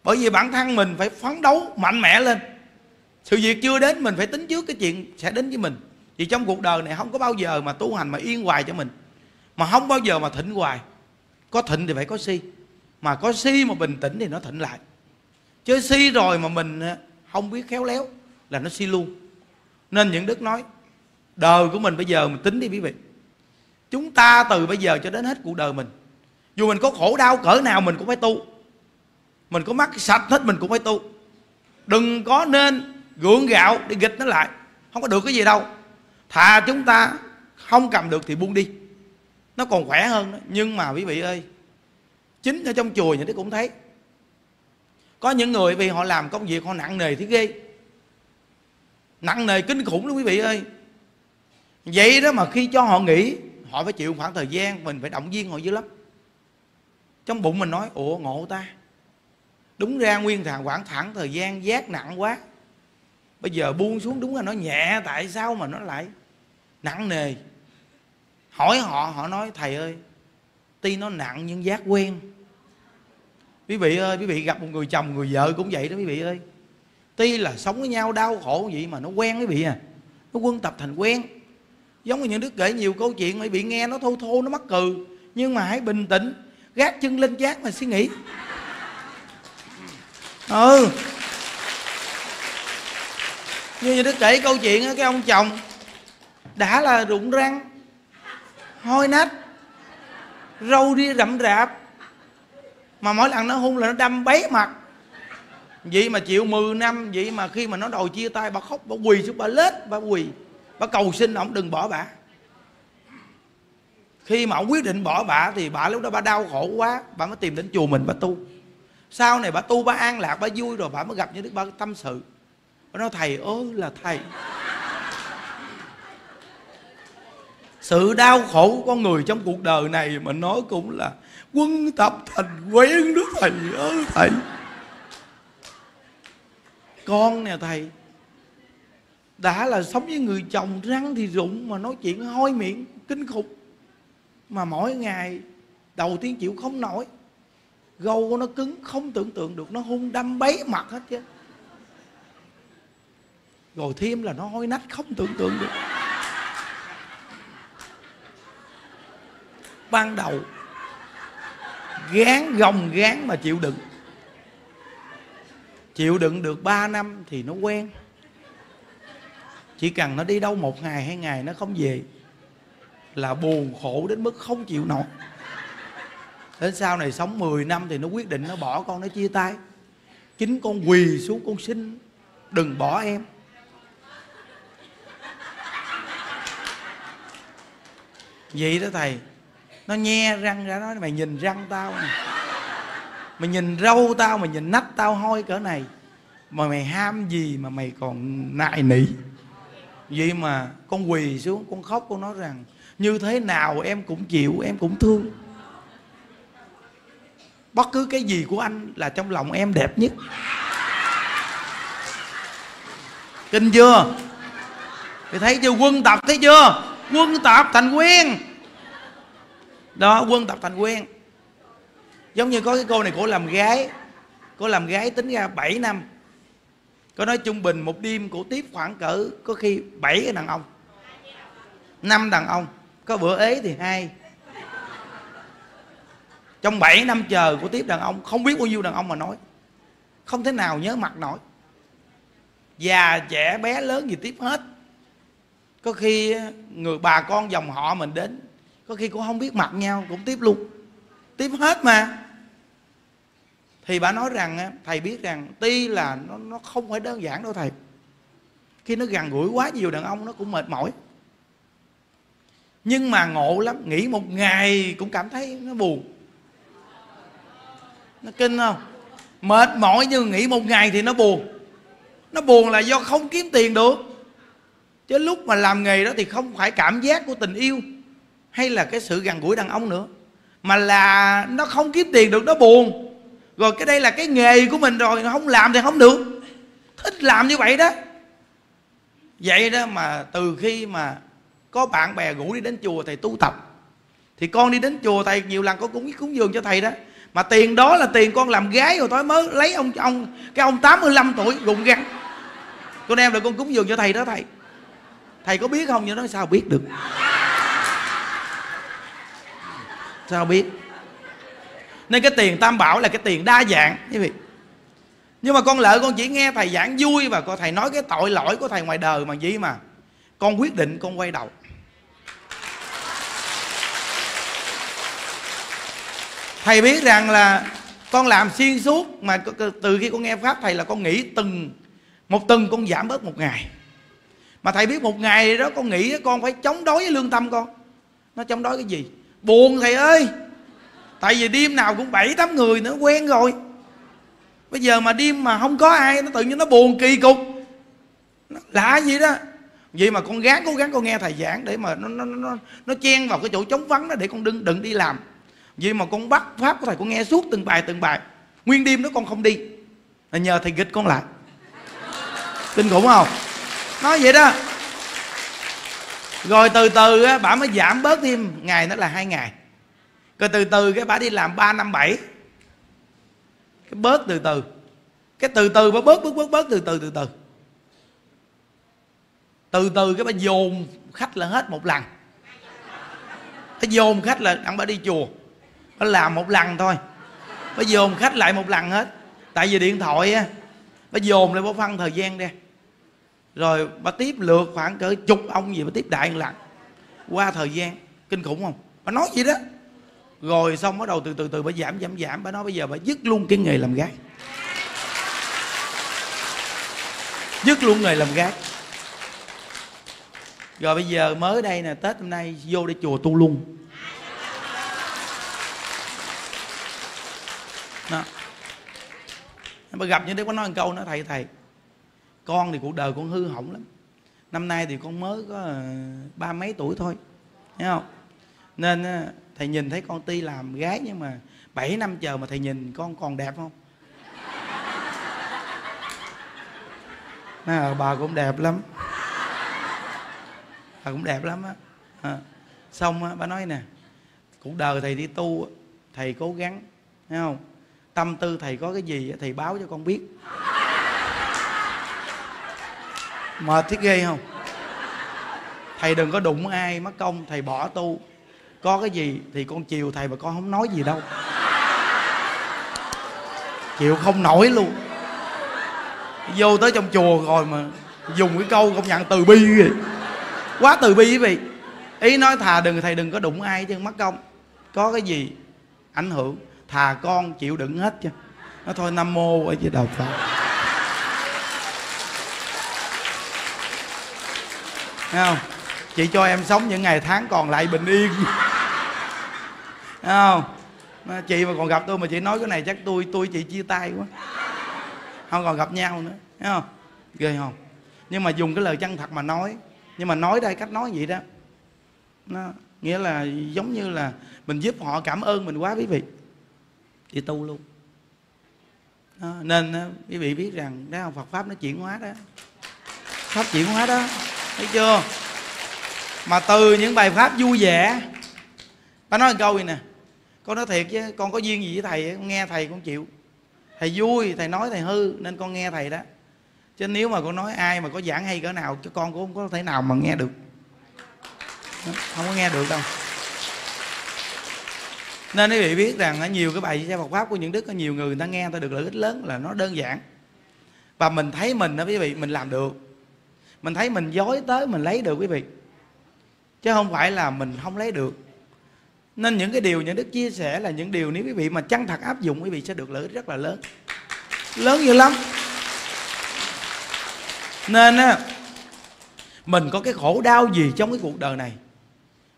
Bởi vì bản thân mình phải phấn đấu mạnh mẽ lên. Sự việc chưa đến mình phải tính trước cái chuyện sẽ đến với mình. Vì trong cuộc đời này không có bao giờ mà tu hành mà yên hoài cho mình. Mà không bao giờ mà thịnh hoài. Có thịnh thì phải có si. Mà có si mà bình tĩnh thì nó thịnh lại. Chứ si rồi mà mình à, không biết khéo léo là nó si luôn. Nên những đức nói, đời của mình bây giờ mình tính đi quý vị. Chúng ta từ bây giờ cho đến hết cuộc đời mình dù mình có khổ đau cỡ nào mình cũng phải tu. Mình có mắc sạch hết mình cũng phải tu. Đừng có nên gượng gạo để nghịch nó lại. Không có được cái gì đâu. Thà chúng ta không cầm được thì buông đi. Nó còn khỏe hơn đó. nhưng mà quý vị ơi, chính ở trong chùa những đứa cũng thấy. Có những người vì họ làm công việc họ nặng nề thì ghê. Nặng nề kinh khủng đó quý vị ơi. Vậy đó mà khi cho họ nghỉ, họ phải chịu khoảng thời gian mình phải động viên họ dữ lắm trong bụng mình nói, ủa, ngộ ta? Đúng ra nguyên thằng khoảng thẳng thời gian giác nặng quá. Bây giờ buông xuống đúng là nó nhẹ, tại sao mà nó lại nặng nề? Hỏi họ họ nói, thầy ơi, tuy nó nặng nhưng giác quen. Quý vị ơi, quý vị gặp một người chồng, người vợ cũng vậy đó quý vị ơi. Tuy là sống với nhau đau khổ vậy mà nó quen quý vị à. Nó quân tập thành quen. Giống như những đứa kể nhiều câu chuyện quý vị nghe nó thô thô, nó mắc cừ. Nhưng mà hãy bình tĩnh gác chân lên gác mà suy nghĩ. Ừ. Như như đức kể câu chuyện cái ông chồng đã là rụng răng, hôi nách, râu đi rậm rạp, mà mỗi lần nó hung là nó đâm bấy mặt. Vậy mà chịu 10 năm, vậy mà khi mà nó đòi chia tay, bà khóc, bà quỳ xuống, bà lết, bà quỳ, bà cầu xin ông đừng bỏ bà khi mà ông quyết định bỏ bà thì bà lúc đó bà đau khổ quá, bà mới tìm đến chùa mình bà tu. Sau này bà tu, bà an lạc, bà vui rồi bà mới gặp những đức bà tâm sự. Bà nói, thầy ơi là thầy. Sự đau khổ của con người trong cuộc đời này mà nói cũng là quân tập thành quen đó, thầy ơi, thầy. Con nè thầy, đã là sống với người chồng răng thì rụng mà nói chuyện hôi miệng kinh khủng mà mỗi ngày, đầu tiên chịu không nổi. Gâu của nó cứng, không tưởng tượng được, nó hung đâm bấy mặt hết chứ. Rồi thêm là nó hôi nách, không tưởng tượng được. Ban đầu, gán gồng gán mà chịu đựng. Chịu đựng được 3 năm thì nó quen. Chỉ cần nó đi đâu một ngày hai ngày nó không về là buồn khổ đến mức không chịu nổi. Đến sau này sống 10 năm thì nó quyết định nó bỏ con, nó chia tay. Chính con quỳ xuống con xin, đừng bỏ em. Vậy đó thầy, nó nhe răng ra nói, mày nhìn răng tao này. mày nhìn râu tao, mày nhìn nách tao hôi cỡ này. Mà mày ham gì mà mày còn nại nỉ vậy mà con quỳ xuống, con khóc, con nói rằng như thế nào em cũng chịu, em cũng thương. Bất cứ cái gì của anh là trong lòng em đẹp nhất. Kinh chưa? Thì thấy chưa? Quân tập thấy chưa? Quân tập thành quen. Đó, quân tập thành quen. Giống như có cái cô này, cô làm gái. Cô làm gái tính ra 7 năm. Có nói trung bình một đêm, cô tiếp khoảng cỡ có khi 7 cái đàn ông. Năm đàn ông có bữa ế thì hai. Trong 7 năm chờ của tiếp đàn ông không biết bao nhiêu đàn ông mà nói. Không thể nào nhớ mặt nổi. Già trẻ bé lớn gì tiếp hết. Có khi người bà con dòng họ mình đến có khi cũng không biết mặt nhau cũng tiếp luôn. Tiếp hết mà. Thì bà nói rằng thầy biết rằng tuy là nó, nó không phải đơn giản đâu thầy. Khi nó gần gũi quá nhiều đàn ông nó cũng mệt mỏi nhưng mà ngộ lắm nghỉ một ngày cũng cảm thấy nó buồn. Nó kinh không? Mệt mỏi nhưng nghỉ một ngày thì nó buồn. Nó buồn là do không kiếm tiền được. Chứ lúc mà làm nghề đó thì không phải cảm giác của tình yêu hay là cái sự gần gũi đàn ông nữa, mà là nó không kiếm tiền được, nó buồn. Rồi cái đây là cái nghề của mình rồi, không làm thì không được. Thích làm như vậy đó. Vậy đó mà từ khi mà có bạn bè ngủ đi đến chùa, thầy tu tập. Thì con đi đến chùa, thầy nhiều lần con cũng cúng dường cho thầy đó. Mà tiền đó là tiền con làm gái rồi, tối mới lấy ông ông, cái ông 85 tuổi gùng găng con em lại con cúng dường cho thầy đó, thầy. Thầy có biết không? Nhưng nó sao biết được? Sao biết? Nên cái tiền tam bảo là cái tiền đa dạng, quý vị. Nhưng mà con lợi con chỉ nghe thầy giảng vui và con thầy nói cái tội lỗi của thầy ngoài đời mà gì mà, con quyết định con quay đầu. Thầy biết rằng là con làm xuyên suốt mà từ khi con nghe pháp, thầy là con nghĩ từng, một tuần con giảm bớt một ngày. Mà thầy biết một ngày đó con nghĩ con phải chống đối với lương tâm con. Nó chống đối cái gì? Buồn thầy ơi! Tại vì đêm nào cũng bảy tám người nữa, quen rồi. Bây giờ mà đêm mà không có ai, nó tự nhiên nó buồn kỳ cục. Nó lạ gì đó. Vậy mà con gắng cố gắng con nghe thầy giảng để mà nó nó nó nó chen vào cái chỗ chống vắng đó để con đừng đừng đi làm vậy mà con bắt pháp của thầy con nghe suốt từng bài từng bài. Nguyên đêm đó con không đi. Là nhờ thầy gịch con lại. Kinh khủng không? Nói vậy đó. Rồi từ từ á, bà mới giảm bớt thêm. Ngày nó là hai ngày. Rồi từ từ cái bà đi làm ba năm bảy. Cái bớt từ từ. Cái từ từ bà bớt bớt bớt bớt từ từ từ từ. Từ từ cái bà dồn khách là hết một lần. Cái dồn khách là đặng bà đi chùa nó làm một lần thôi. Nó dồn khách lại một lần hết. Tại vì điện thoại á, nó dồn lại bỏ phân thời gian đi rồi bà tiếp lượt khoảng cỡ chục ông gì bà tiếp đại một lần. Qua thời gian, kinh khủng không? Bà nói gì đó. Rồi xong bắt đầu từ từ từ bà giảm giảm giảm. Bà nói bây giờ bà dứt luôn cái nghề làm gái. Dứt luôn nghề làm gái. Rồi bây giờ mới đây nè, tết hôm nay vô để chùa tu luôn đó. Mà gặp như thế có nói một câu nữa thầy thầy con thì cuộc đời con hư hỏng lắm. Năm nay thì con mới có ờ, ba mấy tuổi thôi. Thấy không? Nên ờ, thầy nhìn thấy con ti làm gái nhưng mà 7 năm chờ mà thầy nhìn con còn đẹp không? À, bà cũng đẹp lắm. Bà cũng đẹp lắm á. À. xong á bà nói nè cuộc đời thầy đi tu thầy cố gắng. Thấy không? Tâm tư thầy có cái gì thầy báo cho con biết. Mệt thiết ghê không? Thầy đừng có đụng ai mất công, thầy bỏ tu. Có cái gì thì con chiều thầy mà con không nói gì đâu. Chịu không nổi luôn. Vô tới trong chùa rồi mà dùng cái câu công nhận từ bi vậy. Quá từ bi quý vị ý nói thà đừng, thầy đừng có đụng ai chứ mất công. Có cái gì ảnh hưởng? Thà con chịu đựng hết chứ. Nó thôi, nam mô ở trên đầu phật. Thấy không? Chị cho em sống những ngày tháng còn lại bình yên. Thấy không? Chị mà còn gặp tôi mà chị nói cái này chắc tôi tôi chị chia tay quá. Không còn gặp nhau nữa. Thấy không? Ghê không? Nhưng mà dùng cái lời chân thật mà nói. Nhưng mà nói đây, cách nói vậy đó. Nó nghĩa là giống như là mình giúp họ cảm ơn mình quá quý vị đi tu luôn. Đó, nên ờ, quý vị biết rằng đó Phật pháp nó chuyển hóa đó. Pháp chuyển hóa đó thấy chưa? Mà từ những bài pháp vui vẻ ta nói một câu gì nè? Con nói thiệt chứ con có duyên gì với thầy con nghe thầy con chịu. Thầy vui thầy nói thầy hư nên con nghe thầy đó. Chứ nếu mà con nói ai mà có giảng hay cỡ nào cho con cũng không có thể nào mà nghe được. Không có nghe được đâu nên quý vị biết rằng ở nhiều cái bài chia Phật pháp của những đức có nhiều người người ta nghe, người ta được lợi ích lớn là nó đơn giản. Và mình thấy mình đó quý vị, mình làm được. Mình thấy mình dối tới mình lấy được, quý vị. Chứ không phải là mình không lấy được. Nên những cái điều những đức chia sẻ là những điều nếu quý vị mà chân thật áp dụng, quý vị sẽ được lợi ích rất là lớn. Lớn dữ lắm. Nên á, mình có cái khổ đau gì trong cái cuộc đời này?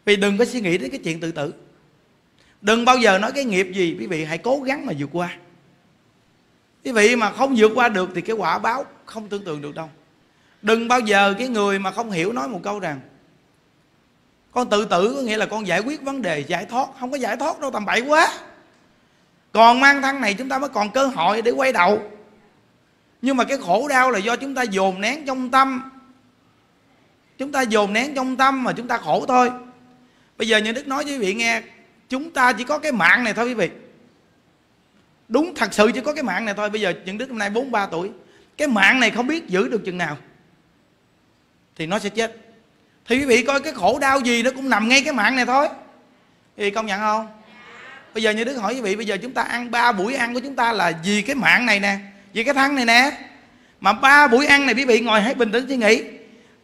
Vì đừng có suy nghĩ đến cái chuyện tự tử đừng bao giờ nói cái nghiệp gì. Quý vị hãy cố gắng mà vượt qua. Quý vị mà không vượt qua được thì cái quả báo không tưởng tượng được đâu. Đừng bao giờ cái người mà không hiểu nói một câu rằng, con tự tử có nghĩa là con giải quyết vấn đề, giải thoát. Không có giải thoát đâu, tầm bậy quá. Còn mang thân này chúng ta mới còn cơ hội để quay đầu. Nhưng mà cái khổ đau là do chúng ta dồn nén trong tâm. Chúng ta dồn nén trong tâm mà chúng ta khổ thôi. Bây giờ như đức nói với quý vị nghe chúng ta chỉ có cái mạng này thôi quý vị. Đúng thật sự chỉ có cái mạng này thôi. Bây giờ những đứa hôm nay 43 tuổi, cái mạng này không biết giữ được chừng nào thì nó sẽ chết. Thì quý vị coi cái khổ đau gì nó cũng nằm ngay cái mạng này thôi. Quý vị công nhận không? Bây giờ như đức hỏi quý vị, bây giờ chúng ta ăn ba buổi ăn của chúng ta là vì cái mạng này nè, vì cái thân này nè. Mà ba buổi ăn này quý vị ngồi hãy bình tĩnh suy nghĩ.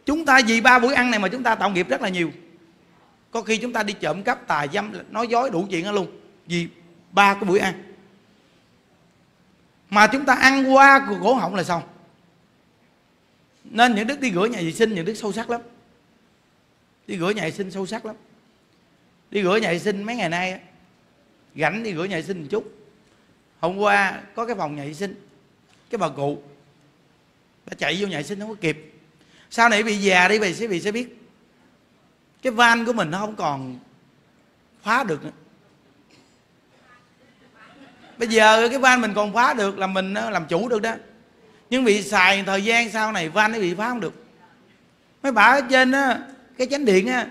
Chúng ta vì ba buổi ăn này mà chúng ta tạo nghiệp rất là nhiều có khi chúng ta đi trộm cắp tà dâm nói dối đủ chuyện đó luôn. Vì ba cái buổi ăn. Mà chúng ta ăn qua cổ họng là xong. Nên những đức đi rửa nhà vệ sinh, những đức sâu sắc lắm. Đi rửa nhà vệ sinh sâu sắc lắm. Đi rửa nhà vệ sinh mấy ngày nay rảnh đi rửa nhà vệ sinh một chút. Hôm qua có cái phòng nhà vệ sinh, cái bà cụ bà chạy vô nhà vệ sinh không có kịp. Sau này bị già đi, bà sẽ bị, sẽ biết cái van của mình nó không còn khóa được nữa. Bây giờ cái van mình còn phá được là mình ờ, làm chủ được đó. Nhưng bị xài thời gian sau này van nó bị phá không được. Mấy bà ở trên á, cái chánh điện á,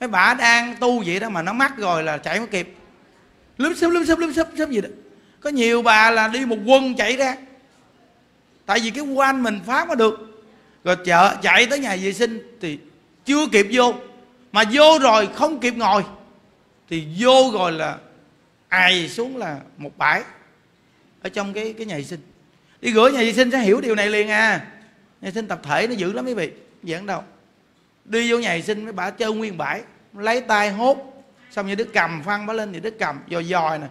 mấy bà đang tu vậy đó mà nó mắc rồi là chạy không kịp. Lúm xúm lúm xúm lúm xúm xúm gì đó. Có nhiều bà là đi một quân chạy ra. Tại vì cái quan mình phá mà được. Rồi chợ, chạy tới nhà vệ sinh thì chưa kịp vô, mà vô rồi không kịp ngồi, thì vô rồi là ai xuống là một bãi ở trong cái cái nhà vệ sinh. Đi gửi nhà vệ sinh sẽ hiểu điều này liền à. Nhà vệ sinh tập thể nó dữ lắm quý vị giảng đâu. Đi vô nhà vệ sinh mấy bà chơi nguyên bãi, lấy tay hốt, xong như đứa cầm phăng bá lên thì đứa cầm dò dòi nè.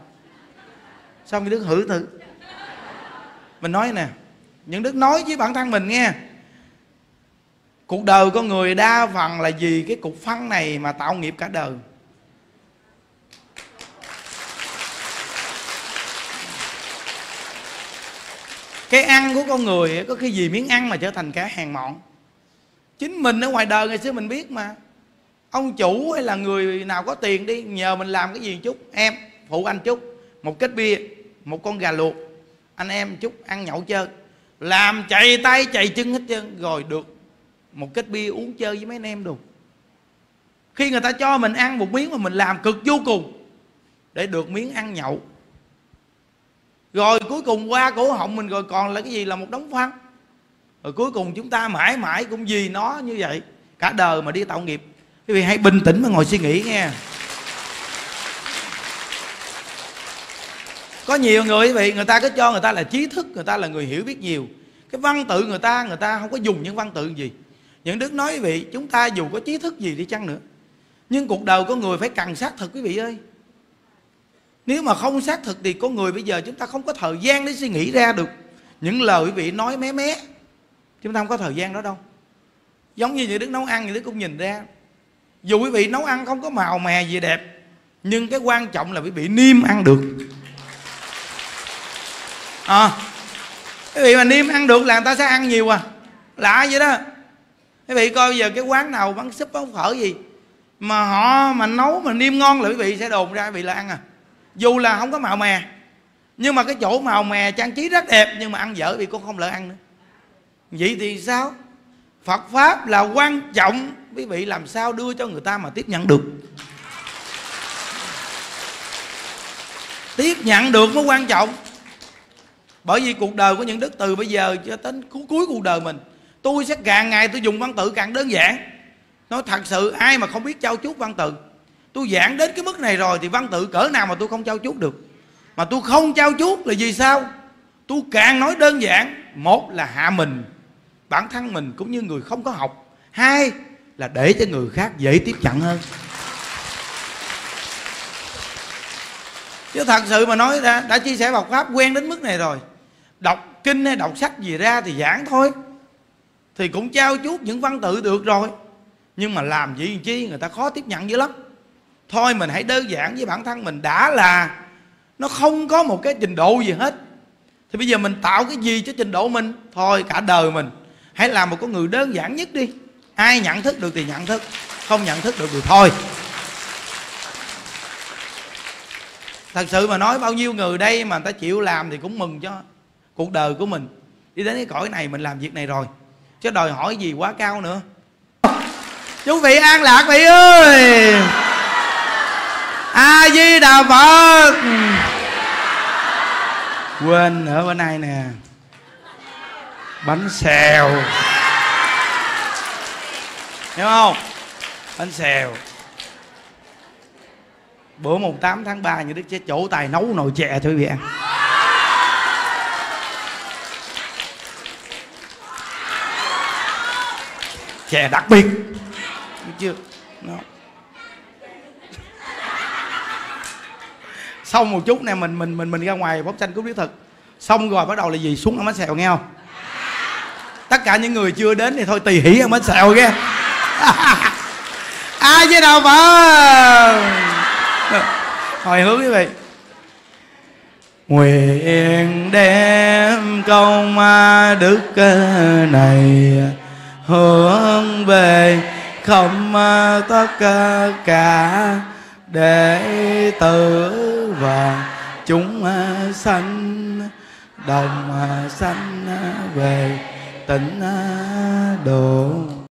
Xong như đứa hử thử. Mình nói nè, những đứa nói với bản thân mình nghe cuộc đời con người đa phần là vì cái cục phân này mà tạo nghiệp cả đời. Cái ăn của con người có khi gì miếng ăn mà trở thành cả hàng mọn? Chính mình ở ngoài đời ngày xưa mình biết mà. Ông chủ hay là người nào có tiền đi, nhờ mình làm cái gì chút, em, phụ anh chút. Một kết bia, một con gà luộc. Anh em chút, ăn nhậu chơi. Làm chạy tay, chạy chân hết trơn, rồi được một kết bia uống chơi với mấy anh em được khi người ta cho mình ăn một miếng mà mình làm cực vô cùng, để được miếng ăn nhậu. Rồi cuối cùng qua cổ họng mình rồi còn là cái gì? Là một đống phân rồi cuối cùng chúng ta mãi mãi cũng vì nó như vậy. Cả đời mà đi tạo nghiệp. Quý vị hãy bình tĩnh mà ngồi suy nghĩ nghe có nhiều người quý vị, người ta cứ cho người ta là trí thức, người ta là người hiểu biết nhiều. Cái văn tự người ta người ta không có dùng những văn tự gì những đức nói quý vị chúng ta dù có trí thức gì đi chăng nữa nhưng cuộc đời của người phải cần xác thực quý vị ơi. Nếu mà không xác thực thì có người bây giờ chúng ta không có thời gian để suy nghĩ ra được những lời quý vị nói mé mé. Chúng ta không có thời gian đó đâu. Giống như những đức nấu ăn những đức cũng nhìn ra. Dù quý vị nấu ăn không có màu mè gì đẹp nhưng cái quan trọng là quý vị niêm ăn được. À, quý vị mà niêm ăn được là người ta sẽ ăn nhiều à. Lạ vậy đó quý vị coi giờ cái quán nào bán súp bán phở gì mà họ mà nấu mà niêm ngon là quý vị sẽ đồn ra, quý vị là ăn à. Dù là không có màu mè, nhưng mà cái chỗ màu mè trang trí rất đẹp, nhưng mà ăn dở vì con không lỡ ăn nữa. Vậy thì sao? Phật pháp là quan trọng, quý vị làm sao đưa cho người ta mà tiếp nhận được? Tiếp nhận được mới quan trọng. Bởi vì cuộc đời của những đức từ bây giờ cho đến cuối cuối cuộc đời mình tôi sẽ càng ngày tôi dùng văn tự càng đơn giản. Nói thật sự, ai mà không biết trao chuốt văn tự? Tôi giảng đến cái mức này rồi thì văn tự cỡ nào mà tôi không trao chuốt được? Mà tôi không trao chuốt là vì sao? Tôi càng nói đơn giản, một là hạ mình, bản thân mình cũng như người không có học. Hai là để cho người khác dễ tiếp cận hơn. Chứ thật sự mà nói ra, đã chia sẻ học pháp quen đến mức này rồi. Đọc kinh hay đọc sách gì ra thì giảng thôi thì cũng trao chuốt những văn tự được rồi. Nhưng mà làm gì chi, người ta khó tiếp nhận dữ lắm. Thôi mình hãy đơn giản với bản thân mình, đã là nó không có một cái trình độ gì hết. Thì bây giờ mình tạo cái gì cho trình độ mình? Thôi cả đời mình, hãy làm một con người đơn giản nhất đi. Ai nhận thức được thì nhận thức, không nhận thức được thì thôi. Thật sự mà nói bao nhiêu người đây mà người ta chịu làm thì cũng mừng cho cuộc đời của mình. Đi đến cái cõi này mình làm việc này rồi chứ đòi hỏi gì quá cao nữa. Chú vị an lạc vị ơi! A di đà phật! Quên, ở bên này nè. Bánh xèo. Hiểu không? Bánh xèo. Bữa mùng 8 tháng 3 như đức sẽ chỗ tài nấu nồi chè cho quý vị ăn chè đặc biệt. Biết chưa? Đó. xong một chút nè, mình mình mình mình ra ngoài bóc tranh cứu lý thực xong rồi bắt đầu là gì xuống ăn bánh xèo nghe không? Tất cả những người chưa đến thì thôi tùy hỉ ăn bánh xèo ghê ai với đâu phải hồi hướng quý vị. Nguyện đem công đức ờ, này hướng về, không tất cả để tử và chúng sanh đồng sanh về tịnh độ.